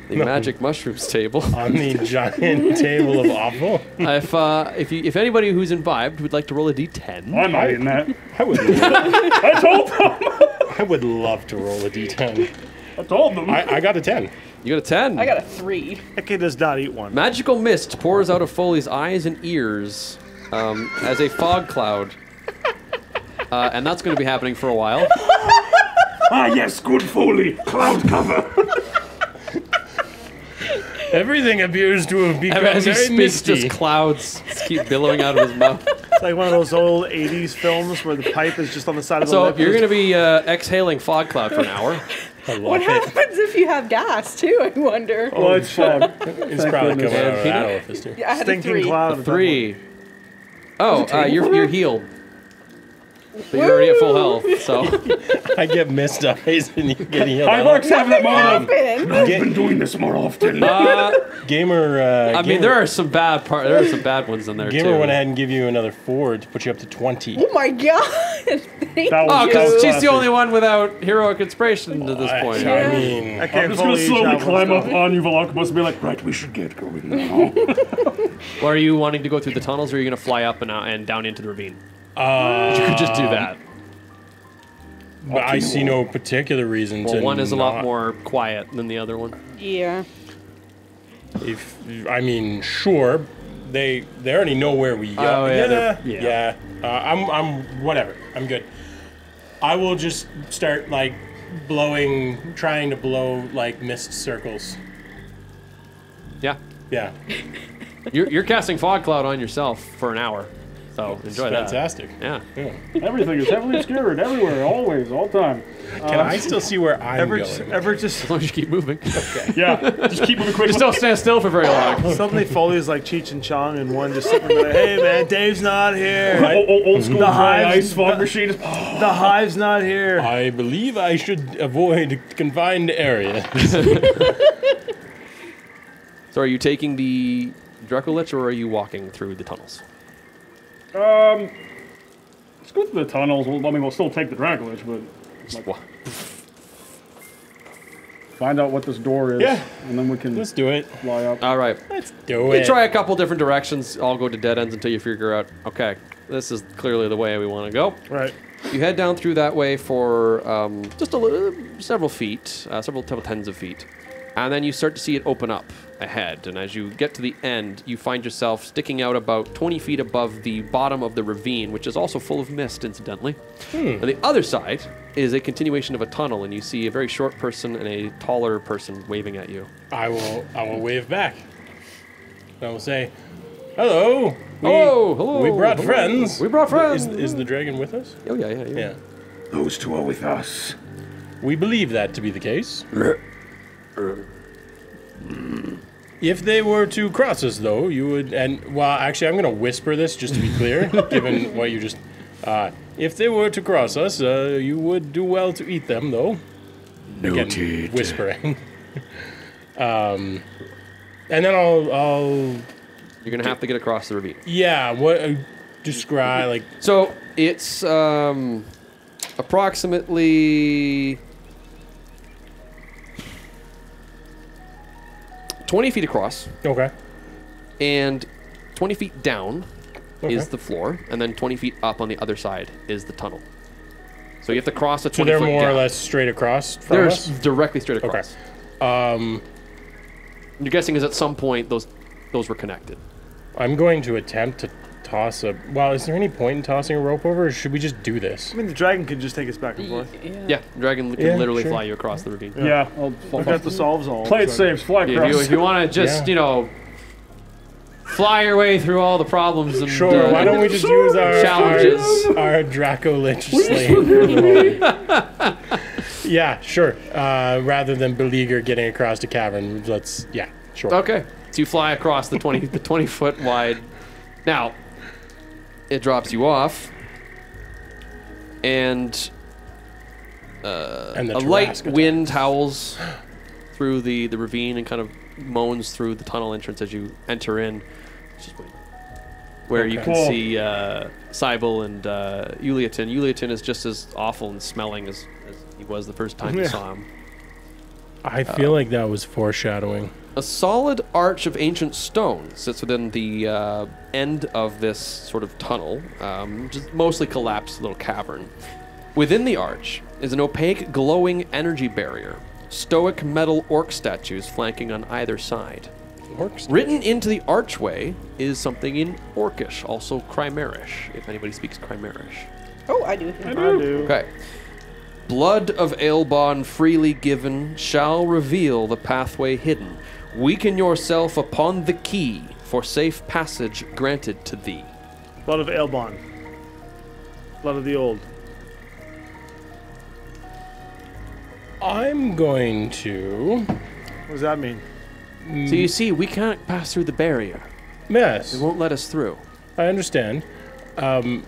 the magic mushrooms table. on the giant table of awful. if uh, if you if anybody who's imbibed would like to roll a d10, I'm not eating that. I would I told them. I would love to roll a d10. I told them. I, I got a 10. You got a 10. I got a three. Ekke does not eat one. Magical mist pours out of Foley's eyes and ears um, as a fog cloud. Uh, and that's going to be happening for a while. Ah, yes, good Foley. Cloud cover. Everything appears to have become As he very speaks, misty. just clouds just keep billowing out of his mouth. It's like one of those old 80s films where the pipe is just on the side of the So lip. you're going to be uh, exhaling fog cloud for an hour. I love What it. happens if you have gas too? I wonder. well, it's fog. It's probably goodness. coming out of that peanut? orifice too. Yeah, I had a three. cloud. of Three. Oh, uh, you're, you're healed. But you're already at full health, so I get missed eyes and you get healed. I works having that moment. Happened. I've been doing this more often. uh, Gamer. Uh, I mean there are some bad part. There are some bad ones in there Gamer too. went ahead and give you another four to put you up to 20. Oh my god! Thank That Oh, because she's classy. the only one without heroic inspiration to this I, point. I mean, Ekke I'm just gonna slowly climb one up on you, Velocipus, and be like, right, we should get going now. Well, are you wanting to go through the tunnels, or are you going to fly up and, uh, and down into the ravine? Uh, you could just do that. but I see no particular reason Well, to. one is a lot not- more quiet than the other one. Yeah. If I mean, sure, they they already know where we go. Oh, yeah, yeah, they're- yeah. Uh, I'm I'm whatever. I'm good. I will just start like blowing, trying to blow like mist circles. Yeah, Yeah, you're, you're casting fog cloud on yourself for an hour, so it's enjoy that. fantastic. Yeah. Yeah. everything is heavily obscured everywhere, always, all time. Can uh, I still see where I'm Ever, going? ever just As long as you keep moving. Okay. Yeah, just keep moving quick. Just don't stand still for very long. suddenly Foley is like Cheech and Chong, and one just sitting there "Hey man, Dave's not here. Old, old, old school The dry hives- ice fog the- machine. The hive's not here." I believe I should avoid confined areas. So are you taking the Dracolich, or are you walking through the tunnels? Um, let's go through the tunnels. We'll, I mean, we'll still take the Dracolich, but Just wa- find out what this door is, Yeah. and then we can Let's do it. fly up. All right. Let's do You it. try a couple different directions. All go to dead ends until you figure out, okay, this is clearly the way we want to go. Right. You head down through that way for um, just a little, several feet, uh, several several tens of feet, and then you start to see it open up ahead. And as you get to the end, you find yourself sticking out about 20 feet above the bottom of the ravine, which is also full of mist, incidentally. Hmm. On the other side is a continuation of a tunnel, and you see a very short person and a taller person waving at you. I will. I will wave back. I will say, "Hello. We, Hello, hello, We brought hello. friends. We brought Is, friends. is the dragon with us? Oh yeah, yeah, yeah. Yeah. Those two are with us. We believe that to be the case. If they were to cross us, though, you would. And well, actually, I'm going to whisper this just to be clear, given what you just. Uh, if they were to cross us, uh, you would do well to eat them, though. Again, Noted. whispering. um, and then I'll, I'll. You're gonna have to get across the ravine. Yeah. What? Uh, describe like. So it's um, approximately 20 feet across, Okay. and 20 feet down Okay. is the floor, and then 20 feet up on the other side is the tunnel. So you have to cross a 20 So they're more gap. or less straight across from They're us. directly straight Okay. across. Um, You're guessing is at some point those those were connected. I'm going to attempt to toss a. Well, is there any point in tossing a rope over, or should we just do this? I mean, the dragon could just take us back and forth. Yeah, dragon can Yeah, literally sure. fly you across the ravine. Yeah, I'll, I've got the solves all. play it so- safe. Fly If you, across. if you want to just, Yeah. you know, fly your way through all the problems and Sure. uh, why don't we just use our Challenges. our, our Draco Lich slave? yeah, sure. Uh, rather than beleaguer getting across the cavern, let's. Yeah, sure. Okay. So you fly across the 20 the 20 foot wide. Now, it drops you off. And and the a light wind howls through the, the ravine and kind of moans through the tunnel entrance as you enter in. Just wait. Where you can Cool. see uh, Cybele and uh, Uliatin. Uliatin is just as awful and smelling as, as he was the first time you saw him. I feel like that was foreshadowing. A solid arch of ancient stone sits within the uh, end of this sort of tunnel, um, which is mostly collapsed little cavern. Within the arch is an opaque, glowing energy barrier. Stoic metal orc statues flanking on either side. Orcs? Written into the archway is something in Orcish, also Chimerish, if anybody speaks Chimerish. Oh, I do. I do. Okay. Blood of Aelbon freely given shall reveal the pathway hidden. Weaken yourself upon the key for safe passage granted to thee. Blood of Aelbon. Blood of the old. I'm going to. What does that mean? So you see, we can't pass through the barrier. Yes, It won't let us through. I understand. Um,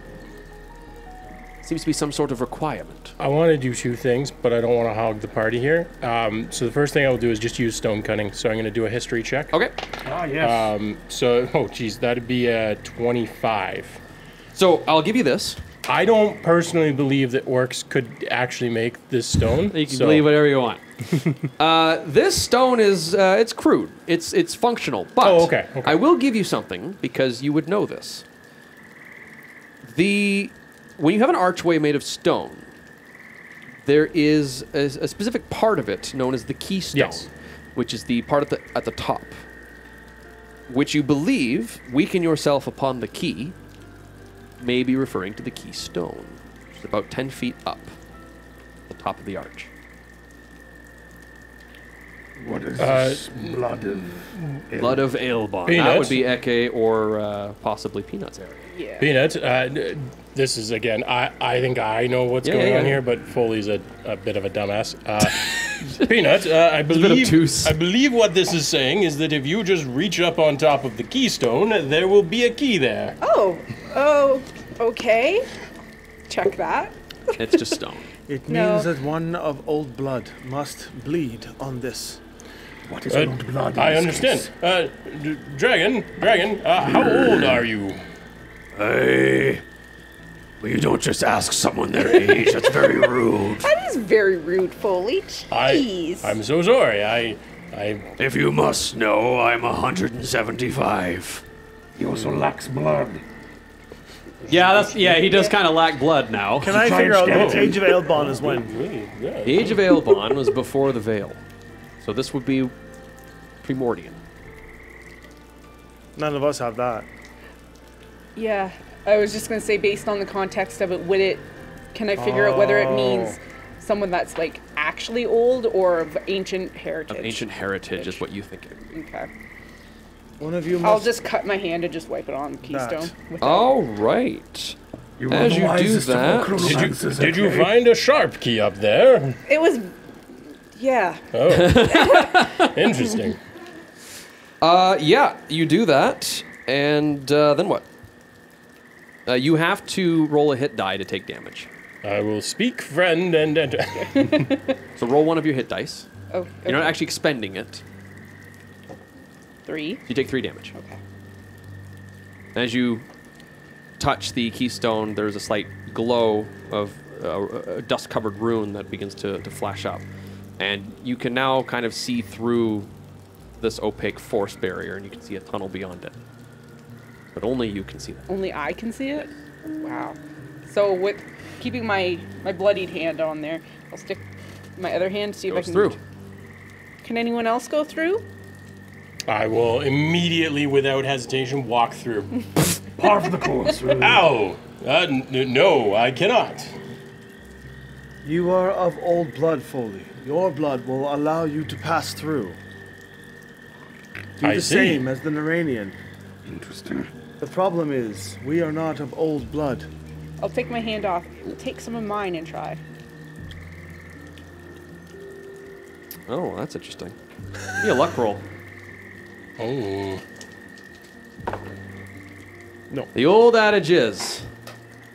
Seems to be some sort of requirement. I want to do two things, but I don't want to hog the party here. Um, so the first thing I will do is just use stone cutting. So I'm going to do a history check. Okay. ah, yes. Um, so, oh, geez, that'd be a 25. So I'll give you this. I don't personally believe that orcs could actually make this stone. You can so- believe whatever you want. uh, this stone is uh, it's crude. It's it's functional, but Oh, okay, okay. I will give you something because you would know this. The when you have an archway made of stone, there is a, a specific part of it known as the keystone, Yes. which is the part at the at the top, which you believe weaken yourself upon the key, may be referring to the keystone, which is about ten feet up, the top of the arch. What is Uh, this blood of Blood of Aelbon. That Peanut. would be Ekke or uh, possibly Peanut's area. Yeah. Peanut, uh, n- this is again, I, I think I know what's Yeah, going yeah, on yeah. here, but Foley's a, a bit of a dumbass. Uh, Peanut, uh, I bit of believe. I believe what this is saying is that if you just reach up on top of the keystone, there will be a key there. Oh, oh, okay. Check that. It's just stone. It No. means that one of old blood must bleed on this. what is Uh, old blood? in I this understand. case? Uh, d- Dragon, Dragon, uh, how old are you? Hey. Well, you don't just ask someone their age. That's very rude. That is very rude, Foley. I, Jeez. I'm so sorry. I, I, If you must know, I'm 175. He also lacks blood. Yeah, that's yeah. He does kind of lack blood now. Can I figure out the age of Aelbon is when? The age of Aelbon was before the Veil, so this would be Primordian. None of us have that. yeah. I was just gonna say, based on the context of it, would it? Can I figure out whether it means someone that's like actually old or of ancient heritage? Of ancient heritage is what you think. It would. Okay. One of you I'll just cut my hand and just wipe it on the keystone. without- All right. You As you do wisest of all that- Did you, chronomancers, did you find a sharp key up there? It was. Yeah. Oh, interesting. Uh, yeah, you do that, and uh, then what? Uh, you have to roll a hit die to take damage. I will speak, friend, and enter. So roll one of your hit dice. Oh. You're not actually expending it. three. You take three damage. Okay. As you touch the keystone, there's a slight glow of uh, a dust-covered rune that begins to, to flash up, and you can now kind of see through this opaque force barrier, and you can see a tunnel beyond it. But only you can see that. Only I can see it. Wow. So with keeping my my bloodied hand on there, I'll stick my other hand to see if I Goes can. through. Can anyone else go through? I will immediately, without hesitation, walk through. Par for the course. really. Ow! Uh, n- no, I cannot. You are of old blood, Foley. Your blood will allow you to pass through. Do I the see. same as the Naranian. Interesting. The problem is, we are not of old blood. I'll take my hand off. Take some of mine and try. Oh, that's interesting. Be a luck roll. Oh. No. The old adage is,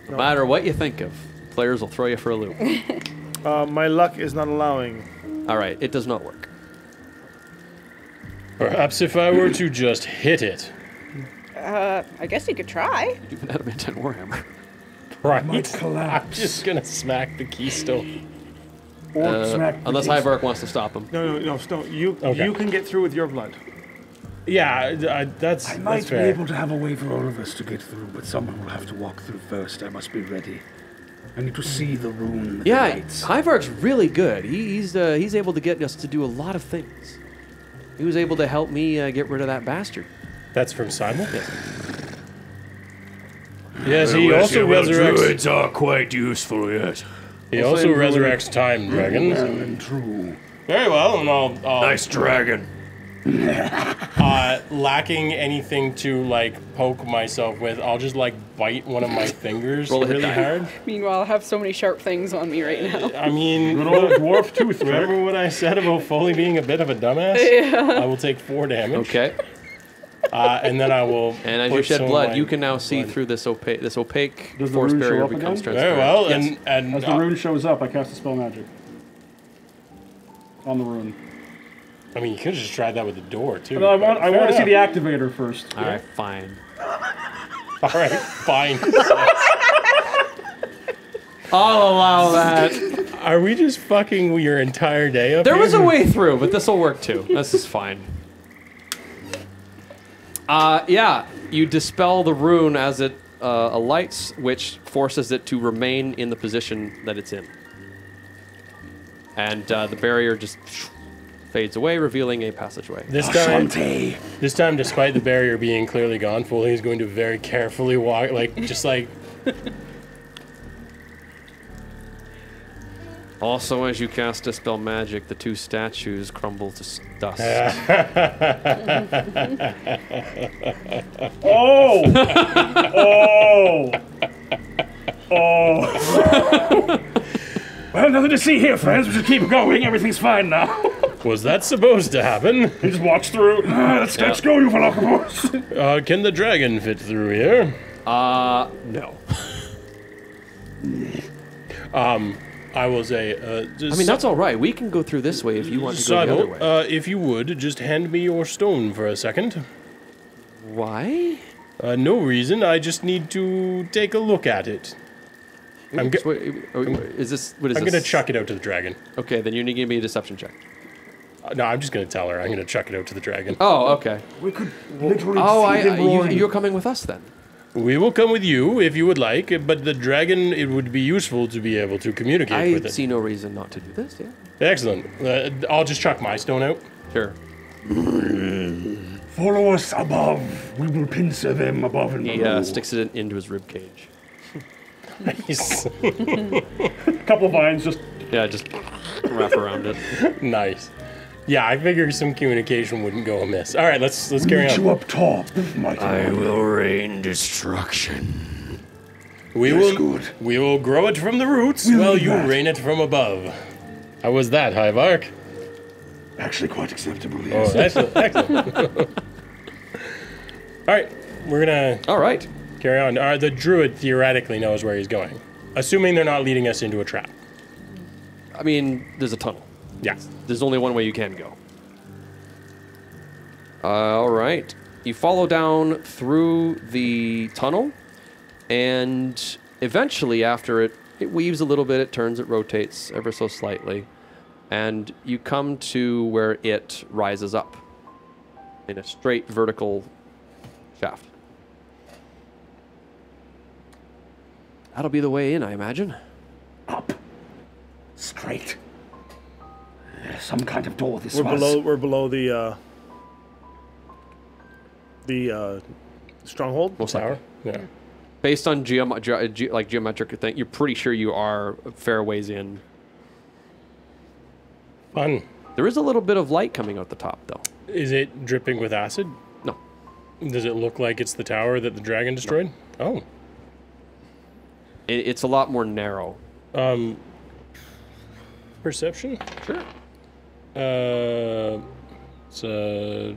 no matter what you think of, players will throw you for a loop. Uh, my luck is not allowing. All right, it does not work. Perhaps if I were to just hit it. Uh, I guess you could try. You've an adamantine warhammer. Right. Might I'm collapse. just gonna smack the keystone. Or Uh, smack unless case. Hivearch wants to stop him. No, no, no, no. You, Okay. you can get through with your blood. Yeah, I, that's I that's might be able to have a way for all of us to get through, but someone will have to walk through first. I must be ready. I need to see the room. Yeah, lights. Hivearch's really good. He, he's uh, he's able to get us to do a lot of things. He was able to help me uh, get rid of that bastard. That's from Simon. Yes. Yes, he also resurrects. Druids are quite useful, yes. He also resurrects time dragons. And true. Very well, and I'll, I'll Nice dragon. uh, lacking anything to like poke myself with, I'll just like bite one of my fingers Roll a hit really die. hard. Meanwhile, I have so many sharp things on me right now. I mean, Good old dwarf tooth, right? remember what I said about Foley being a bit of a dumbass? I will take four damage. Okay. Uh, and then I will. And as you shed blood, you can now see blood. through this opaque this opaque Does force barrier becomes again? transparent. Very well, Yes. and and As the uh, rune shows up, I cast a spell magic. On the rune. I mean, you could have just tried that with the door too. No, I want I fair want to see the activator first. All right, fine. All right, fine. I'll allow that. Are we just fucking your entire day up There here? was a way through, but this will work too. This is fine. Uh, yeah, you dispel the rune as it uh, alights, which forces it to remain in the position that it's in. And uh, the barrier just fades away, revealing a passageway. This time, Shantae. this time, despite the barrier being clearly gone, Foley is going to very carefully walk, like just like Also, as you cast Dispel Magic, the two statues crumble to dust. Oh! oh! Oh! Well, nothing to see here, friends. We should keep going. Everything's fine now. was that supposed to happen? He just walks through. Ah, let's, let's go, you Velocipus. Uh, can the dragon fit through here? Uh, no. I will say. Uh, I mean, that's all right. We can go through this way if you want to go the other way. uh, if you would, just hand me your stone for a second. Why? Uh, no reason. I just need to take a look at it. I'm, So go- wait, oh, is this what is I'm this? gonna chuck it out to the dragon. Okay, then you need to give me a deception check. Uh, no, I'm just gonna tell her. I'm gonna chuck it out to the dragon. Oh, okay. We could literally Oh, see I, them I you, you're coming with us then. We will come with you if you would like, but the dragon, it would be useful to be able to communicate I with it. I see no reason not to do this. Yeah. Excellent. Uh, I'll just chuck my stone out. Sure. Follow us above. We will pincer them above and He below. uh, sticks it into his rib cage. Nice. couple vines just. Yeah, just wrap around it. nice. Yeah, I figured some communication wouldn't go amiss. All right, let's let's carry Meet you on. up top, mighty I will rain destruction. We Yes, will good. we will grow it from the roots We'll while need you that. rain it from above. How was that, Hivearch? Actually, quite acceptable, Oh, excellent, excellent. All right, we're gonna All right. carry on. Uh, the druid theoretically knows where he's going, assuming they're not leading us into a trap. I mean, there's a tunnel. Yeah. There's only one way you can go. Uh, all right. You follow down through the tunnel, and eventually, after it, it weaves a little bit, it turns, it rotates ever so slightly, and you come to where it rises up in a straight vertical shaft. That'll be the way in, I imagine. Up. Straight. Some kind of door this We're was. below. We're below the. Uh, the uh, Stronghold. Most Tower. likely. Yeah. Based on geom- ge- ge- like geometric thing, you're pretty sure you are a fair ways in. Fun. There is a little bit of light coming out the top, though. Is it dripping with acid? No. Does it look like it's the tower that the dragon destroyed? Oh. It, it's a lot more narrow. Um. Perception. Sure. Uh, it's uh,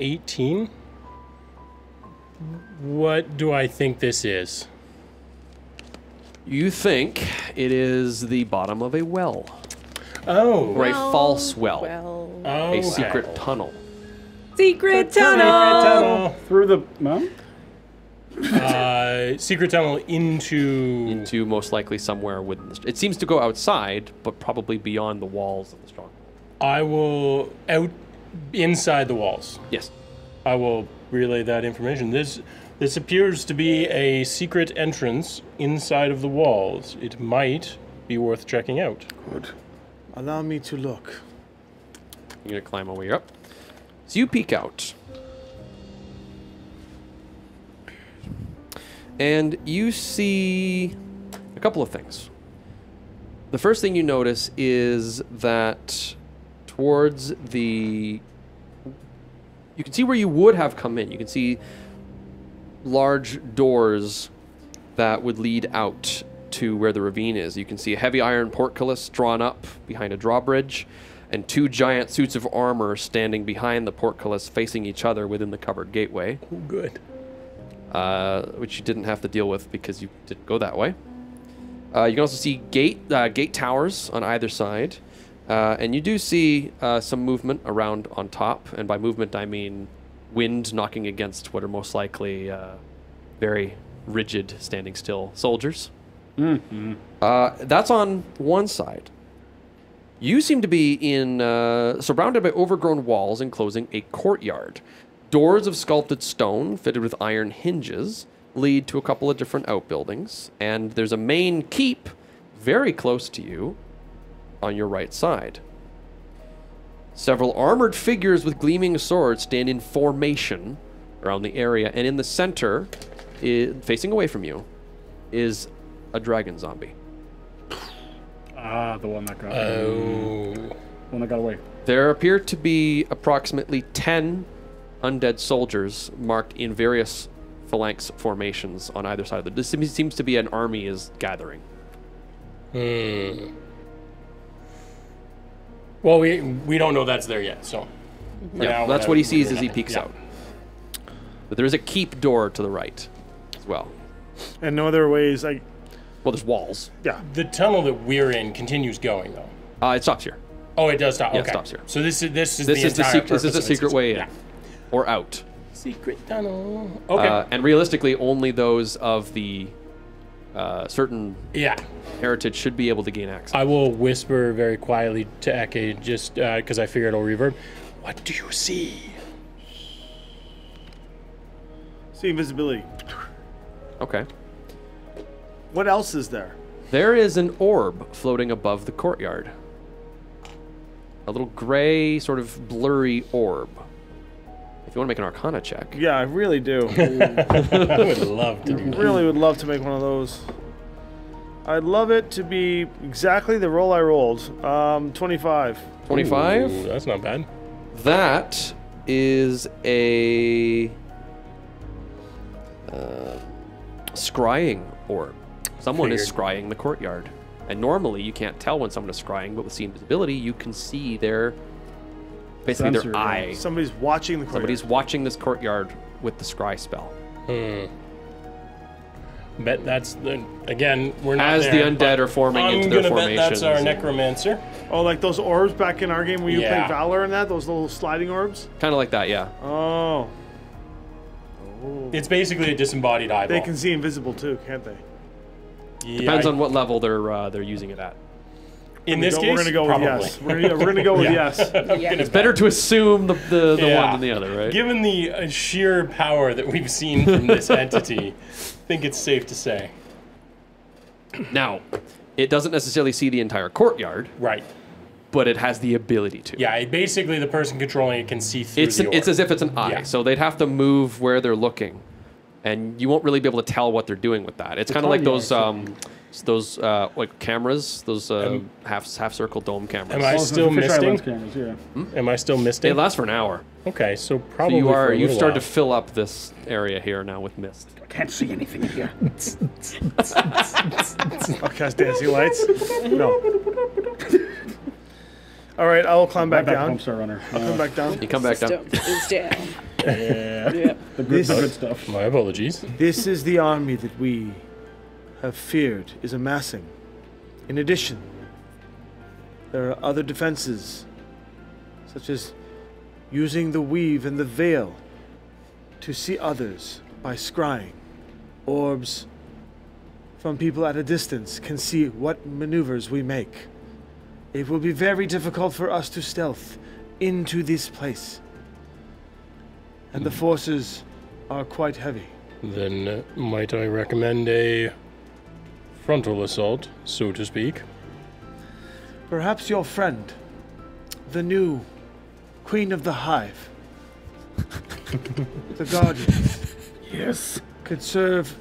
18. What do I think this is? You think it is the bottom of a well, Oh, or a false well, Well, oh a secret tunnel. secret tunnel. tunnel. Through the. Well, uh, secret tunnel into. into most likely somewhere within the. It seems to go outside, but probably beyond the walls of the stronghold. I will out inside the walls. Yes. I will relay that information. This this appears to be a secret entrance inside of the walls. It might be worth checking out. Good. Allow me to look. You're gonna climb all the way up. So you peek out. And you see a couple of things. The first thing you notice is that towards the. You can see where you would have come in. You can see large doors that would lead out to where the ravine is. You can see a heavy iron portcullis drawn up behind a drawbridge, and two giant suits of armor standing behind the portcullis facing each other within the covered gateway, Oh, good. uh, which you didn't have to deal with because you didn't go that way. Uh, you can also see gate uh, gate towers on either side, uh, and you do see uh, some movement around on top. And by movement, I mean wind knocking against what are most likely uh, very rigid, standing still soldiers. Uh, that's on one side. You seem to be in uh, surrounded by overgrown walls enclosing a courtyard. Doors of sculpted stone fitted with iron hinges lead to a couple of different outbuildings, and there's a main keep very close to you on your right side. Several armored figures with gleaming swords stand in formation around the area, and in the center, i facing away from you, is a dragon zombie. ah, the one that got. Oh. one that got away. There appear to be approximately 10 undead soldiers marked in various phalanx formations on either side of the. This seems- seems to be an army is gathering. Hmm. Well, we we don't know that's there yet, so. for Yeah, now, that's we're what he sees as he not- peeks yeah. out. But there is a keep door to the right as well. And no other ways. Like, Well, there's walls. yeah. The tunnel that we're in continues going though. Uh, it stops here. Oh, it does stop. Yeah, it stops here. So this is this is This the is the entire sec- this is the secret way in. Yeah. Or out. Secret tunnel. Okay. Uh, and realistically, only those of the uh, certain yeah. heritage should be able to gain access. I will whisper very quietly to Ekke just because I figure it'll reverb. What do you see? See invisibility. Okay. What else is there? There is an orb floating above the courtyard. A little gray, sort of blurry orb. If you want to make an arcana check. Yeah, I really do. I would love to do that. really would love to make one of those. I'd love it to be exactly the roll I rolled. Um, 25. 25? Ooh, that's not bad. That is a uh, scrying orb. Someone is scrying the courtyard. And normally you can't tell when someone is scrying, but with see invisibility, you can see their basically Sensor, their yeah. eye. Somebody's watching the courtyard. Somebody's watching this courtyard with the scry spell. Hmm. Bet that's the again we're not As the undead are forming I'm into their gonna bet that's our necromancer. Oh, like those orbs back in our game where you Yeah. played Valor and that? Those little sliding orbs? Kind of like that, yeah. Oh. It's basically a disembodied eyeball. They can see invisible too, can't they? Yeah, Depends I- on what level they're uh, they're using it at. In this gonna case, we're gonna go probably. with yes. We're gonna, we're gonna go with Yeah. yes. Yeah. It's better to assume the the, the Yeah. one than the other, right? Given the uh, sheer power that we've seen from this entity, I think it's safe to say. Now, it doesn't necessarily see the entire courtyard, Right. but it has the ability to. Yeah, it- basically the person controlling it can see through It's the an, it's as if it's an eye, Yeah. so they'd have to move where they're looking. and you won't really be able to tell what they're doing with that. It's kind of like those um, s- those uh, like cameras, those uh, half half circle dome cameras. Am I Oh, still the misting? cameras, yeah. Am I still They misting? last for an hour. Okay, so So probably you are you've little started to fill up this area here now with mist. I can't see anything in here. I'll cast dancing lights. No. All right, I will climb back Back, back down. Homestar Runner. Come Uh, back down. You come back down. System is down. Yeah. Yep. the, good, This- the good stuff. My apologies. This is the army that we have feared is amassing. In addition, there are other defenses, such as using the weave and the veil to see others by scrying. Orbs from people at a distance can see what maneuvers we make. It will be very difficult for us to stealth into this place. And the forces are quite heavy. Then uh, might I recommend a frontal assault, so to speak? Perhaps your friend, the new Queen of the Hive, the Guardian, Yes. could serve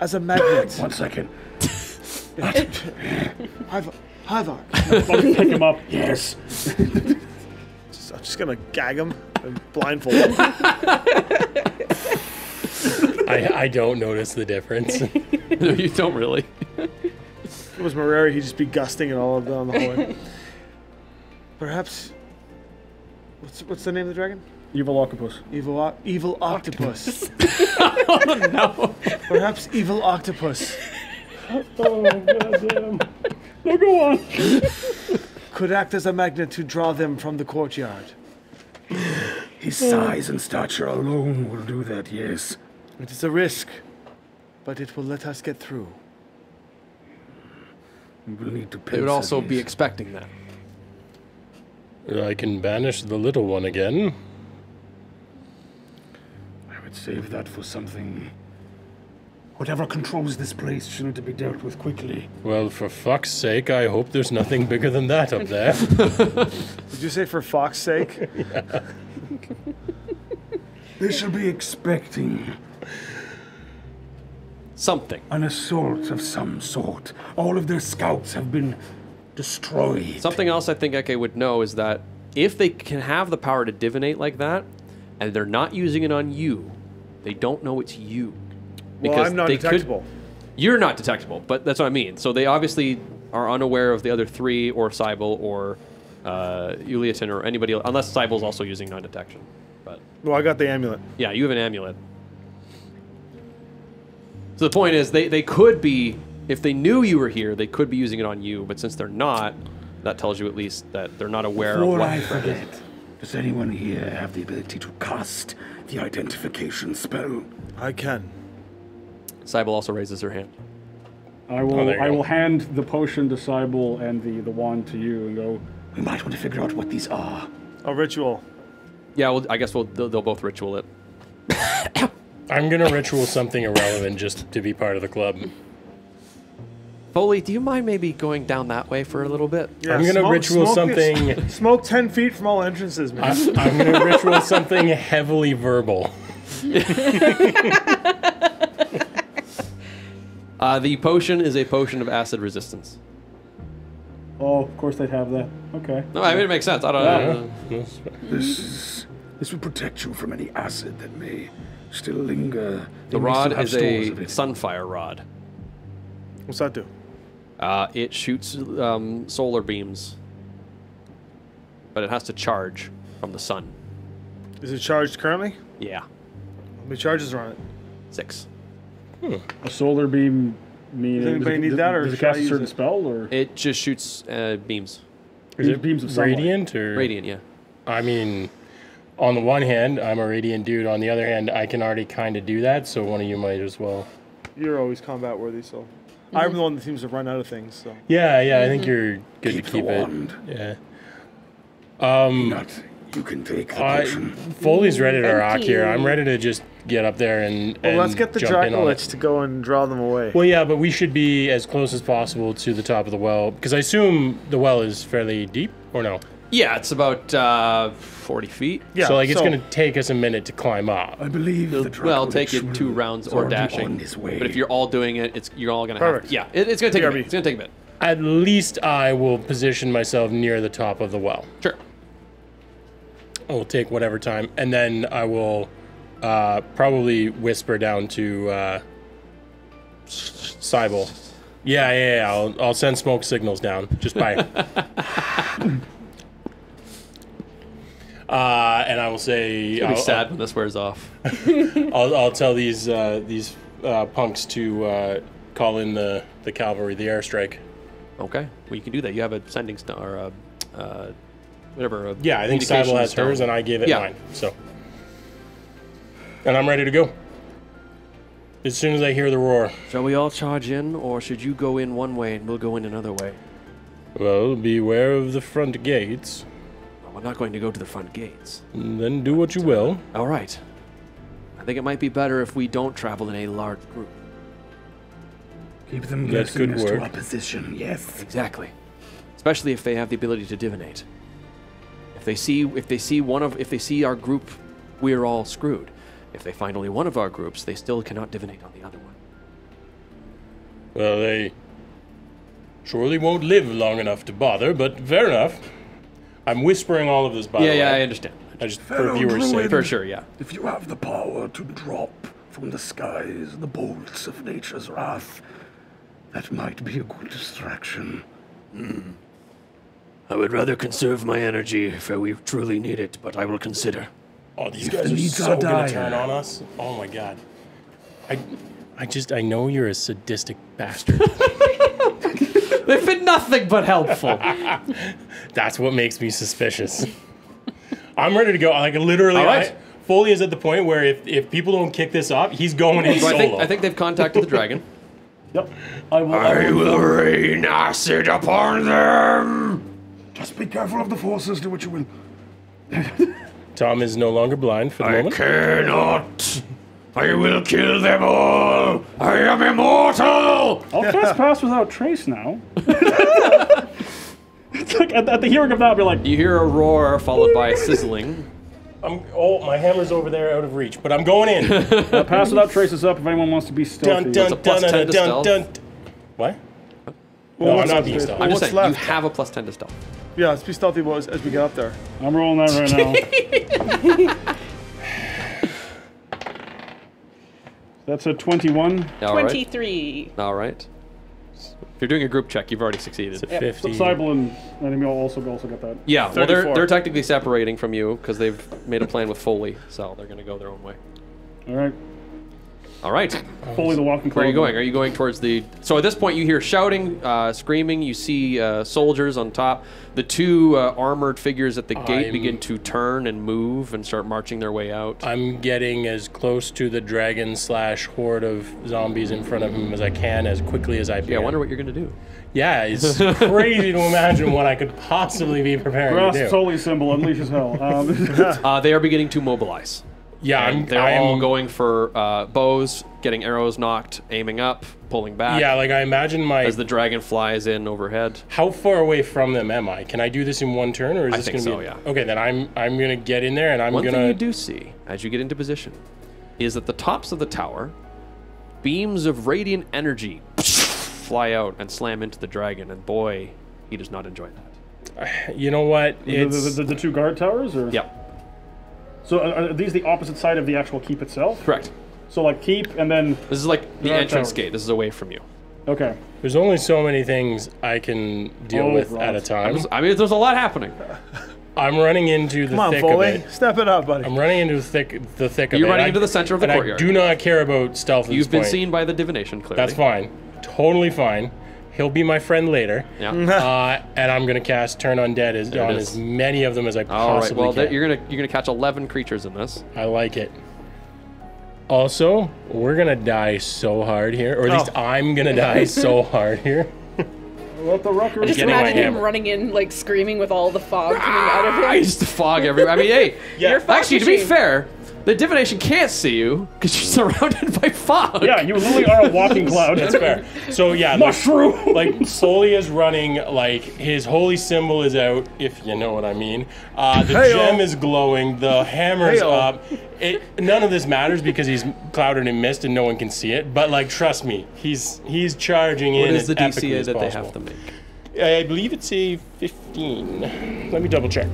as a magnet. One second. Hive, Hivearch. Pick him up. Yes. Just- I'm just gonna gag him and blindfold him. I, I don't notice the difference. no, you don't really. If it was Mareri, he'd just be gusting it all down the hallway. Perhaps. What's, what's the name of the dragon? Evil octopus. Evil, o- evil octopus. Oh, no. Perhaps evil octopus Oh, goddamn. No, go on. could act as a magnet to draw them from the courtyard. His size and stature alone will do that, yes. It is a risk, but it will let us get through. We will need to They would pincer also be expecting that. I can banish the little one again. I would save that for something. Whatever controls this place shouldn't be dealt with quickly. Well, for fuck's sake, I hope there's nothing bigger than that up there. Did you say for fuck's sake? They shall be expecting Something. an assault of some sort. All of their scouts have been destroyed. Something else I think Ekke would know is that if they can have the power to divinate like that, and they're not using it on you, they don't know it's you. Well, I'm not they could- detectable. you're not detectable, but that's what I mean. So they obviously are unaware of the other three, or Cybele, or uh, Uliatin, or anybody else, unless Cybele's also using non-detection. But Well, I got the amulet. yeah, you have an amulet. So the point is, they, they could be, if they knew you were here, they could be using it on you, but since they're not, that tells you at least that they're not aware of Before what I the threat is. forget, does anyone here have the ability to cast the identification spell? I can. Cybele also raises her hand. I oh, will. Oh, I go. will hand the potion to Cybele and the the wand to you and go. We might want to figure out what these are. A ritual. Yeah, well, I guess we'll, they'll, they'll both ritual it. I'm gonna ritual something irrelevant just to be part of the club. Foley, do you mind maybe going down that way for a little bit? Yeah, I'm gonna ritual something- Smoke ten feet from all entrances, man. I, I'm gonna ritual something heavily verbal. Uh, the potion is a potion of acid resistance. Oh, of course they'd have that. Okay. No, I mean it makes sense. I don't know. This is, this will protect you from any acid that may still linger. The They may rod have is a sunfire rod. What's that do? Uh, it shoots um, solar beams, but it has to charge from the sun. Is it charged currently? Yeah, How many charges are on it? six. A solar beam. Mean Does anybody it, need that, or does it cast a certain it? spell or It just shoots uh, beams. Is it beams of sunlight? radiant or Radiant, yeah. I mean, on the one hand, I'm a radiant dude. On the other hand, I can already kind of do that. So one of you might as well. You're always combat worthy, so. I'm the one that seems to run out of things, so. Yeah, yeah. I think you're good Keep to the keep it. wand. Yeah. Um, Not. You can take the I, potion. Foley's ready to rock here. I'm ready to just get up there and. Well, and let's get the jump in on it. Dracolich to go and draw them away. Well, yeah, but we should be as close as possible to the top of the well because I assume the well is fairly deep, or no? Yeah, it's about uh, 40 feet. Yeah. so like it's so- gonna take us a minute to climb up. I believe the well, Dracolich take it two will- rounds or already dashing. on his way. But if you're all doing it, it's you're all gonna have. Perfect. Yeah, it, it's gonna take a BRB. bit. It's gonna take a bit. At least I will position myself near the top of the well. Sure. I will take whatever time, and then I will uh, probably whisper down to uh, Cybele. Yeah, yeah, yeah. I'll, I'll send smoke signals down just by. uh, and I will say, It'll be I'll, sad when this wears off. I'll, I'll tell these uh, these uh, punks to uh, call in the, the cavalry, the airstrike. Okay. Well, you can do that. You have a sending stone or a, uh, whatever. Yeah, I think Cybele has stone. hers, and I gave it Yeah. mine. So, and I'm ready to go. As soon as I hear the roar. Shall we all charge in, or should you go in one way and we'll go in another way? Well, beware of the front gates. We're not going to go to the front gates. Then do what you will. All right. I think it might be better if we don't travel in a large group. Keep them That's guessing good as to our position, yes. Exactly. Especially if they have the ability to divinate. If they see if they see one of if they see our group, we're all screwed. If they find only one of our groups, they still cannot divinate on the other one. Well, they surely won't live long enough to bother, but fair enough. I'm whispering all of this, by yeah, the yeah, I understand. I just, for Fellow viewers' sake. For sure, yeah. If you have the power to drop from the skies the bolts of nature's wrath, that might be a good distraction. Hmm. I would rather conserve my energy if we truly need it, but I will consider. Oh, these If guys the are so are gonna turn on us. Oh my god. I, I just, I know you're a sadistic bastard. They've been nothing but helpful. That's what makes me suspicious. I'm ready to go. Like literally, All right. I, Foley is at the point where if, if people don't kick this up, he's going in so I solo. think I think they've contacted the dragon. Yep. I will. I I will will rain acid upon them! Just be careful of the forces, do what you will. Tom is no longer blind for the I moment. cannot! I will kill them all! I am immortal! I'll cast pass without trace now. it's like at, at the hearing of that, I'll be like, You hear a roar followed by a sizzling. I'm, oh, my hammer's over there out of reach, but I'm going in. uh, pass without trace is up if anyone wants to be stealthy. dun, dun, a dun, 10 to dun, stealth? dun, dun. What? No, I'm not being stealthy. I'm just what's saying you have a plus ten to stealth. Yeah, let's be stealthy boys as we get up there. I'm rolling that right now. That's a 21. All right. 23. All right. If you're doing a group check, you've already succeeded. It's a 50. Cybele and enemy will also also get that. Yeah, well, they're they're technically separating from you because they've made a plan with Foley, so they're going to go their own way. All right. All right. Fully the walking. Where are you going? Are you going towards the? So at this point, you hear shouting, uh, screaming. You see uh, soldiers on top. The two uh, armored figures at the gate I'm- begin to turn and move and start marching their way out. I'm getting as close to the dragon slash horde of zombies in front of him as I can, as quickly as I can. yeah, I wonder what you're going to do. Yeah, it's crazy to imagine what I could possibly be preparing Grass to do. Sully symbol, unleash as hell. Um, Uh, they are beginning to mobilize. Yeah, I'm. They're I'm all going for uh, bows, getting arrows knocked, aiming up, pulling back. Yeah, like I imagine my. as the dragon flies in overhead. how far away from them am I? Can I do this in one turn, or is I this going to so, be? yeah. Okay, then I'm. I'm gonna get in there, and I'm One gonna. thing you do see as you get into position is at the tops of the tower, beams of radiant energy fly out and slam into the dragon, and boy, he does not enjoy that. You know what? the, the, the, the two guard towers, or Yep, so are, are these the opposite side of the actual keep itself? correct. So like keep and then This is like the Guard entrance towers. gate. This is away from you. okay. there's only so many things I can deal Oh, with right. at a time. I mean, there's a lot happening. I'm running into the Come on, thick Foley. of it. Step it up, buddy. I'm running into the thick, the thick of it. You're it. running I- into the center of the and courtyard. I do not care about stealth. At You've this been point. seen by the divination, clearly. That's fine. Totally fine. He'll be my friend later. Yeah. uh, and I'm gonna cast Turn Undead as, on is. as many of them as I All right. possibly Well, can. th- you're gonna you're gonna catch 11 creatures in this. I like it. Also, we're gonna die so hard here, or at least Oh. I'm gonna die so hard here. Let the ruckers. Just getting my imagine him hammer. running in, like screaming with all the fog coming out of I him. used to fog everywhere. I mean, hey, Yeah. You're fog actually, to be machine. fair, The divination can't see you because you're surrounded by fog. Yeah, you literally are a walking cloud. That's fair. So yeah, like, Mushroom. like Foley is running, like his holy symbol is out, if you know what I mean. Uh, the Hey-o. gem is glowing, the hammer's Hey-o. up. It, none of this matters because he's clouded in mist and no one can see it. But like, trust me, he's he's charging What in is as the DCA that they have to make? I believe it's a 15. Let me double check.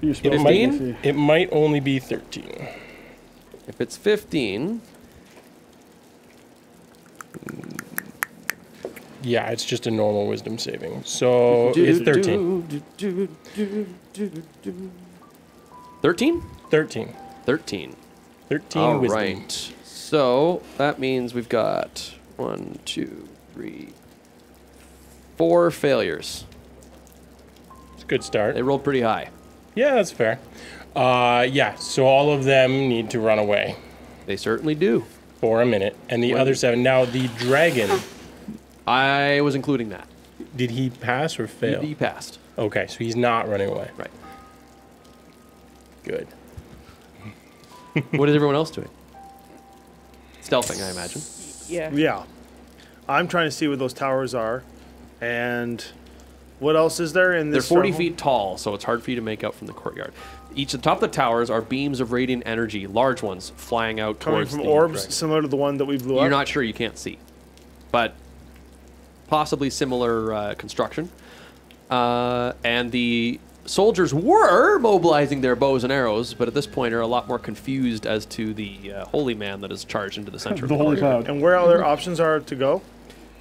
You spell It might, 15? it might only be 13. If it's 15, Yeah, it's just a normal wisdom saving. So it's 13. 13? 13. 13. 13 All wisdom. right. So that means we've got one, two, three, four failures. It's a good start. They rolled pretty high. Yeah, that's fair. Uh, yeah, so all of them need to run away They certainly do. for a minute, and the other seven. Now, the dragon, I was including that. did he pass or fail? He passed. Okay, so he's not running away. Right. Good. what is everyone else doing? Stealthing, I imagine. Yeah. Yeah. I'm trying to see where those towers are. And what else is there in this? They're 40 stronghold? feet tall, so it's hard for you to make out from the courtyard. Each at the top of the towers are beams of radiant energy, large ones, flying out Coming towards from the orbs dragon. similar to the one that we blew up. You're not sure, you can't see. But possibly similar uh, construction. Uh, and the soldiers were mobilizing their bows and arrows, but at this point are a lot more confused as to the uh, holy man that is charged into the center of the holy cloud. and where other options are to go?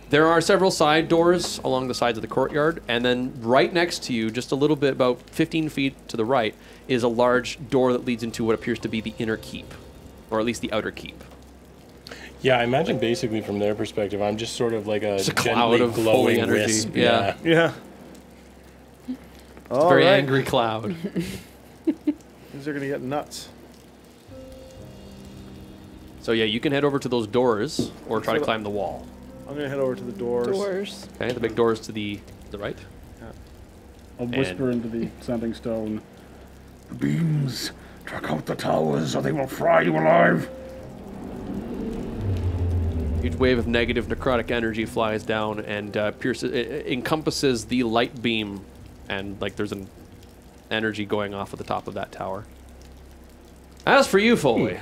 There are several side doors along the sides of the courtyard, and then right next to you, just a little bit, about 15 feet to the right, is a large door that leads into what appears to be the inner keep, or at least the outer keep. Yeah, I imagine basically from their perspective, I'm just sort of like a, Just a cloud gently of holy glowing energy, wisp. yeah. Yeah. All Very right. angry cloud. These are going to get nuts. so yeah, you can head over to those doors or try to climb the wall. I'm going to head over to the doors. Doors. Okay, the big doors to the the right. I'll whisper into the sending stone. The beams. Track out the towers, or they will fry you alive. Huge wave of negative necrotic energy flies down and uh, pierces, it, it encompasses the light beam, and like there's an energy going off at the top of that tower. As for you, Foley,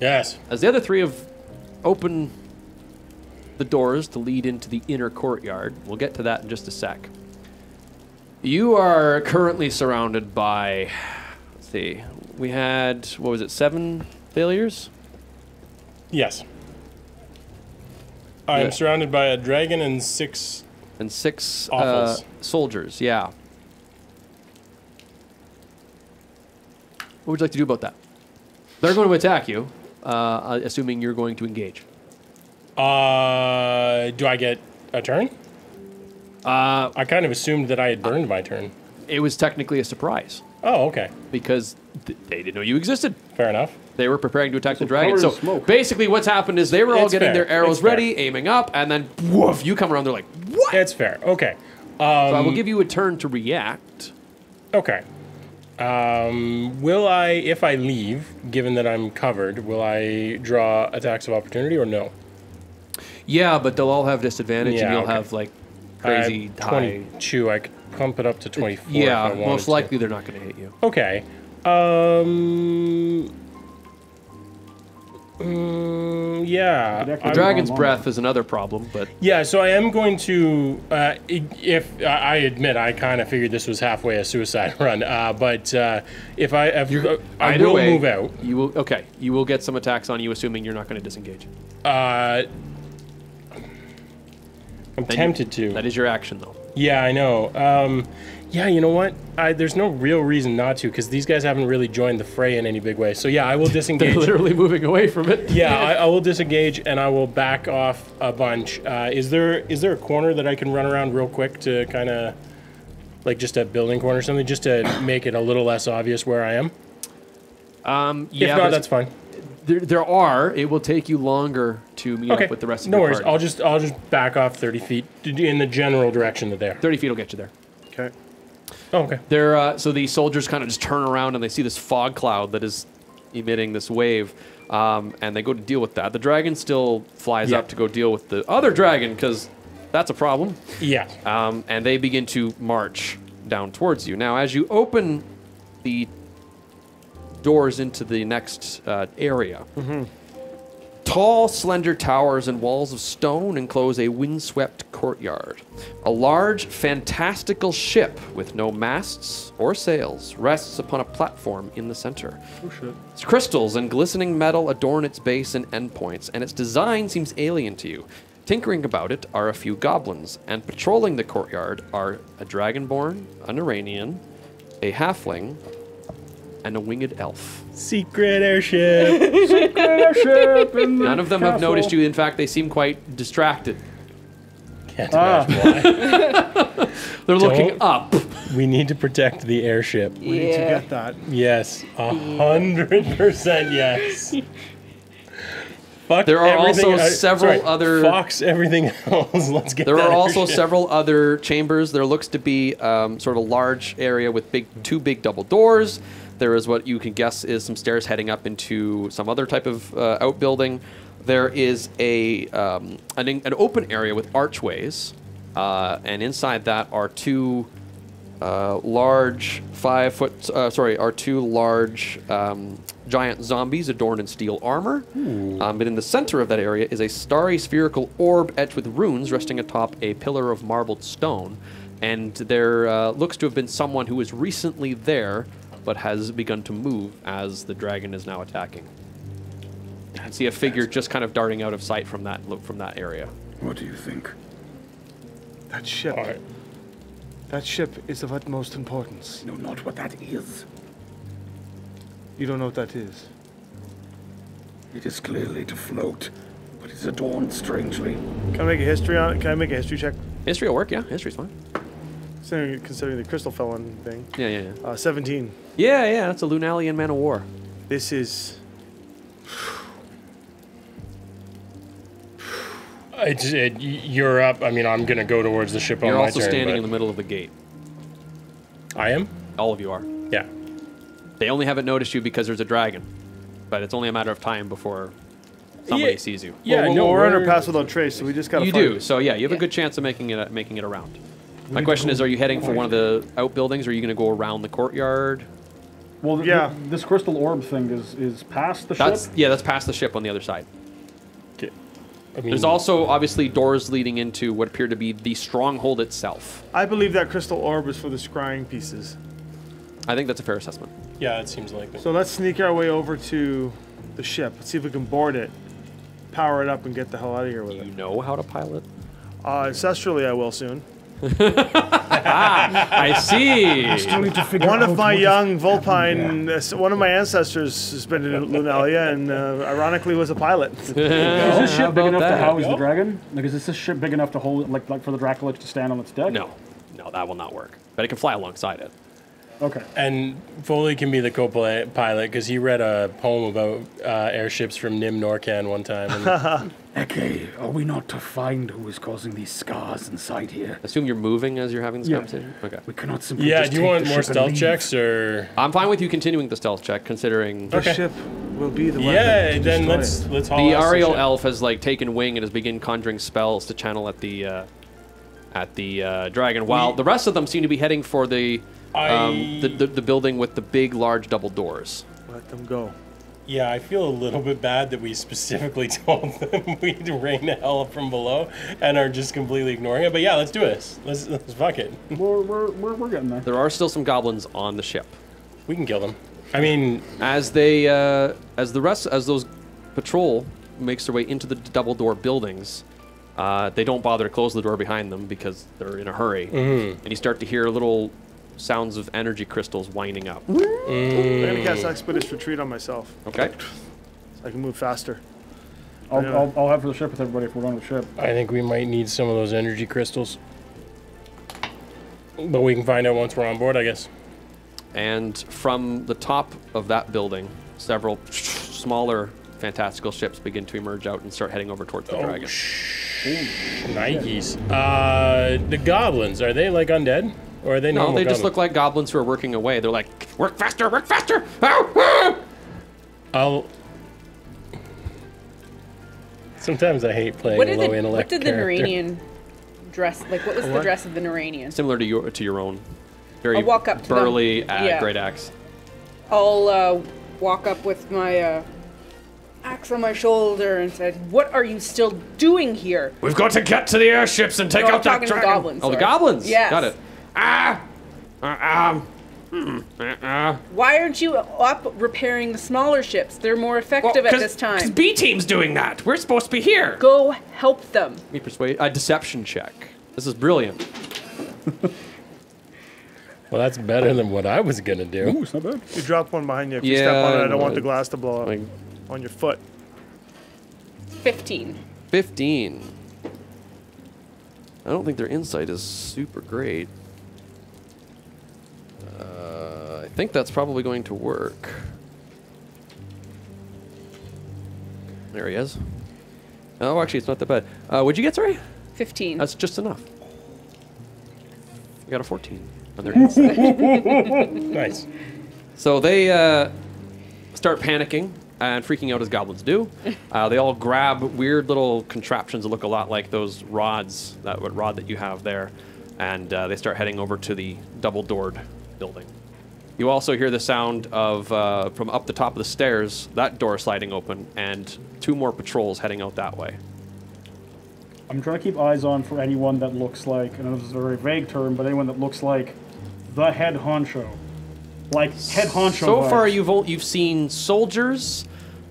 Yes. as the other three have opened the doors to lead into the inner courtyard, we'll get to that in just a sec. You are currently surrounded by, let's see, we had what was it, seven failures? Yes. I'm Yeah. surrounded by a dragon and six. and six uh, soldiers. Yeah. What would you like to do about that? They're going to attack you, uh, assuming you're going to engage. Uh, do I get a turn? Uh, I kind of assumed that I had burned my turn. it was technically a surprise Oh, okay. because th- they didn't know you existed. Fair enough. They were preparing to attack the dragon. cover So the smoke. basically, what's happened is they were all It's getting fair. their arrows It's fair. ready, aiming up, and then woof, you come around. They're like, "What?" It's fair. Okay. so I will give you a turn to react. Okay. Um, will I, if I leave, given that I'm covered, will I draw attacks of opportunity or no? Yeah, but they'll all have disadvantage, Yeah, and you'll okay. have like crazy Uh, high. 22. I could pump it up to 24 if I Yeah, wanted most to. likely they're not going to hit you. Okay. Um. mm, yeah. The Dragon's Long, long. breath is another problem, but Yeah, so I am going to. Uh, if I I admit, I kind of figured this was halfway a suicide run. Uh, but uh, if I, if, uh, I will way, move out. You will okay. You will get some attacks on you, assuming you're not going to disengage. Uh, I'm Then you- tempted to. That is your action, though. Yeah, I know. Um, yeah, you know what? I, there's no real reason not to because these guys haven't really joined the fray in any big way. So yeah, I will disengage. They're literally moving away from it. yeah, I, I will disengage and I will back off a bunch. Uh, is there is there a corner that I can run around real quick to kind of like just a building corner or something, just to make it a little less obvious where I am? Um, yeah, If not, that's fine. There, there are. It will take you longer to meet Okay, up with the rest of no your worries. party. I'll just I'll just back off thirty feet in the general direction that there. Thirty feet will get you there. Okay. Oh, okay. They're uh, so the soldiers kind of just turn around and they see this fog cloud that is emitting this wave, um, and they go to deal with that. The dragon still flies Yeah. up to go deal with the other dragon because that's a problem. Yeah. Um, and they begin to march down towards you. Now, as you open the doors into the next uh, area, tall, slender towers and walls of stone enclose a windswept courtyard. A large, fantastical ship with no masts or sails rests upon a platform in the center. Its crystals and glistening metal adorn its base and endpoints, and its design seems alien to you. Tinkering about it are a few goblins, and patrolling the courtyard are a dragonborn, an Iranian, a halfling, and a winged elf. Secret airship. Secret airship in the None of them have noticed you. In fact, they seem quite distracted. Can't Ah. imagine why. They're looking Don't- up. We need to protect the airship. We need to get that. Yes, a hundred percent yes. Fuck There are also several sorry, other- Fox everything else. Let's get. There that are also airship. several other chambers. There looks to be um, sort of a large area with big, two big double doors. There is what you can guess is some stairs heading up into some other type of uh, outbuilding. There is a um, an, an open area with archways, uh, and inside that are two uh, large five foot uh, sorry are two large um, giant zombies adorned in steel armor. Um, but in the center of that area is a starry spherical orb etched with runes resting atop a pillar of marbled stone. And there uh, looks to have been someone who was recently there but has begun to move as the dragon is now attacking you can see a figure just kind of darting out of sight from that look from that area What do you think? That ship. All right. That ship is of utmost importance. I know not what that is. You don't know what that is. It is clearly to float, but it's adorned strangely. Can I make a history on it? Can I make a history check? history will work yeah history's fine Considering, considering the crystal felon thing. yeah yeah yeah Uh, 17. Yeah yeah that's a lunalian man of war This is. It's, it, you're up. I mean, I'm gonna go towards the ship You're on my also turn. standing but in the middle of the gate. I am. All of you are. Yeah. They only haven't noticed you because there's a dragon, but it's only a matter of time before somebody Yeah. sees you. Yeah. well, no, we're, under we're- pass without trace, so we just gotta You find do. it. So yeah, you have a good chance of making it making it around. My question is, are you heading for one of the outbuildings, or are you going to go around the courtyard? Well, th- Yeah. th- this crystal orb thing is is past the That's ship. yeah, that's past the ship on the other side. Okay. I mean, There's also obviously doors leading into what appear to be the stronghold itself. I believe that crystal orb is for the scrying pieces. I think that's a fair assessment. Yeah, it seems like it. So let's sneak our way over to the ship. Let's see if we can board it, power it up, and get the hell out of here with You it. You know how to pilot? Uh, ancestrally, I will soon. I see. Still need to figure One out of my young happening Vulpine, uh, one of my ancestors has been in Lunalia and uh, ironically was a pilot. Is this ship big about enough to house the dragon? Like, is this this ship big enough to hold, like, like for the Dracolich to stand on its deck? No, no, that will not work. But it can fly alongside it. Okay. And Foley can be the co-pilot because he read a poem about uh, airships from Nim Norcan one time. And Ekke, are we not to find who is causing these scars inside here? Assume you're moving as you're having this Yeah. conversation. Okay. We cannot simply yeah, just do you take want more stealth checks or? I'm fine with you continuing the stealth check, considering The Okay. ship will be the weapon. Yeah, to then destroy let's let's haul the ass to Ariel ship. elf has like taken wing and has begun conjuring spells to channel at the uh, at the uh, dragon, while We- the rest of them seem to be heading for the, um, I- the, the the building with the big, large double doors. Let them go. Yeah, I feel a little bit bad that we specifically told them we'd rain hell from below and are just completely ignoring it. But yeah, let's do this. Let's let's fuck it. We're, we're, we're, we're getting there. There are still some goblins on the ship. We can kill them. I mean, As they uh, as the rest as those patrol makes their way into the double door buildings, uh, they don't bother to close the door behind them because they're in a hurry, and you start to hear a little sounds of energy crystals winding up. I'm gonna cast Expeditious Retreat on myself Okay. so I can move faster. I'll, Yeah. I'll, I'll head for the ship with everybody if we're going to the ship. I think we might need some of those energy crystals. But we can find out once we're on board, I guess. And from the top of that building, several smaller fantastical ships begin to emerge out and start heading over towards the dragon. Nikes. Uh, the goblins are they like undead, or are they No, normal they just goblins? look like goblins who are working away. They're like, work faster, work faster! Ow, ow!" I'll. Sometimes I hate playing What a low the intellect what did the character. Nuranian dress like? What was the dress of the Nuranian? Similar to your to your own. Very I'll walk up to burly uh, Yeah. great axe. I'll uh, walk up with my uh, axe on my shoulder and said, "What are you still doing here?" We've got to get to the airships and take No, I'm out that talking to dragon. goblins. Oh, the goblins. Yes. Got it. Ah! Uh, um. Hmm. Uh, Why aren't you up repairing the smaller ships? They're more effective at this time. Because B team's doing that. We're supposed to be here. Go help them. Me persuade a deception check. This is brilliant. Well, that's better than what I was gonna do. Ooh, it's not bad. You drop one behind you. If you Yeah, step on it, I don't want the glass to blow up Like on your foot. Fifteen. 15. I don't think their insight is super great. Uh, I think that's probably going to work. There he is. Oh, actually, it's not that bad. Uh, what'd you get, sorry? Fifteen. That's just enough. You got a 14 on their insight. Nice. So they uh, start panicking and freaking out as goblins do. Uh, they all grab weird little contraptions that look a lot like those rods, that rod that you have there, and uh, they start heading over to the double-doored building. You also hear the sound of uh, from up the top of the stairs that door sliding open, and two more patrols heading out that way. I'm trying to keep eyes on for anyone that looks like, I know this is a very vague term, but anyone that looks like the head honcho. Like head honcho. So far, you've you've seen soldiers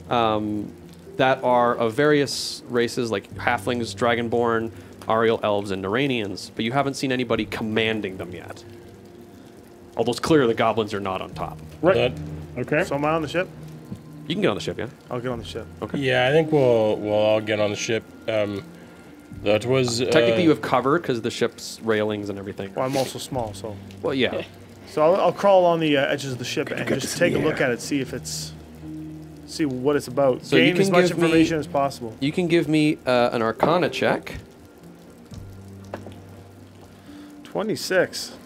um, that are of various races, like halflings, dragonborn, Ariel elves, and Nuranians, but you haven't seen anybody commanding them yet. Although it's clear the goblins are not on top. Right. But, Okay. So am I on the ship? You can get on the ship, yeah. I'll get on the ship. Okay. Yeah, I think we'll we'll all get on the ship. Um, that was uh, Technically, you have cover because the ship's railings and everything. Well, I'm also small, so Well, yeah. so I'll, I'll crawl on the uh, edges of the ship and just take a the look at it, see if it's, see what it's about. So you Gain as can much give me- information as possible. You can give me uh, an Arcana check. Twenty-six.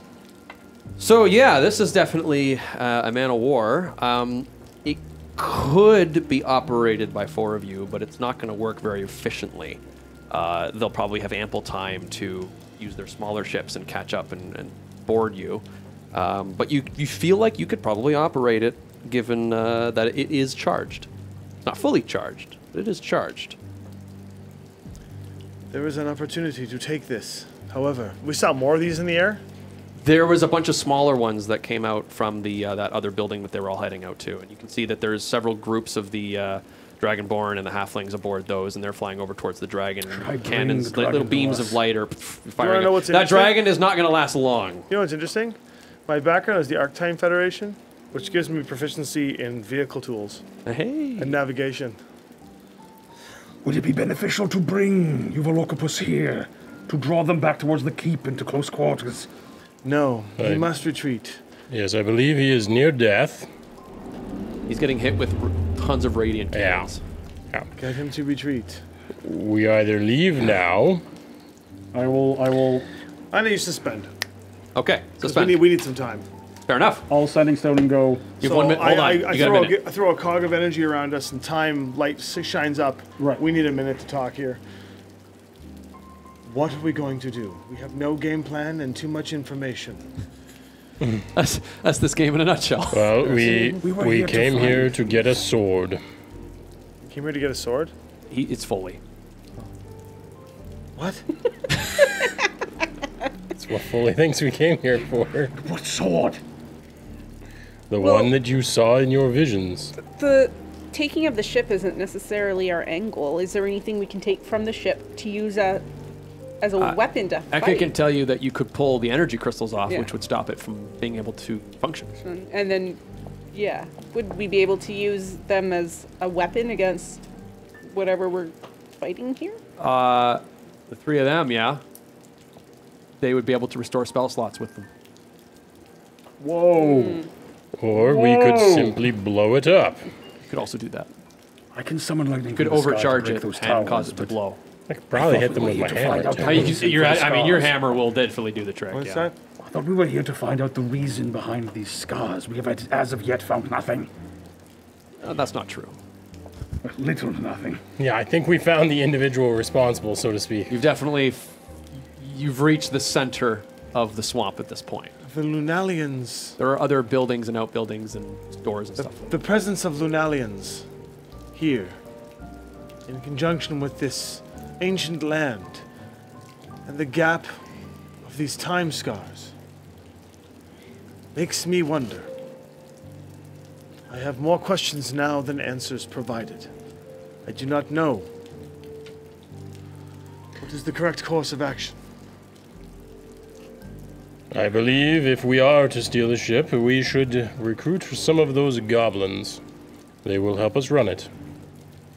So yeah, this is definitely uh, a man of war. Um, it could be operated by four of you, but it's not going to work very efficiently. Uh, they'll probably have ample time to use their smaller ships and catch up and, and board you. Um, but you you feel like you could probably operate it, given uh, that it is charged. It's not fully charged, but it is charged. There is an opportunity to take this. However, we saw more of these in the air. There was a bunch of smaller ones that came out from the uh, that other building that they were all heading out to, and you can see that there's several groups of the uh, Dragonborn and the Halflings aboard those, and they're flying over towards the dragon. bring Cannons, the li- little dragon beams of light are firing. know up. what's that interesting? dragon is not going to last long. You know what's interesting? My background is the Arctime Federation, which gives me proficiency in vehicle tools Hey, and navigation. Would it be beneficial to bring Uvalokopus here to draw them back towards the keep into close quarters? No, he Right. must retreat. Yes, I believe he is near death. he's getting hit with r- tons of radiant Yeah. cannons. Get him to retreat. We either leave now. I will. I will. I need you to suspend. Okay, 'cause We suspend. need, we need some time. Fair enough. I'll sending stone and go. You have one minute. Hold I, on. I, I, you got a throw a, minute. I throw a cog of energy around us, and time light s- shines up. Right. We need a minute to talk here. What are we going to do? We have no game plan and too much information. That's, that's this game in a nutshell. Well, we we we here came find- here to get a sword. Came here to get a sword. He, it's fully. What? That's what Foley thinks we came here for. What sword? The Well- one that you saw in your visions. The taking of the ship isn't necessarily our end goal. Is there anything we can take from the ship to use a, as a weapon to Eka fight? can tell you that you could pull the energy crystals off, Yeah. which would stop it from being able to function. And then, yeah, would we be able to use them as a weapon against whatever we're fighting here? Uh, the three of them, yeah. They would be able to restore spell slots with them. Whoa. Or we could simply blow it up. You could also do that. I can summon lightning. You could from the sky to overcharge it those and cause it to blow. I could probably I hit thought them we with my to find hammer. out too. the I mean, you, reason your, I mean, your hammer will definitely do the trick. What's yeah. that? I thought we were here to find out the reason behind these scars. We have as of yet found nothing. Uh, that's not true. Little to nothing. Yeah, I think we found the individual responsible, so to speak. You've definitely f- you've reached the center of the swamp at this point. The Lunalians. There are other buildings and outbuildings and doors and The, stuff. the presence of Lunalians here, in conjunction with this ancient land, and the gap of these time scars, makes me wonder. I have more questions now than answers provided. I do not know. What is the correct course of action? I believe if we are to steal the ship, we should recruit some of those goblins. They will help us run it.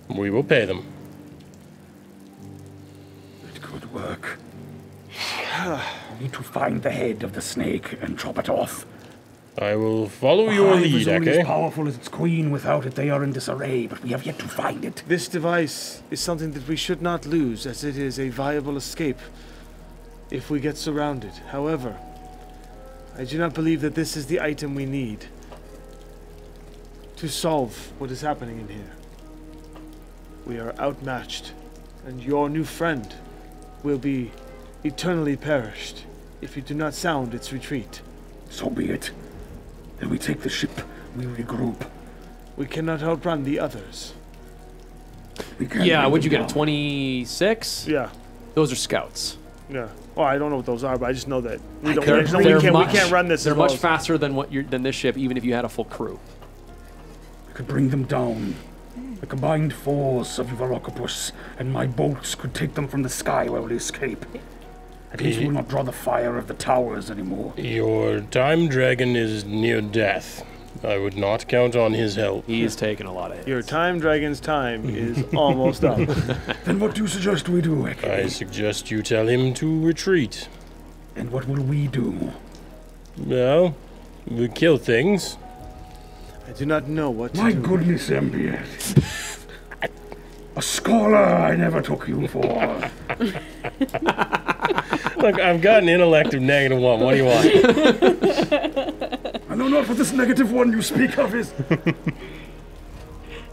We will pay them. It could work. we need to find the head of the snake and chop it off. I will follow your Hive lead, is only as powerful as its queen. Without it, they are in disarray, but we have yet to find it. This device is something that we should not lose, as it is a viable escape if we get surrounded. However, I do not believe that this is the item we need to solve what is happening in here. We are outmatched, and your new friend will be eternally perished if you do not sound its retreat. So be it. Then we take the ship. We regroup. We cannot outrun the others. We can Yeah, bring would you them get a 26? Yeah, Those are scouts. yeah. Well, I don't know what those are, but I just know that we don't. They're, I just know we, they're can't, much, we can't run this. They're as well much as- faster than what you're, than this ship, even if you had a full crew. We could bring them down. The combined force of Varokopus and my bolts could take them from the sky while they escape. At least we will not draw the fire of the towers anymore. Your time dragon is near death. I would not count on his help. He He's taken a lot of hits. Your time dragon's time is almost up. Then what do you suggest we do, Ekke? I suggest you tell him to retreat. And what will we do? Well, we kill things. I do not know what to My do. goodness, Embiet. A scholar I never took you for. Look, I've got an intellect of negative one. What do you want? I know not what this negative one you speak of is.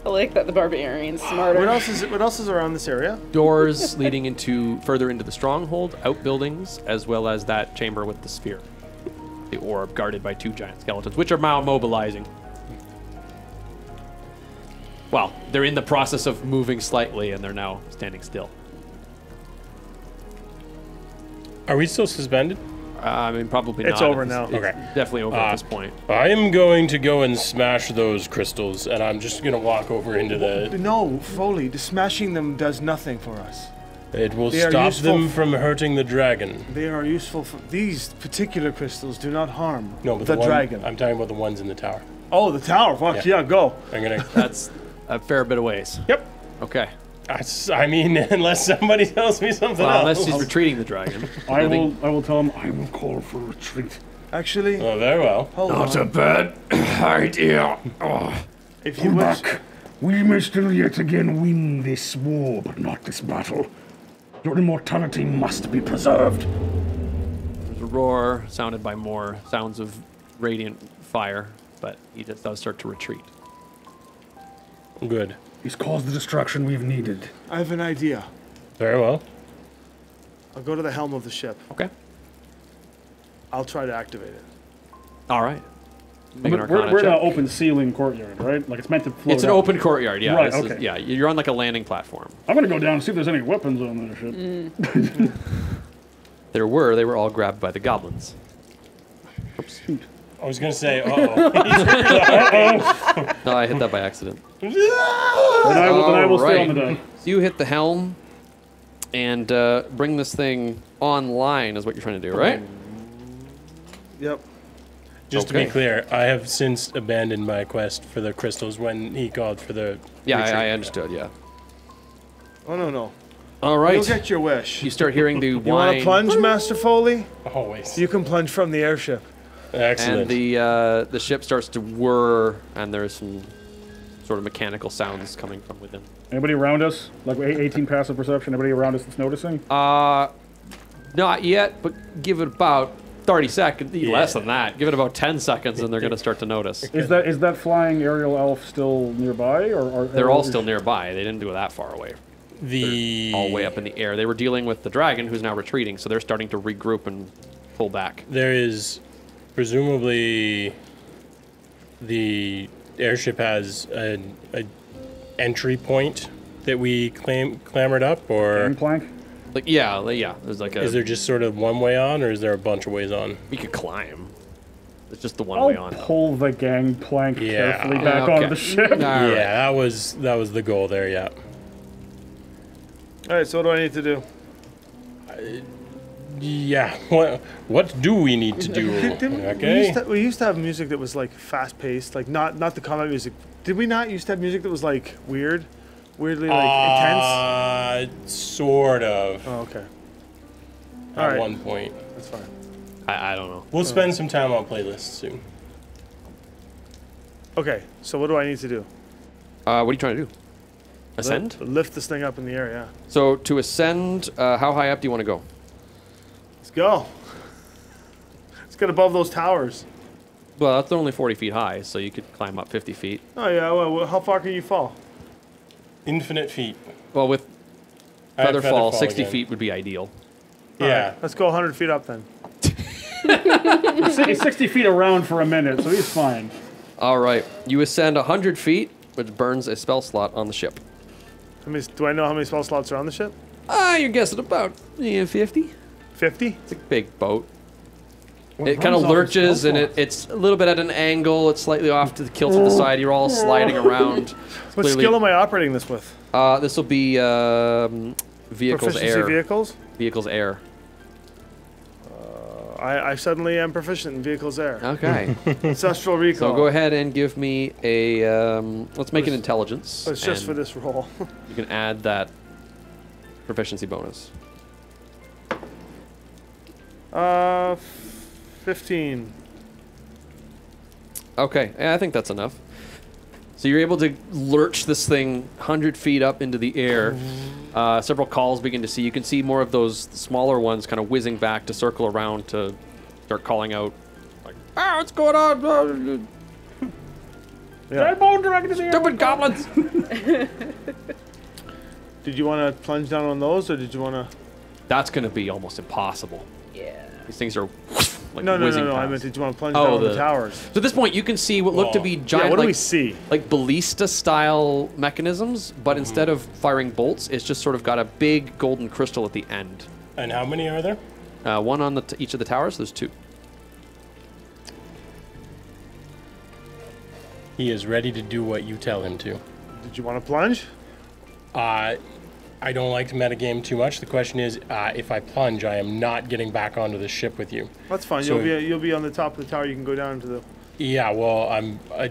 I like that the barbarian's smarter. What else is what else is around this area? Doors leading into further into the stronghold, outbuildings, as well as that chamber with the sphere. The orb guarded by two giant skeletons, which are now mobilizing. Well, they're in the process of moving slightly and they're now standing still. Are we still suspended? Uh, I mean, probably not. It's not. over now. it's Okay. Definitely over at this point. I am going to go and smash those crystals, and I'm just gonna walk over into the. No, Foley. The smashing them does nothing for us. It will They are stop useful them f- from hurting the dragon. They are useful for these particular crystals. Do not harm No, but the, the, one, dragon. I'm talking about the ones in the tower. oh, the tower. Fuck Yeah. yeah, go. I'm gonna. That's a fair bit of ways. yep. Okay. I s- I mean, unless somebody tells me something Well, unless he's retreating the dragon. I I will. I will tell him. I will call for retreat. Actually, Oh, very well. hold Not a on. bad idea. Oh, If you Come would, back. We may still yet again win this war, but not this battle. Your immortality must be preserved. There's a roar sounded by more sounds of radiant fire, but he just does start to retreat. Good. He's caused the destruction we've needed. I have an idea. Very well. I'll go to the helm of the ship. Okay. I'll try to activate it. All right. Make an we're, we're in an open ceiling courtyard, right? Like it's meant to float. It's an out. open courtyard, yeah. Right, this is- okay. yeah, you're on like a landing platform. I'm gonna go down and see if there's any weapons on that shit. Mm. There were, they were all grabbed by the goblins. I was gonna say, uh oh. No, I hit that by accident. Then I will, then I will stay on the Alright. deck. So you hit the helm and uh, bring this thing online, is what you're trying to do, right? Yep. Just to be clear, I have since abandoned my quest for the crystals when he called for the. Yeah. I, I understood, yeah. Oh no no. All You'll get your wish. You start hearing the You want to plunge, Master Foley? Always. You can plunge from the airship. Excellent. and the uh, the ship starts to whir, and there's some sort of mechanical sounds coming from within. Anybody around us? Like 18 passive perception. Anybody around us that's noticing? Uh, not yet, but give it about 30 seconds, less than that. Give it about 10 seconds and they're going to start to notice. Is that is that flying aerial elf still nearby, or, or They're all still nearby. They didn't do it that far away. The All the way up in the air. They were dealing with the dragon who's now retreating, so they're starting to regroup and pull back. There is presumably the airship has an a entry point that we claim clambered up, or Gangplank? Like yeah, like, yeah. There's like a is there just sort of one way on, or is there a bunch of ways on? we could climb. It's just the one I'll way on. though. pull the gangplank Yeah. carefully uh, back Okay. onto the ship. All right. Yeah, that was that was the goal there. Yeah. All right. So what do I need to do? Yeah. What what do we need to do? Didn't- We okay. used, to, we used to have music that was like fast paced, like not not the combat music. Did we not used to have music that was like weird, weirdly like intense? Uh, sort of. Oh, okay, At alright. one point, that's fine. I, I don't know. we'll spend some time on playlists soon. Okay, so what do I need to do? Uh, what are you trying to do? Ascend? Lift, lift this thing up in the air. Yeah. So to ascend, uh, how high up do you want to go? Let's go. Let's get above those towers. Well, that's only 40 feet high, so you could climb up 50 feet. Oh yeah. Well, well, how far can you fall? Infinite feet. Well, with I have Featherfall, Featherfall 60 again. feet would be ideal. Yeah. Let's go 100 feet up then. He's 60 feet around for a minute, so he's fine. All right, you ascend 100 feet, which burns a spell slot on the ship. How many, do I know how many spell slots are on the ship? Ah, you're guessing about yeah, 50. 50. It's a big boat. What It kind of runs all the lurches and it, it's a little bit at an angle. It's slightly off to the kilt to the side. You're all sliding around. What Clearly- skill am I operating this with? Uh, this will be um, vehicles Proficiency air. vehicles. Vehicles air. I, I suddenly am proficient in vehicles air. Okay. Ancestral recall. so go ahead and give me a. Um, let's make an intelligence. It's just for this roll. You can add that proficiency bonus. Uh, 15. Okay, yeah, I think that's enough. So you're able to lurch this thing 100 feet up into the air. Uh, several calls begin to see. You can see more of those smaller ones kind of whizzing back to circle around to start calling out, like, ah, what's going on? Ah, Yeah. Bone dragon in the air. Stupid goblins! Did you want to plunge down on those, or did you want to? That's going to be almost impossible. Yeah. These things are like No, no, no, whizzing no. I past. meant, did you want to plunge Oh, down the the- towers? So at this point, you can see what look to be giant. Yeah. giant, What do like, we see? like ballista-style mechanisms, but instead of firing bolts, it's just sort of got a big golden crystal at the end. And how many are there? Uh, one on the t- each of the towers. There's two. He is ready to do what you tell him to. Did you want to plunge? Uh, I don't like to metagame too much. The question is, uh, if I plunge, I am not getting back onto the ship with you. That's fine. So- you'll be you'll be on the top of the tower. You can go down to the. Yeah, well, I'm. I,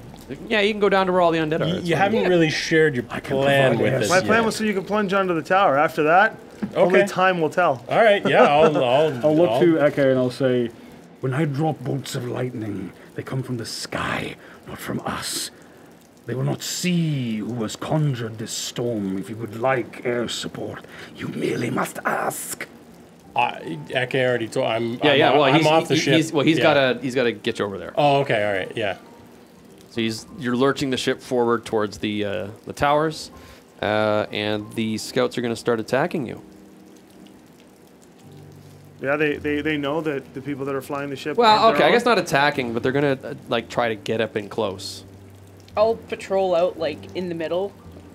Yeah, you can go down to where all the undead are. you It's haven't really shared your plan with yes. us My plan yet. was so you can plunge onto the tower. After that, only Okay. time will tell. All right, yeah, I'll. I'll, I'll look I'll- to Ekke and I'll say, When I drop bolts of lightning, they come from the sky, not from us. They will not see who has conjured this storm. If you would like air support, you merely must ask. I, Ekke already told. I'm. Yeah, I'm, yeah. Well, I'm he's, off the he- ship. He's, well, he's Yeah. gotta he's gotta get you over there. Oh, okay, all right, yeah. So he's you're lurching the ship forward towards the uh, the towers, uh, and the scouts are gonna start attacking you. Yeah, they, they, they know that the people that are flying the ship. Well, okay, their I guess not attacking, but they're gonna uh, like try to get up in close. I'll patrol out like in the middle,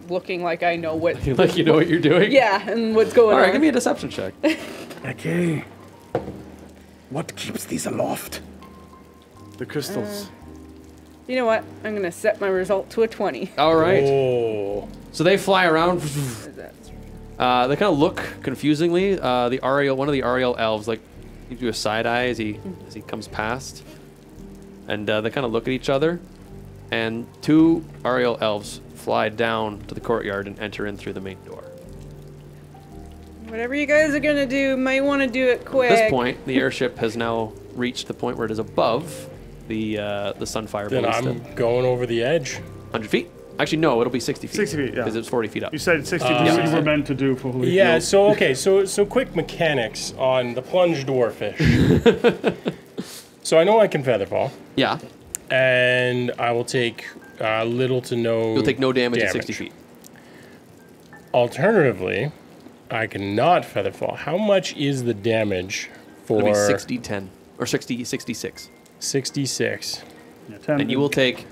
looking like I know what. like you know what you're doing. yeah, and what's going on. All right, on. give me a deception check. Okay. What keeps these aloft? The crystals. you know what? I'm gonna set my result to a 20. All right. Oh, So they fly around. Uh, they kind of look confusingly. Uh, the Ariel, one of the Ariel elves, like gives you a side eye as he as he comes past, and uh, they kind of look at each other. And two Ariel elves fly down to the courtyard and enter in through the main door. Whatever you guys are gonna do, might want to do it quick. At this point, the airship has now reached the point where it is above the uh, the Sunfire then ballista. I'm going over the edge. 100 feet. Actually, no, it'll be 60 feet. 60 feet, yeah. Because it's 40 feet up. You said 60 Uh, to we were meant to do fully. Yeah. No. So okay. So so quick mechanics on the plunge dwarfish. So I know I can feather fall, Yeah. And I will take uh, little to no. You'll take no damage, at 60 feet. Alternatively, I cannot feather fall. How much is the damage for It'll be 60 10 or 60 66. 66? Yeah, 10 And you will take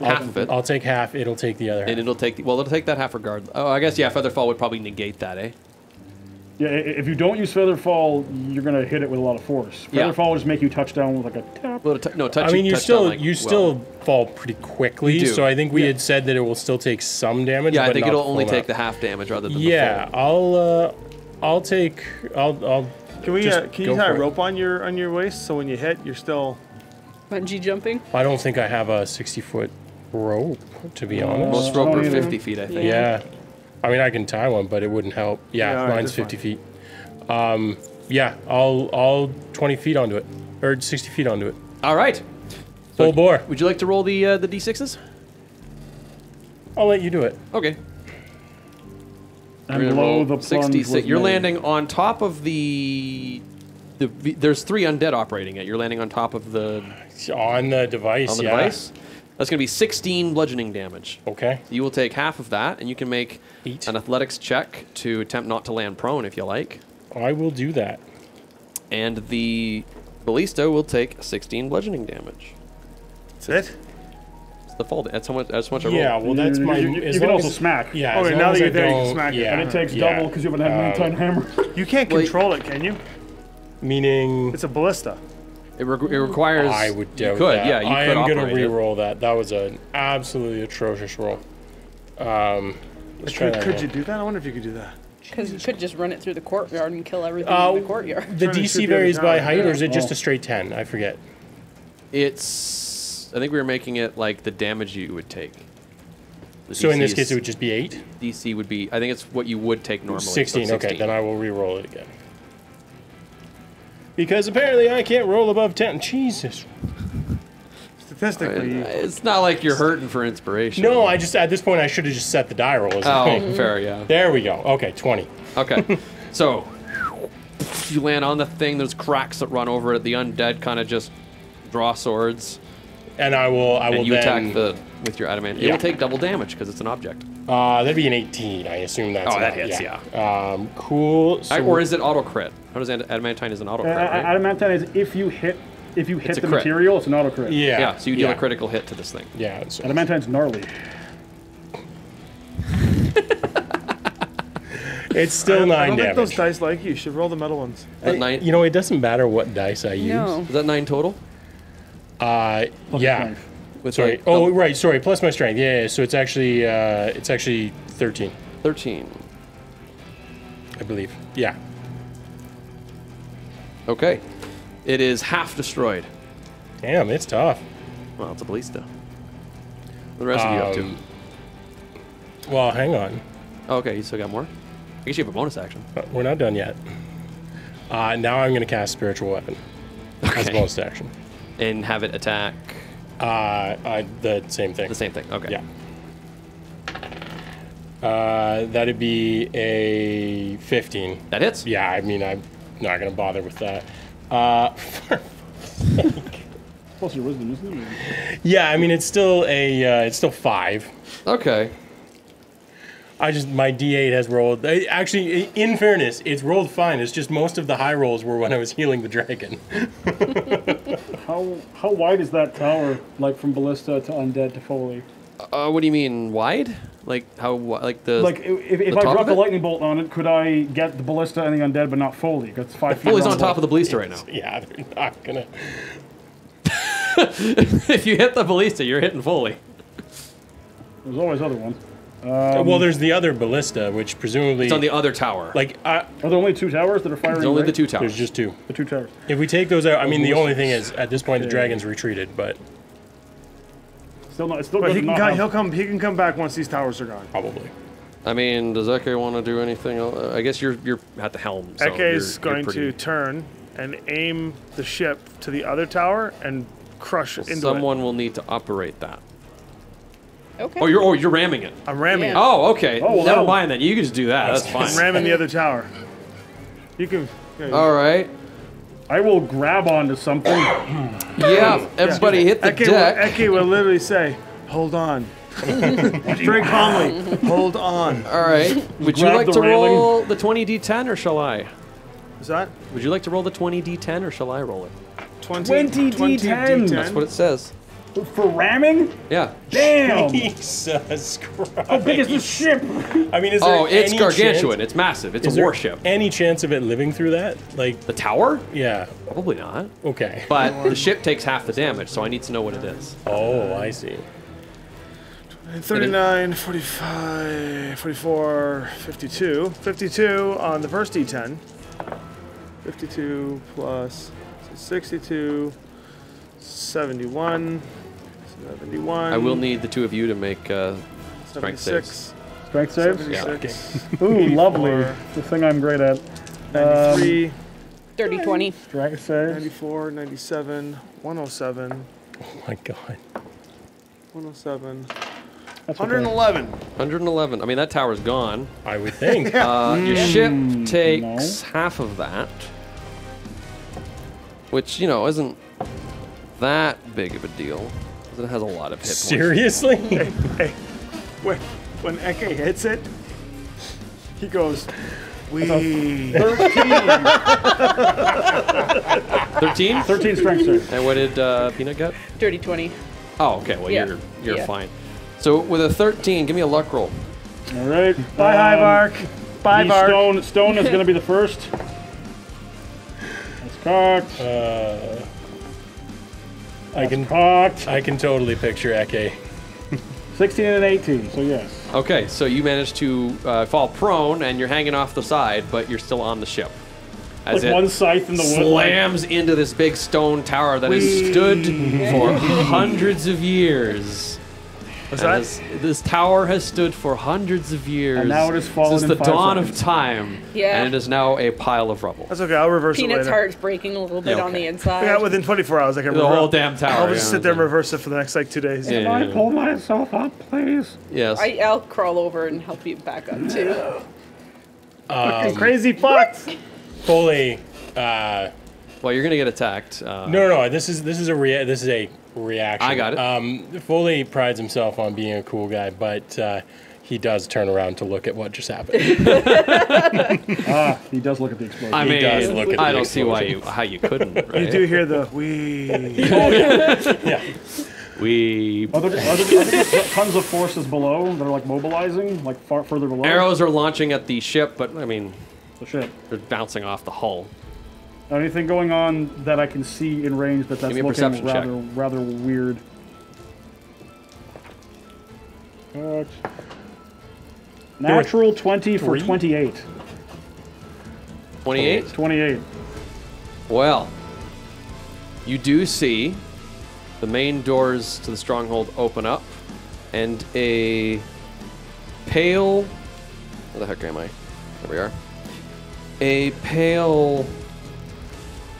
half of it. I'll take half. It'll take the other half. And it'll take the, well, it'll take that half regard. Oh, I guess yeah. Featherfall would probably negate that, eh? Yeah, if you don't use Featherfall, you're gonna hit it with a lot of force. Yeah. Featherfall will just make you touch down with like a tap. Well, no, touch. I mean, you still like, you well- still fall pretty quickly. You do. So I think we Yeah. had said that it will still take some damage. Yeah, I think not it'll only full take the half damage rather than Yeah, the full. I'll uh, I'll take I'll I'll. Can we? Just Uh, can you tie a for it. rope on your on your waist so when you hit, you're still. Bungee jumping. I don't think I have a sixty foot rope to be honest. Most rope don't are 50 feet, I think. Yeah. I mean, I can tie one, but it wouldn't help. Yeah, Yeah, mine's that's 50 feet. Um, yeah, I'll I'll 20 feet onto it, or 60 feet onto it. All right. Full bore. Would you like to roll the uh, the d6s? I'll let you do it. Okay. And We're below the plunge 66. You're made. landing on top of the. The, v- there's three undead operating it. You're landing on top of the On the device. on the yeah. device. That's going to be 16 bludgeoning damage. Okay. You will take half of that, and you can make Eight. an athletics check to attempt not to land prone if you like. I will do that. And the ballista will take 16 bludgeoning damage. That's it. It's the fall. That's how much. That's how much I rolled. Yeah, well, that's my. you- you as can also as- smack. Yeah. Okay, as now that you're there, you can don't- smack it. yeah, And it takes yeah. double because you haven't had an Um, time hammer. You can't Well, control it, can you? Meaning, It's a ballista. It, re- it requires. I would doubt You could, that. yeah. You I could am gonna operate it. re-roll that. That was an absolutely atrocious roll. Um, let's try Could, that could you do that? I wonder if you could do that. Because you could just run it through the courtyard and kill everything Uh, in the courtyard. The Trying to shoot DC varies by tower, height, or is it just Oh. a straight 10? I forget. It's. I think we were making it like the damage you would take. The So in this is- case, it would just be 8? DC would be. I think it's what you would take normally. so 16, okay, then I will re-roll it again. Because apparently I can't roll above 10. Jesus. Statistically, It's not like you're hurting for inspiration. No, I just, at this point, I should have just set the die roll as the Oh, thing. fair, yeah. There we go. Okay, 20. Okay, so you land on the thing. There's cracks that run over it. The undead kind of just draw swords, And I will, I will and you then, attack the with your adamant. It will take double damage because it's an object. uh, that'd be an 18. I assume that's Oh, that enough, hits, Um, cool. So I- or is it auto crit? How does adamantine is an auto Uh. Right? Adamantine is if you hit if you hit It's the crit. material, it's an auto crit. Yeah. yeah, so you deal yeah, a critical hit to this thing. Yeah. So, Adamantine's gnarly. it's still I don't 9 think those dice like you. You should roll the metal ones. Is that nine? You know, it doesn't matter what dice I use. No. Is that nine total? Uh, Plus yeah. strength. With Sorry. Oh, right. Sorry. Plus my strength. Yeah. yeah, So it's actually uh, it's actually 13, thirteen. I believe. Yeah. Okay, it is half destroyed. Damn, it's tough. Well, it's a ballista. What the rest of you up to? Um, Well, hang on. Oh, okay, you still got more. I guess you have a bonus action. Uh, We're not done yet. Uh, now I'm going to cast spiritual weapon as a bonus action. And have it attack Uh, I, the same thing. the same thing. Okay. Yeah. Uh, that'd be a 15. That hits. Yeah, I mean, I'm not going to bother with that. Uh, Plus your wisdom, isn't it? yeah, I mean, it's still a, uh, it's still five. Okay. I just, my D8 has rolled. Actually, in fairness, it's rolled fine. It's just most of the high rolls were when I was healing the dragon. How how wide is that tower? Like from ballista to undead to foley? Uh, what do you mean wide? Like how? wi- Like the Like if, if The I top dropped of a lightning bolt on it, could I get the ballista and the undead, but not foley? That's five feet. Foley's on top of the ballista right now. yeah, they're not going to. if you hit the ballista, you're hitting Foley. There's always other ones. Well, there's the other ballista, which presumably. It's on the other tower. like, uh, Are there only two towers that are firing? It's only the two towers. there's just two. The two towers. If we take those out, I mean, the only thing is, at this point, the dragon's retreated, but Still not. It's still But he can not come, have- he'll come. He can come back once these towers are gone. probably. I mean, does Ekke want to do anything? else? I guess you're you're at the helm. So Ekke is going pretty- to turn and aim the ship to the other tower and crush into Someone will need to operate that. Okay. Oh, you're oh you're ramming it. it. I'm ramming Yeah. Oh, okay. Oh, well, Never that'll- mind then. You can just do that. That's fine. I'm ramming the other tower. You can. yeah, All right. I will grab onto something. Yeah, everybody hit the Ekke will, deck. Ekke will literally say, "Hold on." Very calmly, hold on. All right. Would you like to railing. roll the 20d10 or shall I? Is that Would you like to roll the 20d10 or shall I roll it? 20, 20 D10. That's what it says. For ramming? Yeah. Damn! Jesus Christ. How big is this ship? I mean, is there Oh, it's any gargantuan. Chance, It's massive. It's is a there warship. Any chance of it living through that? Like, The tower? yeah. Probably not. Okay. But the ship takes half the damage, so I need to know what it is. Oh, I see. 39, 45, 44, 52. 52 on the first D10. 52 plus 62, 71, 71. I will need the two of you to make uh, strength saves. Strength saves? 76, Ooh, lovely. Four. The thing I'm great at. 93, Dirty 20. Strength saves. 94, 97, 107, Oh my God. 107, That's okay. 111. 111. I mean, that tower's gone. I would think. Uh, your ship Mm, takes half of that, which, you know, isn't that big of a deal. 'Cause It has a lot of hit points. Seriously? Hey, when, when Ekke hits it, he goes, we. 13? 13 strength saves. And what did uh, Peanut get? Dirty 20. Oh, okay. Well, Yeah. you're you're Yeah. fine. So with a 13, give me a luck roll. All right. Bye, um, Hivearch. Bye, the Vark. Stone, stone is going to be the first. That's cocked. Uh, I can Cocked. I can totally picture Ekke. 16 and 18, so yes. Okay, so you managed to uh, fall prone and you're hanging off the side, but you're still on the ship. As Like it one scythe in the wood. slams into this big stone tower that has stood for hundreds of years. What's that? has- this tower has stood for hundreds of years. And now it has fallen since the five dawn of time. Yeah. And it is now a pile of rubble. That's okay. I'll reverse Peanut's it later. heart's breaking a little bit Yeah, on the inside. Yeah, within 24 hours, I can The reverse. whole damn tower. I'll just yeah, sit there and reverse it for the next like two days. Yeah, Can I yeah, pull myself up, please? Yes. I, I'll crawl over and help you back up too. Fucking crazy fucks. Fully. Uh, well, you're gonna get attacked. Uh, no, no, no. This is this is a rea- this is a reaction. I got it. Um, Foley prides himself on being a cool guy, but uh, he does turn around to look at what just happened. Ah, he does look at the explosion. I He mean, does look at I the don't see why you how you couldn't. Right? You do hear the we. We Are there, are, there, are there tons of forces below that are like mobilizing, like far further below? arrows are launching at the ship, but I mean, The ship. they're bouncing off the hull. Anything going on that I can see in range that that's looking perception check. rather rather weird. Cocked. Natural 20 for three? 28. 28. 28. Well, you do see the main doors to the stronghold open up, and a pale. Where the heck am I? There we are. A pale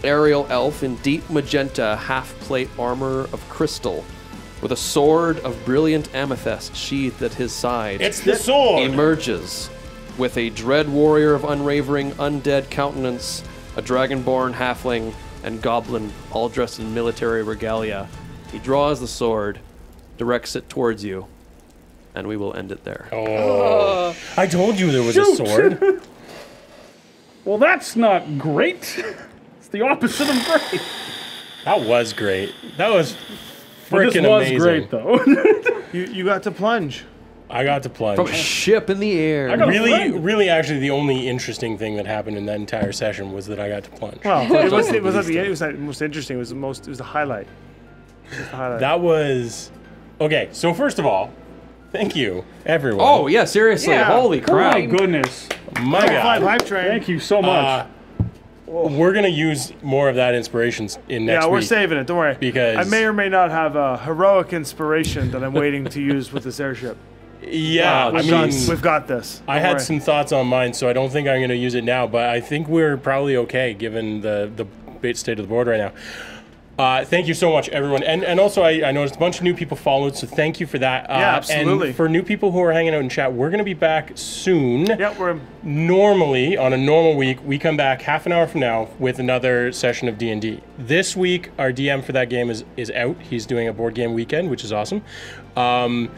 aerial elf in deep magenta half plate armor of crystal, with a sword of brilliant amethyst sheathed at his side it's the sword. emerges with a dread warrior of unwavering undead countenance, a dragonborn halfling, and goblin, all dressed in military regalia. He draws the sword, directs it towards you, and we will end it there. Oh. oh. I told you there was a sword. Well, that's not great. It's the opposite of great. That was great. That was But freaking this was amazing. great, though. You, you got to plunge. I got to plunge. From a ship in the air. I got really, friend. really, actually, the only interesting thing that happened in that entire session was that I got to plunge. Well, it was, it was the at the end. It was not most interesting. It was the most. It was the highlight. Was the highlight. That was okay. So first of all, thank you, everyone. oh, yeah, seriously. Yeah. Holy oh crap. my goodness. my Five God! hype train. Thank you so much. Uh, we're gonna use more of that inspiration in next yeah, we're week. saving it. Don't worry. Because- I may or may not have a heroic inspiration that I'm waiting to use with this airship. Yeah, ah, I mean, got, we've got this. I Don't had worry. some thoughts on mine, so I don't think I'm gonna use it now. But I think we're probably okay given the the state of the board right now. Uh, thank you so much, everyone. And and also, I, I noticed a bunch of new people followed, so thank you for that. Uh, Yeah, absolutely. And for new people who are hanging out in chat, we're going to be back soon. Yeah, we're Normally, on a normal week, we come back half an hour from now with another session of D&D. This week, our DM for that game is, is out. He's doing a board game weekend, which is awesome. Um,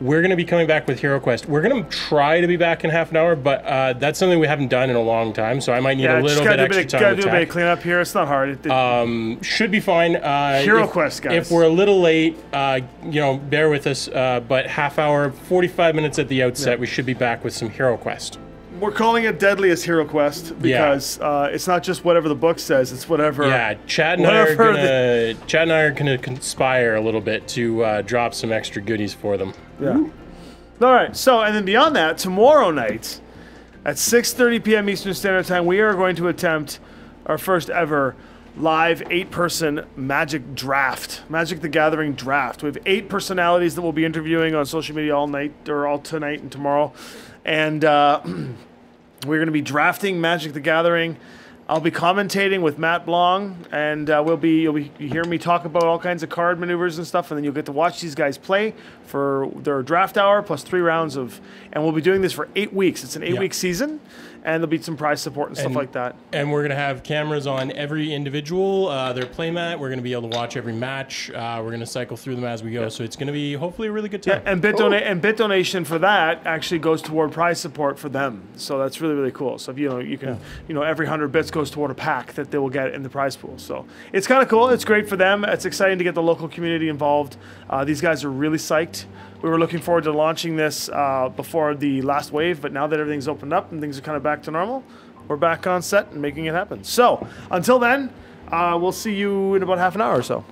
we're going to be coming back with Hero Quest. We're going to try to be back in half an hour, but uh, that's something we haven't done in a long time, so I might need yeah, a little bit extra bit, time gotta to do a bit of cleanup here. It's not hard. It, it- Should be fine. Uh, Hero if- Quest, guys. If we're a little late, uh, you know, bear with us. Uh, but half hour, 45 minutes at the outset, we should be back with some Hero Quest. We're calling it Deadliest Hero Quest because uh, it's not just whatever the book says; it's whatever. Yeah, Chad and I are gonna Chad and I are gonna conspire a little bit to uh, drop some extra goodies for them. Yeah. All right. So, and then beyond that, tomorrow night at 6:30 p.m. Eastern Standard Time, we are going to attempt our first ever live eight-person Magic draft, Magic the Gathering draft. We have eight personalities that we'll be interviewing on social media all night or all tonight and tomorrow, and uh, we're going to be drafting Magic the Gathering. I'll be commentating with Matt Blong, and uh, we'll be you'll be you hear me talk about all kinds of card maneuvers and stuff, and then you'll get to watch these guys play for their draft hour plus three rounds of, and we'll be doing this for eight weeks. It's an eight-week season, and there'll be some prize support and stuff And- like that. And we're gonna have cameras on every individual, uh, their playmat. We're gonna be able to watch every match. Uh, we're gonna cycle through them as we go. So it's gonna be hopefully a really good time. And bit dona- and bit donation for that actually goes toward prize support for them. So that's really really cool. So if you know you can you know every hundred bits goes toward a pack that they will get in the prize pool. So it's kind of cool. It's great for them. It's exciting to get the local community involved. Uh, these guys are really psyched. We were looking forward to launching this uh, before the last wave, but now that everything's opened up and things are kind of back to normal, we're back on set and making it happen. So until then, uh, we'll see you in about half an hour or so.